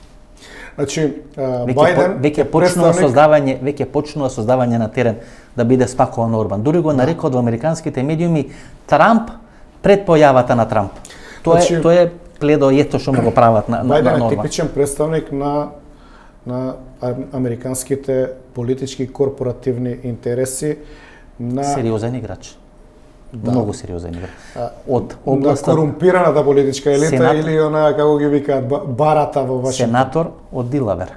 Speaker 2: Значи,
Speaker 1: Веќе,
Speaker 2: Бајден
Speaker 1: веќе
Speaker 2: е
Speaker 1: почнува
Speaker 2: представник-
Speaker 1: создавање, веќе почнува создавање на терен да биде спакуван Орбан. Дури го нарекоа во американските медиуми Трамп пред појавата на Трамп. Тоа
Speaker 2: Значи-
Speaker 1: е тоа е пледојето што му го прават на, на,
Speaker 2: Бајден
Speaker 1: на
Speaker 2: е
Speaker 1: Орбан.
Speaker 2: типичен представник на на американските политички корпоративни интереси на
Speaker 1: Сериозен играч. Многу сериозен играч. Од
Speaker 2: на
Speaker 1: областа
Speaker 2: корумпираната политичка елита
Speaker 1: Сенат-
Speaker 2: или онаа како ги викаат ба- барата во Вашингтон.
Speaker 1: сенатор од Дилавер,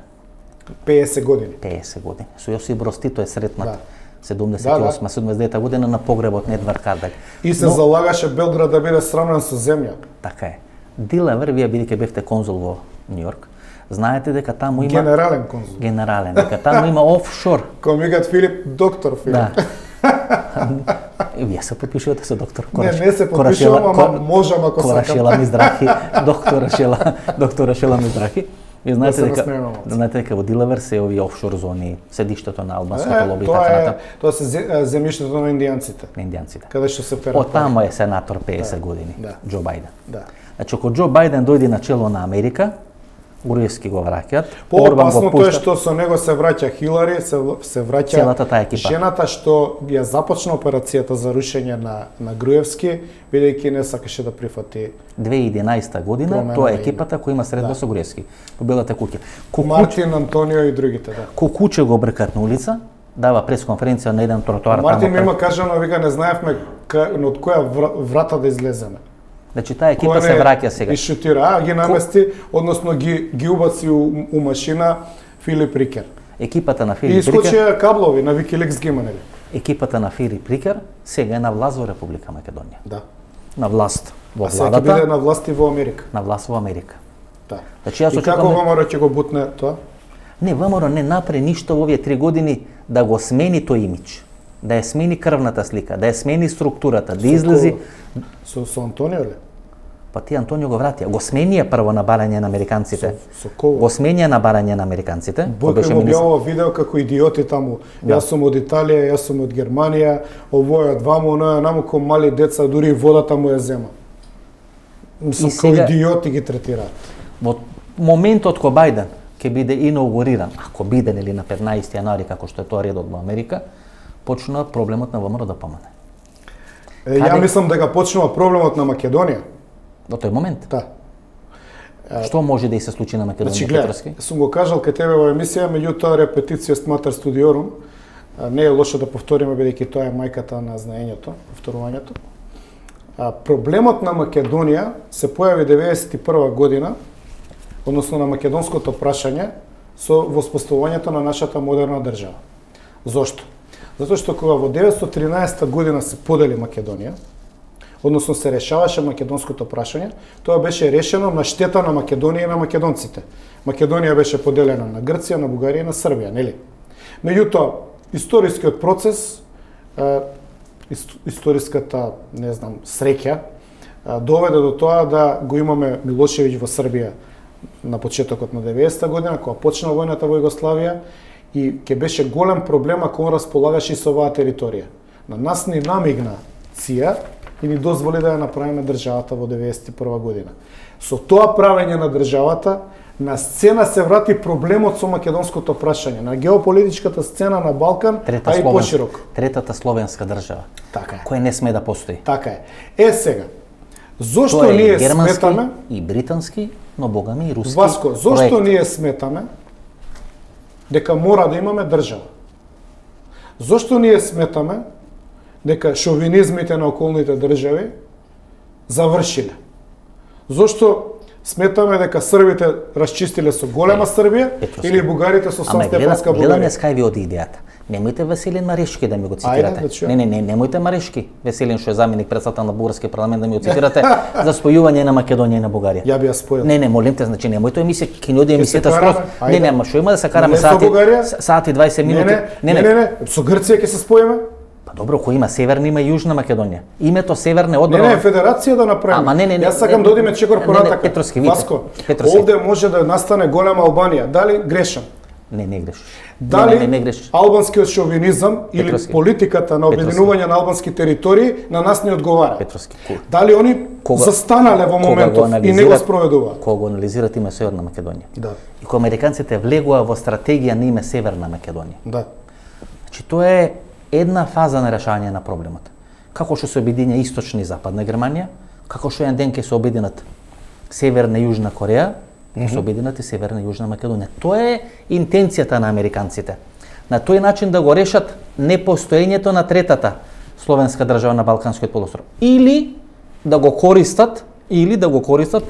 Speaker 2: 50 години.
Speaker 1: 50 години. Со Јосип Брос Тито е сретнат.
Speaker 2: Да.
Speaker 1: 78 79 година на погребот на Едвар Кардак.
Speaker 2: И се
Speaker 1: Но-
Speaker 2: залагаше Белград да биде сравнен со земја.
Speaker 1: Така е. Дилавер, вие бидејќи бевте конзул во Нью Йорк, знаете дека таму има
Speaker 2: Генерален конзул.
Speaker 1: генерален, дека таму има офшор.
Speaker 2: Кој ми Филип, доктор Филип.
Speaker 1: Да. Вие се подпишувате со доктор
Speaker 2: Не, не се подпишувам, ама можам ако сакам.
Speaker 1: Корашела Миздрахи, доктор Шела, доктор Шела Миздрахи. Знаете
Speaker 2: Да се
Speaker 1: дека
Speaker 2: малце.
Speaker 1: знаете дека во Дилавер се овие офшор зони, седиштето на албанското лоби и
Speaker 2: тоа
Speaker 1: така натаму
Speaker 2: тоа се земјиштето на индијанците,
Speaker 1: на индијанците.
Speaker 2: каде што се перат.
Speaker 1: Од таму е сенатор 50
Speaker 2: Да,
Speaker 1: години,
Speaker 2: да.
Speaker 1: Џо Бајден.
Speaker 2: Да.
Speaker 1: Значи, ако Џо Бајден дојде на чело на Америка, Груевски го враќаат, Орбан
Speaker 2: Поопасно
Speaker 1: го
Speaker 2: тоа што со него се враќа Хилари, се, се враќа
Speaker 1: Целата таа екипа.
Speaker 2: жената што ја започна операцијата за рушење на, на Груевски, бидејќи не сакаше да прифати
Speaker 1: 2011 година, тоа е екипата која има средба
Speaker 2: Да.
Speaker 1: со Груевски. Во Белата куќа. Ко куќе,
Speaker 2: Мартин Антонио и другите, да.
Speaker 1: ко куќе го бркат на улица, дава пресконференција на еден тротоар
Speaker 2: Мартин ми
Speaker 1: таму.
Speaker 2: има кажано, вика не знаевме од која вра- врата да излеземе.
Speaker 1: Значи таа екипа се враќа сега.
Speaker 2: И шутира, а ги намести, односно ги ги убаци у, у машина Филип Рикер.
Speaker 1: Екипата на
Speaker 2: И
Speaker 1: Филип Рикер,
Speaker 2: искочија каблови на Wikileaks ги има нели?
Speaker 1: екипата на Филип Рикер сега е на власт во Република Македонија.
Speaker 2: Да.
Speaker 1: На власт во
Speaker 2: А сега биде
Speaker 1: владата,
Speaker 2: на власти во Америка.
Speaker 1: на власт во Америка.
Speaker 2: Да.
Speaker 1: Значи јас
Speaker 2: И како
Speaker 1: очекувам
Speaker 2: ВМРО ќе го бутне тоа?
Speaker 1: Не, ВМРО не направи ништо во овие три години да го смени тој имидж. Да ја смени крвната слика, да ја смени структурата, да излези
Speaker 2: Со, со Антонио ли?
Speaker 1: Па ти Антонио го вратија. Го сменија прво на барање на американците.
Speaker 2: Со- со кого?
Speaker 1: Го сменија на барање на американците. кој
Speaker 2: Бојко
Speaker 1: беше министер.
Speaker 2: објавува видео како идиоти таму. Јас сум од Италија, јас сум од Германија, овој од ваму, оној наму ко мали деца, дури водата му ја зема. Мислам, како
Speaker 1: сега-
Speaker 2: идиоти ги третираат.
Speaker 1: Во моментот кога Бајден ќе биде инаугуриран, ако биде нели на 15 јануари како што е тоа редот во Америка, почнува проблемот на ВМРО да помане.
Speaker 2: Е, ја
Speaker 1: Каде-
Speaker 2: мислам дека почнува проблемот на Македонија.
Speaker 1: Во тој момент,
Speaker 2: Да.
Speaker 1: што може да и се случи на Македонија
Speaker 2: Значи, гледај, сум го кажал кај тебе во емисија, меѓутоа репетиција стматар студиорум. Не е лошо да повториме бидејќи тоа е мајката на знаењето, повторувањето. А, проблемот на Македонија се појави 91 година, односно на македонското прашање со воспоставувањето на нашата модерна држава. Зошто? Затоа што кога во 913 година се подели Македонија, односно се решаваше македонското прашање, тоа беше решено на штета на Македонија и на македонците. Македонија беше поделена на Грција, на Бугарија и на Србија, нели? Меѓутоа, историскиот процес, историската, не знам, среќа, доведе до тоа да го имаме Милошевиќ во Србија на почетокот на 90-та година, кога почна војната во Југославија и ќе беше голем проблем ако он располагаше и со оваа територија. На нас ни намигна ЦИА и ни дозволи да ја направиме државата во 91 година. Со тоа правење на државата, на сцена се врати проблемот со македонското прашање, на геополитичката сцена на Балкан,
Speaker 1: Трета
Speaker 2: а и
Speaker 1: словенска,
Speaker 2: пошироко.
Speaker 1: третата словенска држава,
Speaker 2: Така е.
Speaker 1: која не сме да постои.
Speaker 2: Така е. Е сега, зошто ние сметаме
Speaker 1: и британски, но богами и руски
Speaker 2: Васко, зошто
Speaker 1: проект.
Speaker 2: ние сметаме дека мора да имаме држава? Зошто ние сметаме дека шовинизмите на околните држави завршиле? Зошто сметаме дека србите расчистиле со голема Србија или бугарите со
Speaker 1: Ама гледа,
Speaker 2: Стефанска
Speaker 1: гледаме
Speaker 2: Бугарија?
Speaker 1: скај ви оди идејата. Немојте Веселин Марешки да ми го цитирате.
Speaker 2: да чујам.
Speaker 1: не, не, не, немојте Марешки. Веселин што е заменик председател на бугарски парламент да ми го цитирате за спојување на Македонија и на Бугарија.
Speaker 2: Ја би ја спојил.
Speaker 1: Не, не, молим те, значи немој тоа емисија, ќе ни оди емисијата скроз. Не,
Speaker 2: Ајде.
Speaker 1: не, ама што има да се караме
Speaker 2: Не
Speaker 1: сати, сати 20
Speaker 2: Не,
Speaker 1: минути.
Speaker 2: не, не, не, не, со Грција ќе се споиме?
Speaker 1: Па добро, кој има Северна, има и Јужна Македонија. Името Северна е
Speaker 2: Не, не, федерација да направиме.
Speaker 1: Ама не, не, не,
Speaker 2: Јас сакам
Speaker 1: не,
Speaker 2: да одиме чекор
Speaker 1: не, не,
Speaker 2: понатака.
Speaker 1: Петровски.
Speaker 2: Васко,
Speaker 1: Петровски.
Speaker 2: овде може да настане голема Албанија. Дали грешам?
Speaker 1: Не, не грешиш.
Speaker 2: Дали
Speaker 1: Не, не, не
Speaker 2: албанскиот шовинизам или
Speaker 1: Петровски.
Speaker 2: политиката на обединување на албански територии на нас не одговара?
Speaker 1: Петровски.
Speaker 2: Дали они
Speaker 1: Кога-
Speaker 2: застанале во моментов и не го спроведуваат?
Speaker 1: Кога го анализират име Северна Македонија.
Speaker 2: Да,
Speaker 1: И кога американците влегува во стратегија на име Северна Македонија.
Speaker 2: да.
Speaker 1: Значи тоа е една фаза на решање на проблемот. Како што се обединја Источна и Западна Германија, како што еден ден ќе се обединат Северна и Јужна Кореја, ќе се обединат и Северна и Јужна Македонија. Тоа е интенцијата на американците. На тој начин да го решат непостоењето на третата словенска држава на Балканскиот полуостров. Или да го користат, или да го користат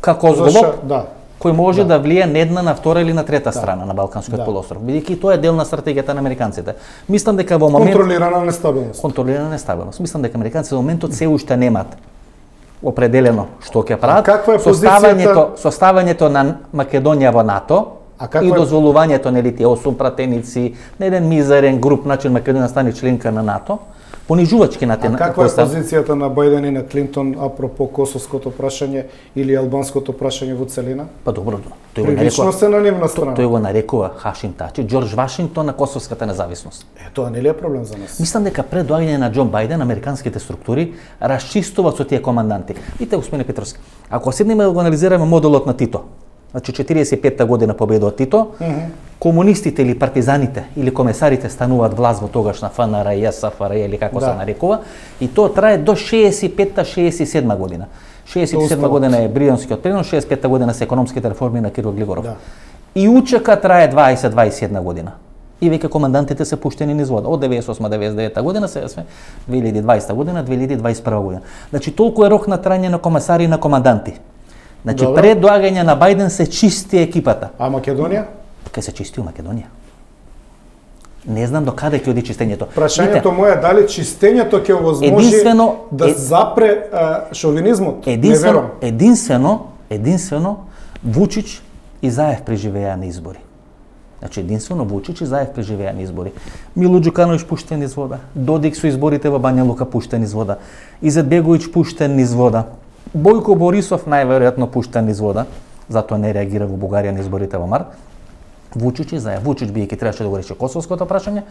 Speaker 1: како зглоб
Speaker 2: да.
Speaker 1: кој може да, влие на една, на втора или на трета страна на Балканскиот
Speaker 2: Да.
Speaker 1: полуостров, бидејќи тоа е дел на стратегијата на американците. Мислам дека во момент
Speaker 2: Контролирана нестабилност.
Speaker 1: контролирана нестабилност. Мислам дека американците во моментот се уште немаат определено што ќе прават.
Speaker 2: каква е
Speaker 1: составањето, составањето на Македонија во НАТО
Speaker 2: А каква
Speaker 1: и дозволувањето нели тие осум пратеници на еден мизерен груп начин Македонија стане членка на НАТО, понижувачки на
Speaker 2: А
Speaker 1: на
Speaker 2: каква е позицијата на Бајден и на Клинтон апропо косовското прашање или албанското прашање во целина?
Speaker 1: Па добро, тој го нарекува,
Speaker 2: се на нивна страна.
Speaker 1: тој го нарекува Хашим Тачи, Џорџ Вашингтон на косовската независност.
Speaker 2: Е, тоа не е проблем за нас?
Speaker 1: Мислам дека пред доаѓање на Џон Бајден, американските структури расчистуваат со тие команданти. Видите, господине Петровски, ако седнеме да го анализираме моделот на Тито, значи 45-та година победа од Тито, комунистите или партизаните или комесарите стануваат власт во тогашна ФНР, СФР или како
Speaker 2: Да.
Speaker 1: се нарекува, и тоа трае до 65-та, 67 година. 67
Speaker 2: Уставот.
Speaker 1: година е Брионскиот пленум, 65 година се економските реформи на Кирил Глигоров.
Speaker 2: Да.
Speaker 1: И учека трае 20-21 година. И веќе командантите се пуштени низ вода. Од 98-99 година, сега сме 2020 година, 2021 година. Значи толку е рок на трајање на комасари и на команданти. Значи
Speaker 2: Добро.
Speaker 1: пред доаѓање на Бајден се чисти екипата.
Speaker 2: А Македонија?
Speaker 1: Ке се чисти у Македонија. Не знам до каде ќе оди чистењето.
Speaker 2: Прашањето мое е дали чистењето ќе овозможи
Speaker 1: Единствено-
Speaker 2: да
Speaker 1: е-
Speaker 2: запре а, шовинизмот?
Speaker 1: Единствено, единствено, единствено Вучич и Заев преживеа на избори. Значи единствено Вучич и Заев преживеа на избори. Мило Џукановиќ пуштен низ вода, Додик со изборите во Бања Лука пуштен низ вода, Изет Беговиќ пуштен низ вода. Бојко Борисов најверојатно пуштен из вода, затоа не реагира во Бугарија на изборите во март. Вучич и Заев, Вучич бидејќи требаше да го реши косовското прашање,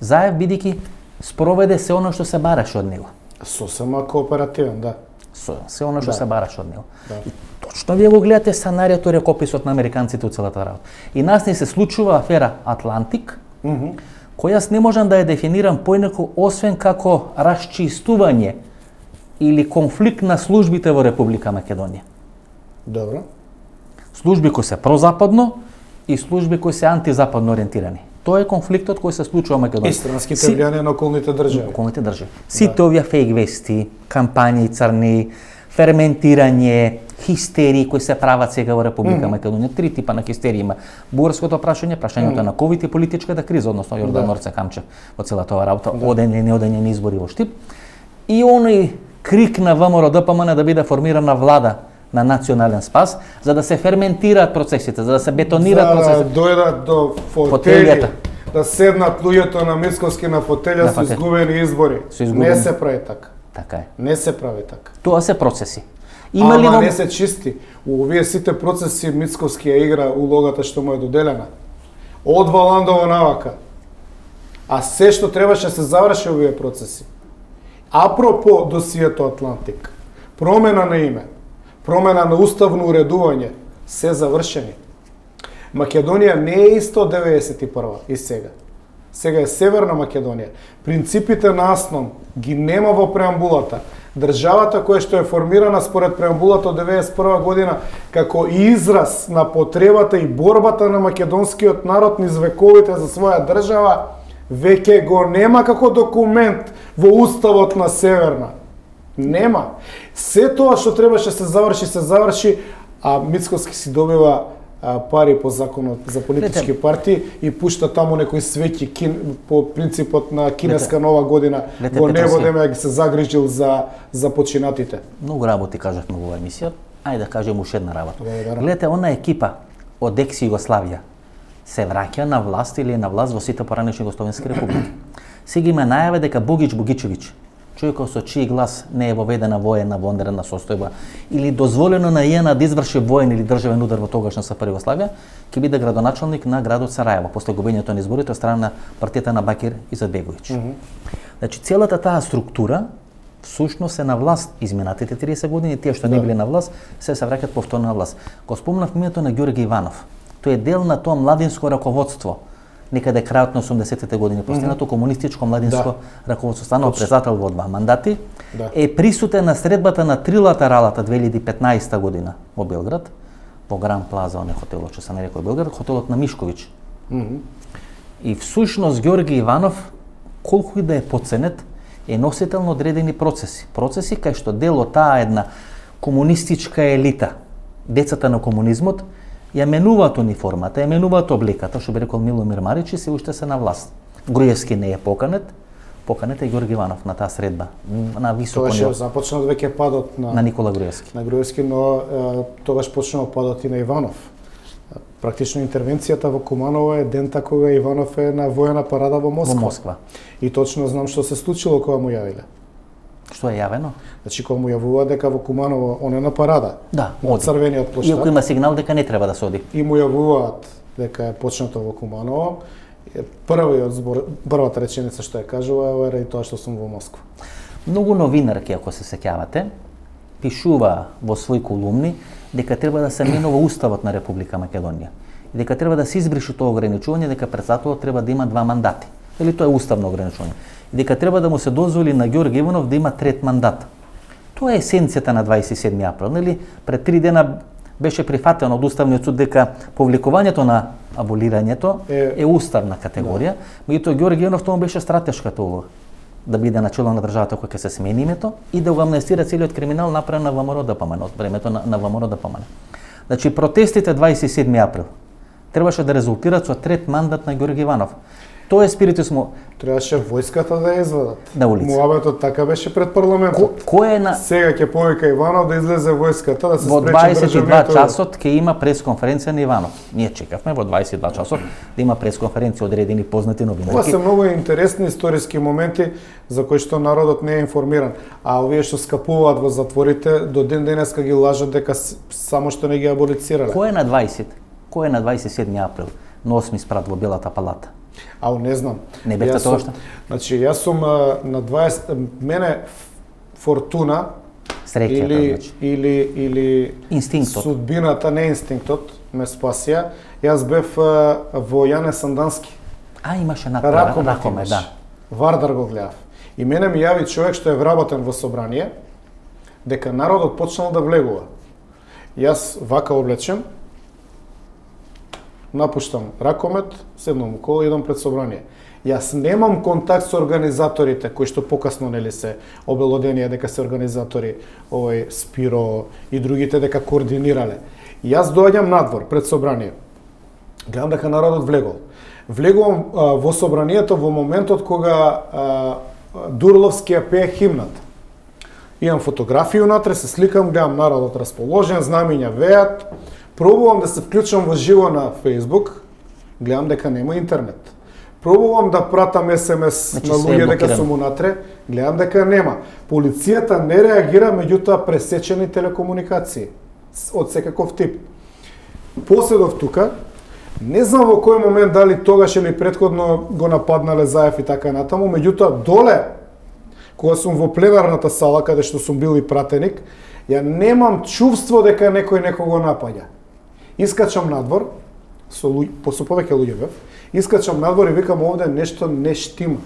Speaker 1: Заев бидејќи спроведе се оно што се бараше од него.
Speaker 2: Сосема кооперативен, да.
Speaker 1: Со, се оно што
Speaker 2: Да.
Speaker 1: се бараше од него.
Speaker 2: Да.
Speaker 1: И точно вие го гледате сценарието рекописот на американците од целата работа. И нас не се случува афера Атлантик,
Speaker 2: Мгм.
Speaker 1: која не можам да ја дефинирам поинаку освен како расчистување или конфликт на службите во Република Македонија.
Speaker 2: Добро.
Speaker 1: Служби кои се прозападно и служби кои се антизападно ориентирани. Тоа е конфликтот кој се случува во Македонија.
Speaker 2: И странските
Speaker 1: Си-
Speaker 2: влијанија на околните држави.
Speaker 1: околните држави. Сите овие фейк вести, кампањи црни, ферментирање, хистерии кои се прават сега во Република Македонија. Три типа на хистерија има. Бугарското прашање, прашањето на ковид и политичката криза, односно Јордан
Speaker 2: Да.
Speaker 1: Орце Камчев во целата оваа работа, одење и неодење избори во Штип. И оној крик на ВМРО ДПМН да биде формирана влада на национален спас, за да се ферментираат процесите, за да се бетонираат
Speaker 2: да
Speaker 1: процесите.
Speaker 2: дојдат до фотели,
Speaker 1: Фотелијата.
Speaker 2: да седнат луѓето на Мицковски на фотелја
Speaker 1: На
Speaker 2: со изгубени избори.
Speaker 1: Со изгубени.
Speaker 2: Не се прави така.
Speaker 1: Така е.
Speaker 2: Не се прави така.
Speaker 1: Тоа се процеси. Има ли
Speaker 2: Ама
Speaker 1: во...
Speaker 2: не се чисти. У овие сите процеси Мицковски ја игра улогата што му е доделена. Од Валандово навака. А се што требаше да се заврши овие процеси. Апропо досието Атлантик, промена на име, промена на уставно уредување, се завршени. Македонија не е исто од 91 и сега. Сега е Северна Македонија. Принципите на основ ги нема во преамбулата. Државата која што е формирана според преамбулата од 91 година како израз на потребата и борбата на македонскиот народ низ вековите за своја држава, веќе го нема како документ во уставот на Северна. Нема. Се тоа што требаше се заврши, се заврши, а Мицковски си добива а, пари по законот за политички партии и пушта таму некои свеќи кин, по принципот на кинеска нова година
Speaker 1: Гледате,
Speaker 2: во небо да ги се загрижил за за починатите.
Speaker 1: Многу работи кажавме во оваа емисија. Ајде да кажем уште една работа. Гледате, она екипа од екс Југославија се враќа на власт или на власт во сите поранешни југословенски републики. Сега има најава дека Бугич Бугичевиќ, човекот со чиј глас не е воведена воена вонредна состојба или дозволено на ИНА да изврши воен или државен удар во тогашна СФР Југославија, ќе биде градоначалник на градот Сараево после губењето на изборите од страна на партијата на Бакир Изадбеговиќ. Значи целата таа структура всушност е на власт изминатите 30 години, тие што не
Speaker 2: Да.
Speaker 1: биле на власт, се се враќаат повторно на власт. Го спомнав името на Ѓорги Иванов. Тој е дел на тоа младинско раководство. Некаде крајот на 80-те години. Постигнато комунистичко младинско раководство. Станал председател во два мандати.
Speaker 2: Да.
Speaker 1: е присутен на средбата на трилатералата 2015 година во Белград во Гран Плаза, оне хотелот што се нарекува Белград, хотелот на Мишковиќ. И всушност Ѓорги Иванов, колку и да е поценет, е носител на одредени процеси. Процеси кај што дел од таа една комунистичка елита, децата на комунизмот, ја менуваат униформата, ја менуваат облеката, што би рекол Миломир Марич и се уште се на власт. Груевски не е поканет, поканет е Ѓорги Иванов на таа средба, на високо
Speaker 2: Тогаш
Speaker 1: ниво,
Speaker 2: е започнал веќе падот на
Speaker 1: на Никола Груевски.
Speaker 2: на Груевски, но е, тогаш почнал падот и на Иванов. Практично интервенцијата во Куманово е дента кога Иванов е на воена парада во
Speaker 1: Во
Speaker 2: Москва.
Speaker 1: Москва.
Speaker 2: И точно знам што се случило кога му јавиле.
Speaker 1: Што е јавено?
Speaker 2: Значи кога му јавува дека во Куманово он е на парада.
Speaker 1: Да,
Speaker 2: на
Speaker 1: оди.
Speaker 2: црвениот площад.
Speaker 1: Иако има сигнал дека не треба да се оди.
Speaker 2: и му јавуваат дека е почнато во Куманово. Првиот збор, првата реченица што ја кажува е ради тоа што сум во Москва.
Speaker 1: Многу новинарки, ако се сеќавате, пишува во своји колумни дека треба да се менува уставот на Република Македонија и дека треба да се избрише тоа ограничување дека председателот треба да има два мандати. Или тоа е уставно ограничување. Дека треба да му се дозволи на Ѓорги Иванов да има трет мандат. Тоа е есенцијата на 27 април, нели? Пред три дена беше прифатено од Уставниот суд дека повликувањето на аболирањето
Speaker 2: Е-
Speaker 1: е, уставна категорија, меѓутоа Ѓорги Иванов тоа беше стратешката улога да биде начело на државата која ќе се смени името и да го амнестира целиот криминал направен на ВМРО ДПМН од времето на, на ВМРО ДПМН. Значи протестите 27 април требаше да резултират со трет мандат на Ѓорги Иванов. Тоа е спиритизмо.
Speaker 2: Требаше војската да ја извадат.
Speaker 1: На улица.
Speaker 2: Муабетот така беше пред парламентот.
Speaker 1: Ко, кој е на
Speaker 2: Сега ќе повика Иванов да излезе војската да се
Speaker 1: во
Speaker 2: спречи
Speaker 1: 22
Speaker 2: државниот
Speaker 1: часот ќе има пресконференција на Иванов. Ние чекавме во 22 часот да има пресконференција одредени познати
Speaker 2: Ова
Speaker 1: новинарки.
Speaker 2: се многу интересни историски моменти за кои што народот не е информиран. А овие што скапуваат во затворите до ден денеска ги лажат дека само што не ги аболицирале.
Speaker 1: Кој е на 20? Кој е на 27 април? На 8 спрат во Белата палата.
Speaker 2: Ау, не знам.
Speaker 1: Не бевте
Speaker 2: Јас
Speaker 1: тогаш,
Speaker 2: сум- Значи, јас сум а, на 20... Мене фортуна
Speaker 1: Среќата,
Speaker 2: или,
Speaker 1: значи.
Speaker 2: или, или
Speaker 1: Инстинктот.
Speaker 2: судбината, не инстинктот, ме спасија. Јас бев а, во Јане Сандански.
Speaker 1: А имаше на
Speaker 2: Ракомет,
Speaker 1: Ракоме, да.
Speaker 2: Вардар го гледав. И мене ми јави човек што е вработен во собрание, дека народот почнал да влегува. Јас вака облечем, напуштам Ракомет, седнам у и идам пред собрание. Јас немам контакт со организаторите кои што покасно нели се обелодени дека се организатори овој Спиро и другите дека координирале. Јас доаѓам надвор пред собрание. Гледам дека народот влегол. Влегувам а, во собранието во моментот кога а, Дурловски ја пее химната. Имам фотографии унатре, се сликам, гледам народот расположен, знамиња веат. Пробувам да се вклучам во живо на Facebook, гледам дека нема интернет. Пробувам да пратам СМС
Speaker 1: Значи,
Speaker 2: на луѓе дека сум унатре, гледам дека нема. Полицијата не реагира, меѓутоа пресечени телекомуникации од секаков тип. Поседов тука, не знам во кој момент дали тогаш или предходно го нападнале Заев и така натаму, меѓутоа доле кога сум во пленарната сала каде што сум бил и пратеник, ја немам чувство дека некој некого напаѓа. Искачам надвор, со по со повеќе луѓе бев, искачам надвор и викам овде нешто не штима.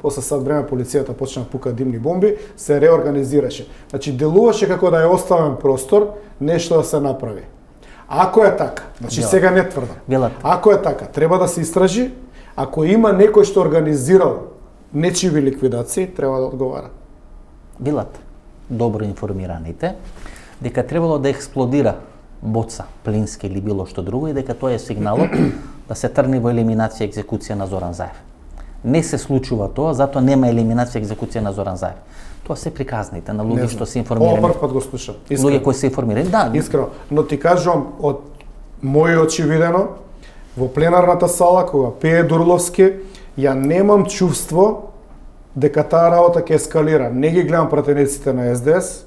Speaker 2: После сад време полицијата почна да пука димни бомби, се реорганизираше. Значи делуваше како да е оставен простор нешто да се направи. Ако е така, значи
Speaker 1: Бела.
Speaker 2: сега не тврдам.
Speaker 1: Бела.
Speaker 2: Ако е така, треба да се истражи. Ако има некој што организирал нечиви ликвидации, треба да одговара.
Speaker 1: Билат добро информираните дека требало да експлодира боца, плинска или било што друго и дека тоа е сигналот да се трни во елиминација и екзекуција на Зоран Заев. Не се случува тоа, затоа нема елиминација и екзекуција на Зоран Заев. Тоа се приказните на луѓе што се
Speaker 2: Ова
Speaker 1: информирани.
Speaker 2: прв пат го слушам.
Speaker 1: Луѓе кои се информирани, да,
Speaker 2: Искрено. Но ти кажувам, од мој очевидено, во пленарната сала, кога пее Дурловски, ја немам чувство дека таа работа ќе ескалира. Не ги гледам пратениците на СДС,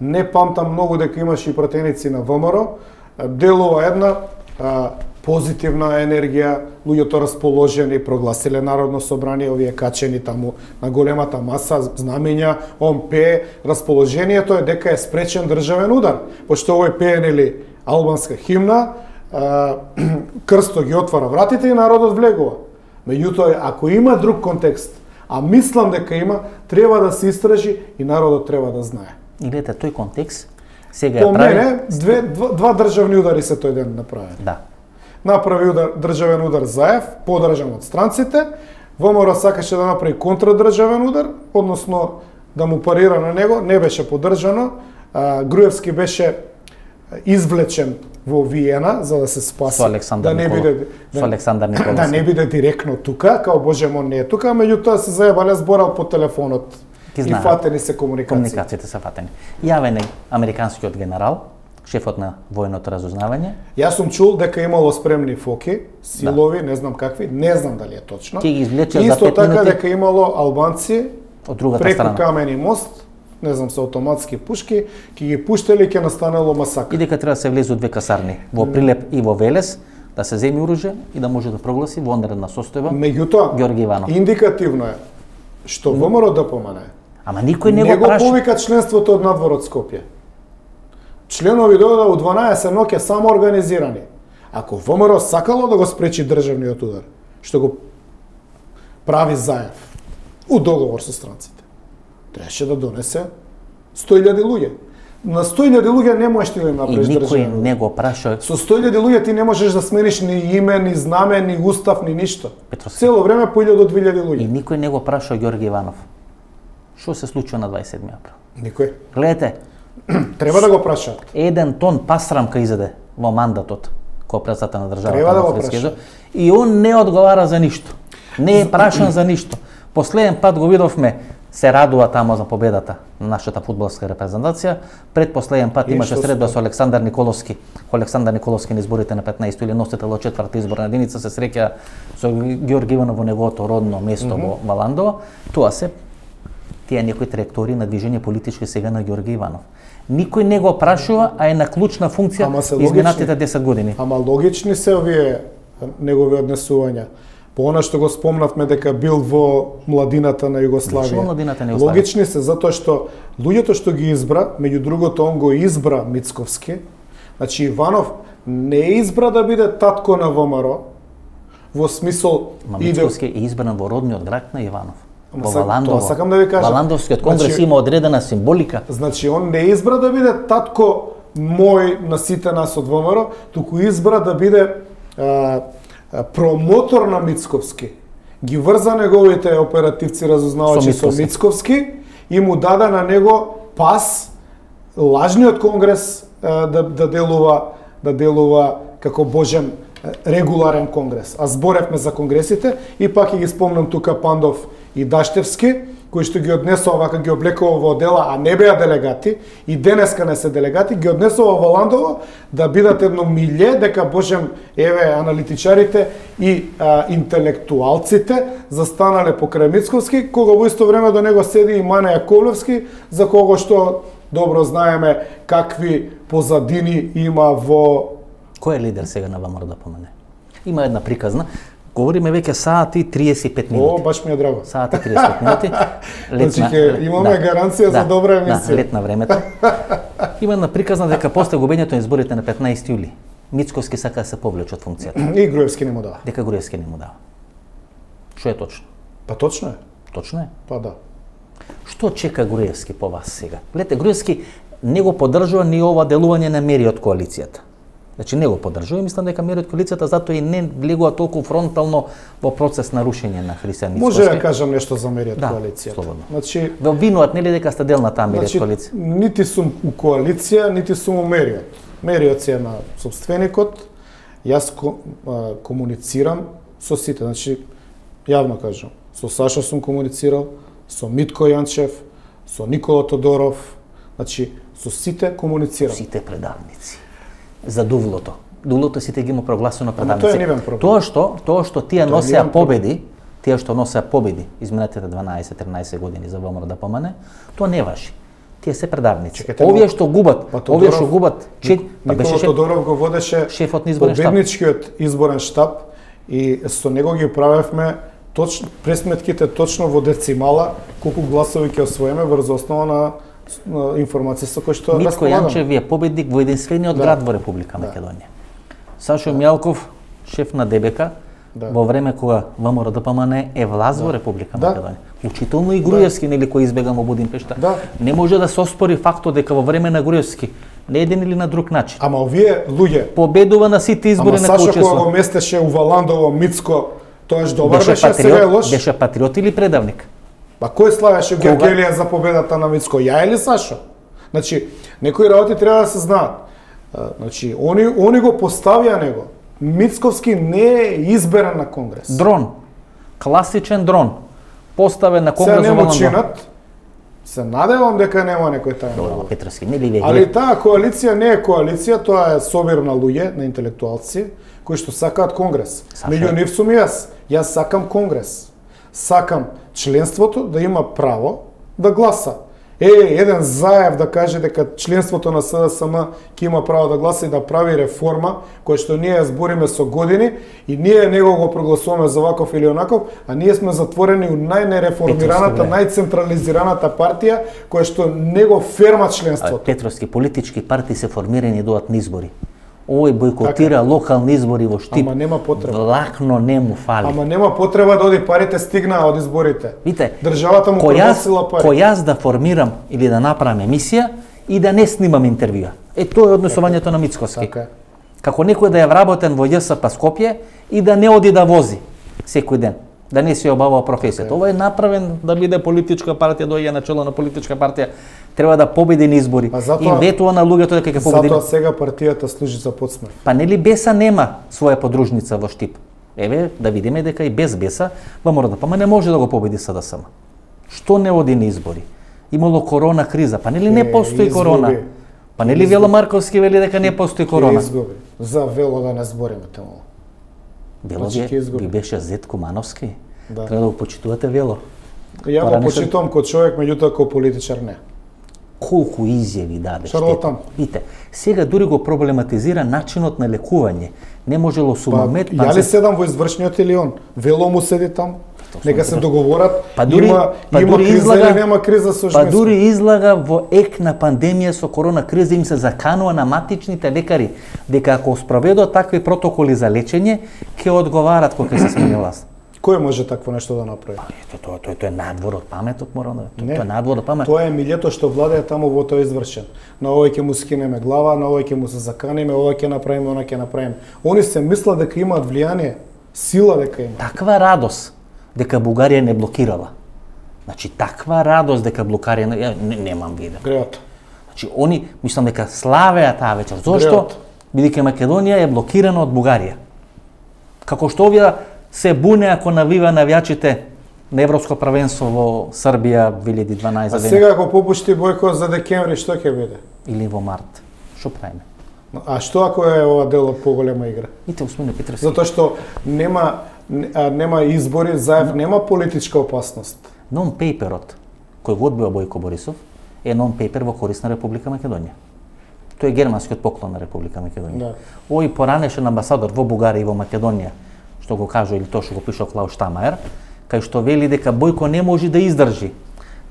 Speaker 2: не памтам многу дека имаше и пратеници на ВМРО, делува една а, позитивна енергија, луѓето расположени, прогласиле Народно собрание, овие качени таму на големата маса, знамења, он пе, расположението е дека е спречен државен удар, пошто овој пеенели албанска химна, а, крсто ги отвара вратите и народот влегува. Меѓутоа, ако има друг контекст, а мислам дека има, треба да се истражи и народот треба да знае.
Speaker 1: И гледате, тој контекст сега
Speaker 2: По
Speaker 1: прави...
Speaker 2: мене, две, два, два државни удари се тој ден направени.
Speaker 1: Да.
Speaker 2: Направи удар, државен удар Заев, подржан од странците, ВМРО сакаше да направи контрадржавен удар, односно да му парира на него, не беше поддржано. А, Груевски беше извлечен во Виена за да се спаси.
Speaker 1: Со Александар
Speaker 2: да не
Speaker 1: Николов.
Speaker 2: биде
Speaker 1: Со Александар Николов.
Speaker 2: Да не биде директно тука, као Боже мон не е тука, меѓутоа се заебале зборал по телефонот.
Speaker 1: Ги
Speaker 2: И
Speaker 1: знаат.
Speaker 2: фатени се комуникации.
Speaker 1: Комуникациите се фатени. Јавен е американскиот генерал, шефот на војното разузнавање,
Speaker 2: Јас сум чул дека имало спремни фоки, силови, не знам какви, не знам дали е точно.
Speaker 1: Ќе ги извлече за
Speaker 2: Исто
Speaker 1: пет
Speaker 2: така
Speaker 1: минути.
Speaker 2: дека имало албанци
Speaker 1: од другата
Speaker 2: преку
Speaker 1: страна.
Speaker 2: камени мост, не знам со автоматски пушки, ќе ги пуштеле и ќе настанело
Speaker 1: И
Speaker 2: масакр.
Speaker 1: дека треба да се влезу две касарни, во Прилеп и во Велес, да се земи оружје и да може да прогласи во онредна состојба.
Speaker 2: Меѓутоа,
Speaker 1: Ѓорги Иванов.
Speaker 2: индикативно е што ВМРО да помане.
Speaker 1: Ама никој не
Speaker 2: Не
Speaker 1: го праша.
Speaker 2: повика членството од надвор од Скопје. Членови дојдоа у 12 ноќе само организирани. Ако ВМРО сакало да го спречи државниот удар, што го прави Заев у договор со странците, требаше да донесе 100.000 луѓе. На 100.000 луѓе не можеш ти да
Speaker 1: И
Speaker 2: направиш
Speaker 1: никој
Speaker 2: државен удар.
Speaker 1: не го праша.
Speaker 2: Со 100.000 луѓе ти не можеш да смениш ни име, ни знаме, ни устав, ни ништо.
Speaker 1: Петровски.
Speaker 2: Цело време по 1000 до 2000
Speaker 1: И
Speaker 2: луѓе.
Speaker 1: никој не го праша Ѓорги Иванов. Што се случува на 27 април?
Speaker 2: Никој.
Speaker 1: Гледате,
Speaker 2: Треба да го прашаат.
Speaker 1: еден тон пасрамка изеде во мандатот кој председател на државата
Speaker 2: Треба да го
Speaker 1: Африскиот
Speaker 2: праша.
Speaker 1: Съюз. И он не одговара за ништо. Не е прашан за ништо. Последен пат го видовме се радува тамо за победата на нашата фудбалска репрезентација. Пред последен пат
Speaker 2: И
Speaker 1: имаше средба со Александар Николовски. Ко Александар Николовски на изборите на 15 или носител од четврта изборна единица се среќа со Георги Иванов во неговото родно место во Валандово. Тоа се тие некои траектори на движење политички сега на Георги Иванов. Никој не го прашува, а е на клучна функција изминатите
Speaker 2: логични.
Speaker 1: 10 години.
Speaker 2: Ама логични се овие негови однесувања. По она што го спомнавме дека бил во младината на Југославија.
Speaker 1: Младината на Југославија.
Speaker 2: Логични се затоа што луѓето што ги избра, меѓу другото он го избра Мицковски. Значи Иванов не избра да биде татко на ВМРО, во смисол
Speaker 1: Ма
Speaker 2: иде
Speaker 1: Мицковски е избран во родниот град на Иванов. Во Валандово.
Speaker 2: тоа сакам да ви кажам.
Speaker 1: Валандовскиот конгрес
Speaker 2: Значи-
Speaker 1: има одредена символика.
Speaker 2: Значи, он не избра да биде татко мој на сите нас од ВМРО, туку избра да биде а, а, промотор на Мицковски. Ги врза неговите оперативци разузнавачи
Speaker 1: Со
Speaker 2: со
Speaker 1: Мицковски.
Speaker 2: И му даде на него пас лажниот конгрес а, да, да делува да делува како божен регуларен конгрес. А зборевме за конгресите и пак ќе ги спомнам тука Пандов и Даштевски, кои што ги однесува вака ги облекува во дела, а не беа делегати, и денеска не се делегати, ги однесува во Ландово да бидат едно милје дека божем еве аналитичарите и а, интелектуалците застанале по Кремицковски, кога во исто време до него седи и Мане Јаковлевски, за кого што добро знаеме какви позадини има во
Speaker 1: Кој е лидер сега на ВМРО да помене? Има една приказна. Говориме веќе сати и 35
Speaker 2: О,
Speaker 1: минути.
Speaker 2: баш ми е драго.
Speaker 1: Сати и 35 минути.
Speaker 2: Значи, ќе имаме гаранција за добра емисија.
Speaker 1: Да, лет на времето. Има една приказна дека после губењето на изборите на 15 јули, Мицковски сака да се повлече од функцијата.
Speaker 2: И Груевски не му дава.
Speaker 1: Дека Груевски не му дава. Што е точно?
Speaker 2: Па точно е.
Speaker 1: Точно е.
Speaker 2: Па да.
Speaker 1: Што чека Груевски по вас сега? Гледате, Груевски не го поддржува ни ова делување на мери од коалицијата. Значи не го поддржува и мислам дека мери од коалицијата затоа и не влегува толку фронтално во процес на рушење на Христијан Мицковски.
Speaker 2: Може да кажам нешто за мериот
Speaker 1: Да,
Speaker 2: коалицијата.
Speaker 1: слободно.
Speaker 2: Значи,
Speaker 1: Во винуват нели дека сте дел на таа мери од
Speaker 2: значи
Speaker 1: коалиција?
Speaker 2: нити сум у коалиција, нити сум у мериот. Мериот си е на собственикот. Јас ко, а, комуницирам со сите, значи јавно кажам. Со Сашо сум комуницирал, со Митко Јанчев, со Никола Тодоров, значи со сите комуницирам.
Speaker 1: Сите предавници. За дувлото. Дувлото сите ги има прогласено
Speaker 2: тоа
Speaker 1: предавници.
Speaker 2: проблем.
Speaker 1: Тоа што, тоа што тие
Speaker 2: Тоа
Speaker 1: носеа победи, тие што носеа победи изминатите 12-13 години за ВМРО да помане, тоа не важи. Тие се предавници.
Speaker 2: Чекайте,
Speaker 1: овие
Speaker 2: но-
Speaker 1: што губат,
Speaker 2: Па
Speaker 1: овие што губат, че, па беше
Speaker 2: Никола
Speaker 1: шеф,
Speaker 2: Тодоров го водеше
Speaker 1: шефот на изборен штаб.
Speaker 2: победничкиот изборен штаб и со него ги правевме точно пресметките точно во децимала колку гласови ќе освоиме врз основа на информација со кој што
Speaker 1: Митко. Јанчев е победник во единствениот
Speaker 2: Да.
Speaker 1: град во Република Македонија. Сашо Мјалков, шеф на ДБК,
Speaker 2: Да.
Speaker 1: во време кога ВМРО ДПМН е власт во Република
Speaker 2: Да.
Speaker 1: Македонија. Учително и Груевски, нели, кој избега во Будимпешта.
Speaker 2: Да.
Speaker 1: Не може да се оспори фактот дека во време на Груевски, на еден или на друг начин,
Speaker 2: Ама овие луѓе,
Speaker 1: победува на сите избори
Speaker 2: ама
Speaker 1: на
Speaker 2: Сашо
Speaker 1: кој
Speaker 2: кога го
Speaker 1: учества.
Speaker 2: местеше у Валандово Мицко, тоаш добар беше,
Speaker 1: Беше
Speaker 2: сега е
Speaker 1: патриот,
Speaker 2: лош.
Speaker 1: беше патриот или предавник?
Speaker 2: Па кој славеше
Speaker 1: Кога?
Speaker 2: Гергелија за победата на Мицко? Ја или Сашо? Значи, некои работи треба да се знаат. Значи, они, они го поставија него. Мицковски не е изберан на Конгрес.
Speaker 1: Дрон. Класичен дрон. Поставен на
Speaker 2: Се
Speaker 1: конгрес
Speaker 2: не
Speaker 1: во
Speaker 2: му
Speaker 1: Валандово.
Speaker 2: чинат. Се надевам дека нема некој тај.
Speaker 1: Добро, Петровски, нели вие
Speaker 2: Али таа коалиција не е коалиција, тоа е собир на луѓе, на интелектуалци, кои што сакаат Конгрес.
Speaker 1: Саша.
Speaker 2: Меѓу нив сум и јас. Јас сакам Конгрес. Сакам членството да има право да гласа. Е, еден заев да каже дека членството на СДСМ ќе има право да гласа и да прави реформа, која што ние ја збориме со години и ние него го прогласуваме за ваков или онаков, а ние сме затворени у најнереформираната, најцентрализираната партија која што него ферма
Speaker 1: А,
Speaker 2: членството.
Speaker 1: Петровски политички партии се формирани и доат на избори. Овој бойкотира локални избори во Штип.
Speaker 2: Ама нема потреба.
Speaker 1: Влакно не му фали.
Speaker 2: Ама нема потреба да оди парите стигнаа од изборите.
Speaker 1: Видите,
Speaker 2: Државата му преносила пари.
Speaker 1: кој јас да формирам или да направам емисија и да не снимам интервјуа. Е, тоа е однесувањето на Мицковски.
Speaker 2: Така.
Speaker 1: Како некој да е вработен во ЈСП Скопје и да не оди да вози секој ден, да не си обавува професијата.
Speaker 2: Така е.
Speaker 1: Ова е направен да биде политичка партија, дојде на чело на политичка партија. Треба да победи на избори.
Speaker 2: Па затоа-
Speaker 1: и ветува на луѓето дека ќе победи.
Speaker 2: Затоа сега партијата служи за подсмев.
Speaker 1: Па нели Беса нема своја подружница во Штип? Еве, да видиме дека и без Беса ВМРО ДПМ не може да го победи СДСМ. Што не оди на избори? Имало корона криза, па нели не постои
Speaker 2: изгуби.
Speaker 1: корона? Па нели. Вело Марковски вели дека не постои корона?
Speaker 2: изгуби. За вело да не збориме тему.
Speaker 1: Вело
Speaker 2: Значи,
Speaker 1: ви,
Speaker 2: ќе изгуби.
Speaker 1: ви беше Зетко Мановски.
Speaker 2: Да.
Speaker 1: Треба да го почитувате Вело.
Speaker 2: Ја го почитувам како човек, меѓутоа како политичар не.
Speaker 1: Колку изјави даде. Штета. Видите, сега дури го проблематизира начинот на лекување. Не можело
Speaker 2: Па,
Speaker 1: сумамет,
Speaker 2: ја ли седам во извршниот или он? Вело му седи таму. Нека се
Speaker 1: тоа.
Speaker 2: договорат.
Speaker 1: Па дури,
Speaker 2: има,
Speaker 1: па
Speaker 2: има
Speaker 1: дури
Speaker 2: криза
Speaker 1: излага,
Speaker 2: или нема криза со
Speaker 1: Па дури излага во ек на пандемија со корона криза им се заканува на матичните лекари дека ако спроведат такви протоколи за лечење, ќе одговарат кога ќе се смени власт.
Speaker 2: Кој може такво нешто да направи?
Speaker 1: Ето тоа тоа тоа е надвор од паметот мора да. Тоа тоа е надвор од памет.
Speaker 2: Тоа е милјето што владее таму во тој извршен. На овој ќе му скинеме глава, на овој ќе му се заканиме, ова ќе направиме, она ќе направиме. Они се мислат дека имаат влијание, сила дека имаат.
Speaker 1: Таква радост дека Бугарија не блокирала. Значи таква радост дека Бугарија не, ја не, немам виде.
Speaker 2: Греот.
Speaker 1: Значи они мислам дека славеа таа вечер. Зошто? Бидејќи Македонија е блокирана од Бугарија. Како што овие се буне ако навива навијачите на Европско првенство во Србија 2012
Speaker 2: А сега ако попушти Бојко за декември, што ќе биде?
Speaker 1: или во март. Што правиме?
Speaker 2: А што ако е ова дел од поголема игра?
Speaker 1: Ите Усмине Петревски.
Speaker 2: Затоа што нема нема избори, заев нема политичка опасност.
Speaker 1: Non-пейперот кој го одбива Бојко Борисов е non-пейпер во корист на Република Македонија. Тој е германскиот поклон на Република Македонија.
Speaker 2: Да.
Speaker 1: Овој поранешен амбасадор во Бугарија и во Македонија, што го кажа или тоа што го пишал Клаус Штамаер, кај што вели дека Бојко не може да издржи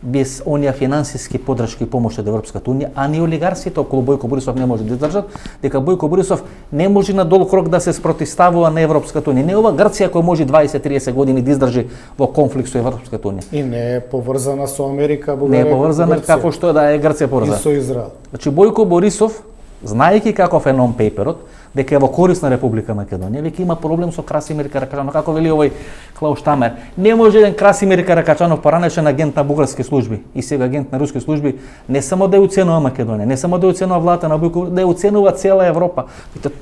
Speaker 1: без оние финансиски подршки и помош од Европската унија, а ни олигарсите околу Бојко Борисов не може да издржат, дека Бојко Борисов не може на долг рок да се спротивставува на Европската унија. Не ова Грција која може 20-30 години да издржи во конфликт со Европската унија.
Speaker 2: И не е поврзана со Америка, Бугарија.
Speaker 1: Не е поврзана
Speaker 2: Грција.
Speaker 1: како што да е Грција
Speaker 2: и
Speaker 1: поврзана.
Speaker 2: со Израел.
Speaker 1: Значи Бојко Борисов, знаејќи каков е нон-пейперот, дека е во корист на Република Македонија, веќе има проблем со Красимир Каракачанов, како вели овој Клаус Штамер. Не може еден Красимир Каракачанов, поранешен агент на бугарски служби и сега агент на руски служби, не само да ја оценува Македонија, не само да ја оценува владата на Бојко, да ја оценува цела Европа.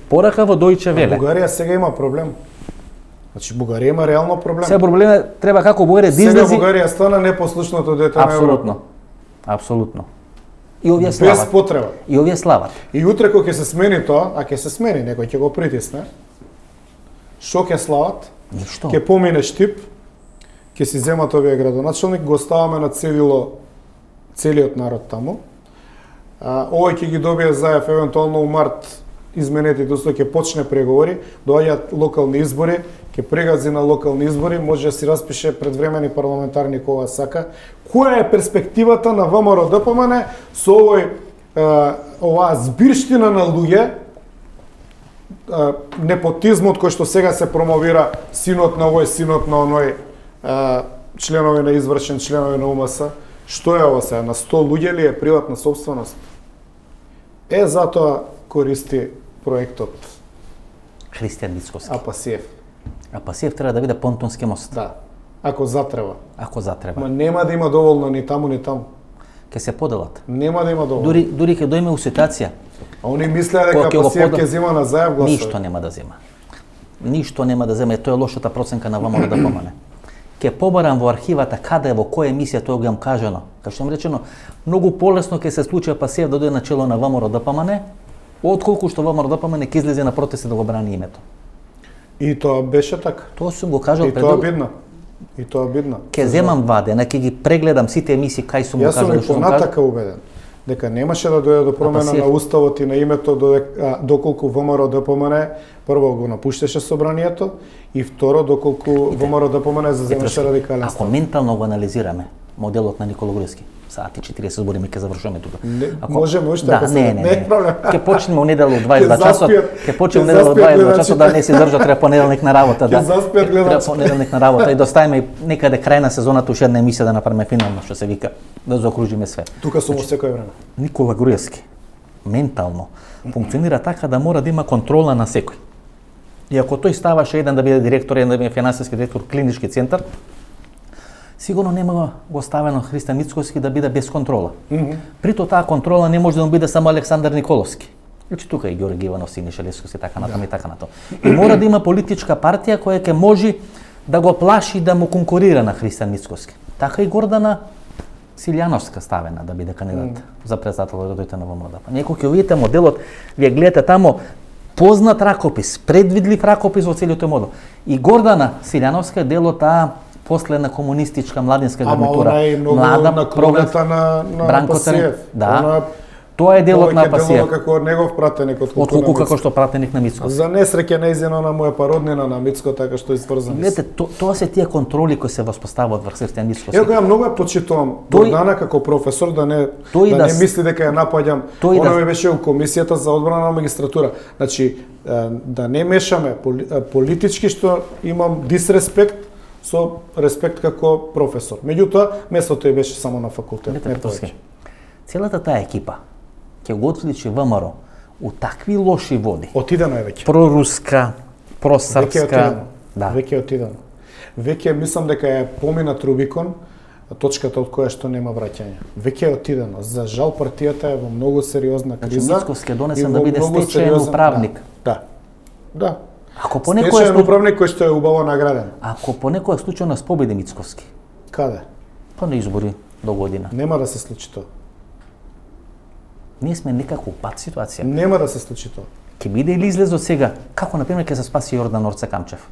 Speaker 1: Порака во Дојче Веле.
Speaker 2: Бугарија сега има проблем. Значи Бугарија има реално проблем.
Speaker 1: Сега проблемот треба како Бугарија да
Speaker 2: Сега
Speaker 1: излези
Speaker 2: Бугарија стана непослушното дете на
Speaker 1: апсолутно.
Speaker 2: Европа.
Speaker 1: Апсолутно. И овие
Speaker 2: Без
Speaker 1: слават.
Speaker 2: потреба.
Speaker 1: И овие слават.
Speaker 2: И утре кога ќе се смени тоа, а ќе се смени, некој ќе го притисне. Што ќе слават?
Speaker 1: Ништо.
Speaker 2: Ќе помине Штип, ќе си земат овие градоначалник, го оставаме на целило целиот народ таму. А, овој ќе ги добие заев евентуално у март изменети досто ќе почне преговори, доаѓаат локални избори, ќе прегази на локални избори, може да си распише предвремени парламентарни кога сака. Која е перспективата на ВМРО ДПМН со овој оваа збирштина на луѓе непотизмот кој што сега се промовира синот на овој, синот на оној, членови на извршен, членови на УМС, што е ова сега? На 100 луѓе ли е приватна собственост? Е, затоа користи проектот
Speaker 1: Христијан Мицковски.
Speaker 2: Апасиев.
Speaker 1: А Пасиев треба да биде понтонски мост,
Speaker 2: Да. Ако затреба.
Speaker 1: ако затреба.
Speaker 2: Ма нема да има доволно ни таму ни таму.
Speaker 1: Ќе се поделат.
Speaker 2: Нема да има доволно.
Speaker 1: Дури дури ќе дојме у ситуација,
Speaker 2: А они мислеа дека
Speaker 1: ќе подел-
Speaker 2: ќе зема на заев гласови.
Speaker 1: ништо нема да зема. Ништо нема да зема, тоа е лошата проценка на ВМРО да помане. Ќе побарам во архивата каде во која емисија тоа го кажано. Како што им речено, многу полесно ќе се случи Пасиев да дојде на чело на ВМРО да помане, отколку што ВМРО да помане ќе излезе на протести да го брани името.
Speaker 2: И тоа беше така.
Speaker 1: Тоа сум го кажал
Speaker 2: И
Speaker 1: пред
Speaker 2: тоа бидно. И тоа бидно.
Speaker 1: Ќе земам два дена, ќе ги прегледам сите емисии кај сум го
Speaker 2: Јас сум
Speaker 1: кажал
Speaker 2: и
Speaker 1: што сум
Speaker 2: понатака убеден. Дека немаше да дојде до промена
Speaker 1: Апасиев-
Speaker 2: на уставот и на името а, доколку ВМРО ДПМН прво го напуштеше собранието и второ доколку ВМРО ДПМН заземеше радикален
Speaker 1: Ако ментално го анализираме моделот на Никола Груевски, сати 40 збори ми ќе завршуваме тука.
Speaker 2: Не, можеме уште,
Speaker 1: да,
Speaker 2: ако се-
Speaker 1: не, не,
Speaker 2: не
Speaker 1: не.
Speaker 2: проблем.
Speaker 1: Ќе почнеме у недела у 22
Speaker 2: Ќе
Speaker 1: часот. Ќе почнеме недела
Speaker 2: заспијат
Speaker 1: 22 часот да не се издржат треба понеделник на работа, да. Треба понеделник на работа и да оставиме и некаде крај на сезоната уште една емисија да направиме финално што се вика, да заокружиме све.
Speaker 2: Тука сум во секој време.
Speaker 1: Никола Груевски ментално функционира така да мора да има контрола на секој. И ако тој ставаше еден да биде директор, еден да биде финансиски директор клинички центар, сигурно нема го оставено Христијан Мицковски да биде без контрола. Mm -hmm. Прито таа контрола не може да му биде само Александар Николовски. Значи тука и Ѓорги Иванов, Синиша Лесковски, така натаму да. и така натаму. И мора да има политичка партија која ќе може да го плаши да му конкурира на Христијан Мицковски. Така и Гордана Силјановска ставена да биде кандидат mm. за председател да дојде на. Па некој ќе видите моделот, вие гледате тамо познат ракопис, предвидлив ракопис во целиот модел. И Гордана Силјановска е дел од таа последна комунистичка младинска гарнитура.
Speaker 2: Млада на, на, на
Speaker 1: Бранко Црнев. Да. Она Тоа е делот на пасија.
Speaker 2: како негов пратеник од
Speaker 1: колку како што пратеник на Мицко.
Speaker 2: За несреќа неизено на моја пароднина на Мицко, така што е сврзан.
Speaker 1: Видете, то, тоа се тие контроли кои се воспоставуваат врз Христијан Мицко.
Speaker 2: Ево ја многу ја почитувам тој, Гордана како професор да не тој да, да не мисли дека ја напаѓам. Тој Она да... ми беше у комисијата за одбрана на магистратура. Значи да не мешаме политички што имам дисреспект со респект како професор. Меѓутоа, местото е беше само на факултет, не повеќе.
Speaker 1: Целата таа екипа ќе го отличи ВМРО у такви лоши води.
Speaker 2: Отидено е веќе.
Speaker 1: Проруска, просрпска.
Speaker 2: Да. Веќе отидено. Веќе мислам дека е поминат Рубикон, точката од која што нема враќање. Веќе е отидено. За жал партијата е во многу сериозна
Speaker 1: значи, криза. Значи Мицковски донесен да биде стечаен управник.
Speaker 2: Да. Да.
Speaker 1: Ако по некој
Speaker 2: стечаен управник кој што е убаво награден.
Speaker 1: Ако по некој случај нас победи Мицковски.
Speaker 2: Каде?
Speaker 1: Па на избори до година.
Speaker 2: Нема да се случи тоа.
Speaker 1: Ние сме некако пат ситуација.
Speaker 2: Нема да се случи тоа.
Speaker 1: Ке биде или излез од сега, како на пример ќе се спаси Јордан Орце Камчев?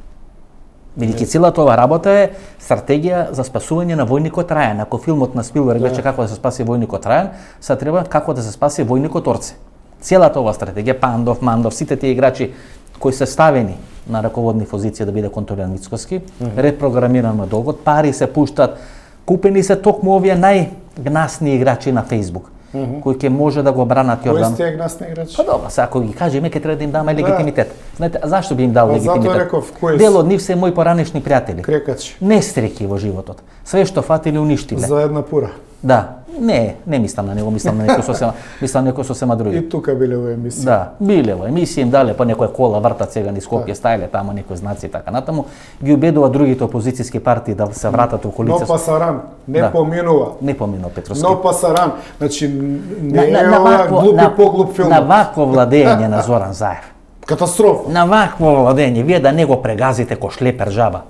Speaker 1: Бидејќи целата ова работа е стратегија за спасување на војникот Рајан. Ако филмот на Спилберг да. како да се спаси војникот Рајан, са треба како да се спаси војникот Орце. Целата ова стратегија, Пандов, Мандов, сите тие играчи кои се ставени на раководни позиции да биде контролиран Мицковски, mm -hmm. репрограмирано долгот, пари се пуштат, купени се токму овие најгнасни играчи на Фейсбук mm -hmm. кои ќе може да го бранат Јордан.
Speaker 2: Кои сте гнасни играчи?
Speaker 1: Па добро, сега ако ги кажеме ќе треба да им даме да. легитимитет. Знаете, а зашто би им дал па, легитимитет?
Speaker 2: Затоа реков, кои
Speaker 1: Дел од нив се мои поранешни пријатели.
Speaker 2: Крекачи.
Speaker 1: Не стреки во животот. Све што фатиле уништиле.
Speaker 2: За една пура.
Speaker 1: Да, не, не мислам на него, мислам на некој сосема, мислам на некој сосема други.
Speaker 2: И тука биле во емисија.
Speaker 1: Да, биле во емисија, им дале по некоја кола вртат сега низ Скопје, да. стајле таму некои знаци така натаму, ги убедува другите опозицијски партии да се вратат во колица.
Speaker 2: Но пасаран не да. поминува.
Speaker 1: Не поминува Петровски.
Speaker 2: Но пасаран, значи не на, на, на глупи на, поглуп филм.
Speaker 1: На вакво владење на Зоран Заев.
Speaker 2: Катастрофа.
Speaker 1: На вакво владење, вие да не го прегазите ко шлепер жаба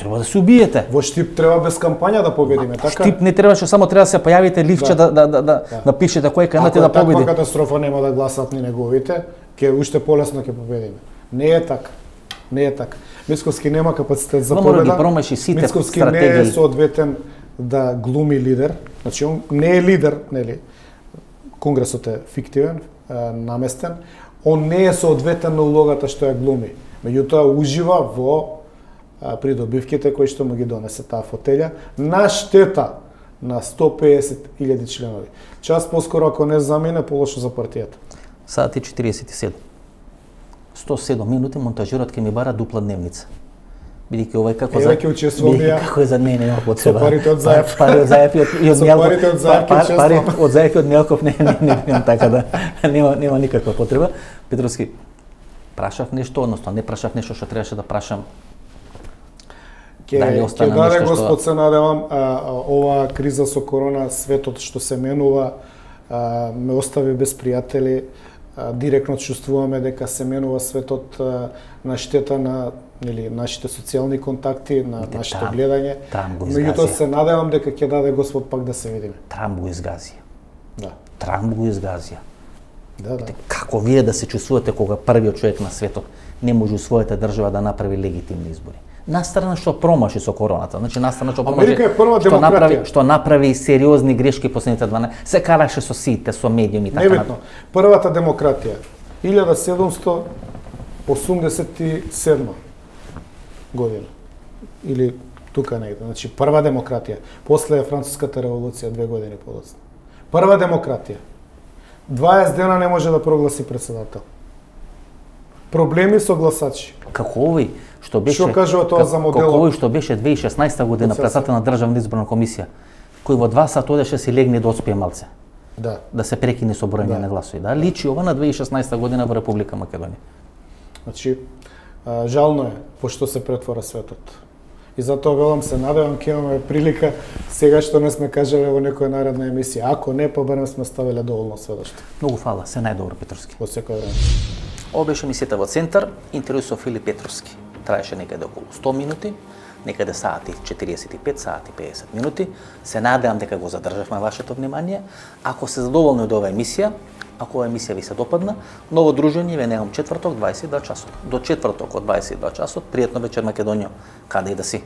Speaker 1: треба да се убиете.
Speaker 2: Во Штип треба без кампања да победиме, така?
Speaker 1: Штип не требаше, само треба да се појавите ливче да, да, да, да, да. напишете кој кандидат да победи.
Speaker 2: Ако катастрофа нема да гласат ни неговите, ќе уште полесно ќе победиме. Не е така. Не е така. Мицковски нема капацитет за победа.
Speaker 1: Ги промаши сите
Speaker 2: Мицковски
Speaker 1: стратегии.
Speaker 2: не е соодветен да глуми лидер. Значи он не е лидер, нели? Конгресот е фиктивен, наместен. Он не е соодветен на улогата што ја глуми. Меѓутоа ужива во придобивките кои што му ги донесе таа фотелја на штета на 150.000 членови. Час поскоро ако не замине, полошо за партијата.
Speaker 1: Саат и 47. 107 минути монтажерот ќе ми бара дупла дневница. Бидејќи овој како
Speaker 2: за.
Speaker 1: Како е за мене нема потреба.
Speaker 2: Со парите од Заев.
Speaker 1: Пари од Заев и од, и од
Speaker 2: Мелков. парите од Заев
Speaker 1: пари, пари од Заев и од Мелков не, не, не, не, така да нема нема никаква потреба. Петровски прашав нешто, односно не прашав нешто што требаше да прашам
Speaker 2: Ке, дали остана ке даде Господ што... се надевам, а, ова криза со корона, светот што се менува, а, ме остави без пријатели, а, директно чувствуваме дека се менува светот а, на штета на или нашите социјални контакти, на Виде, нашето трам, гледање. Меѓутоа се надевам дека ќе даде Господ пак да се видиме.
Speaker 1: Трамп го изгази.
Speaker 2: Да.
Speaker 1: Трамп го изгази.
Speaker 2: Да, да.
Speaker 1: Како вие да се чувствувате кога првиот човек на светот не може у својата држава да направи легитимни избори? Настрана што промаши со короната. Значи настрана што промаши
Speaker 2: Америка е прва
Speaker 1: што направи што направи сериозни грешки последните 12 се караше со сите, со медиуми и така.
Speaker 2: Небитно. Првата демократија 1787 година. Или тука негде. Значи прва демократија. После француската револуција две години подоцна. Прва демократија. 20 дена не може да прогласи председател. Проблеми со гласачи.
Speaker 1: Како овој што беше
Speaker 2: Што кажува тоа за моделот?
Speaker 1: Како што беше 2016 година председател на државна изборна комисија, кој во два сата одеше си легне да оспие малце.
Speaker 2: Да.
Speaker 1: Да се прекине со бројање да. на гласови. Да, личи ова на 2016 година во Република Македонија.
Speaker 2: Значи, жално е пошто се претвора светот. И затоа велам се надевам ќе имаме прилика сега што не сме кажале во некоја наредна емисија. Ако не, побарем сме ставиле доволно сведоштво.
Speaker 1: Многу фала, се најдобро Петровски.
Speaker 2: Во секој време.
Speaker 1: Ова беше емисијата во центар, интервју со Филип Петровски. Траеше некаде околу 100 минути, некаде сати 45, сати 50 минути. Се надевам дека го задржавме вашето внимание. Ако се задоволни од оваа емисија, ако оваа емисија ви се допадна, ново дружење ве неам четврток 22 часот. До четврток од 22 часот, пријатно вечер Македонија, каде и да си.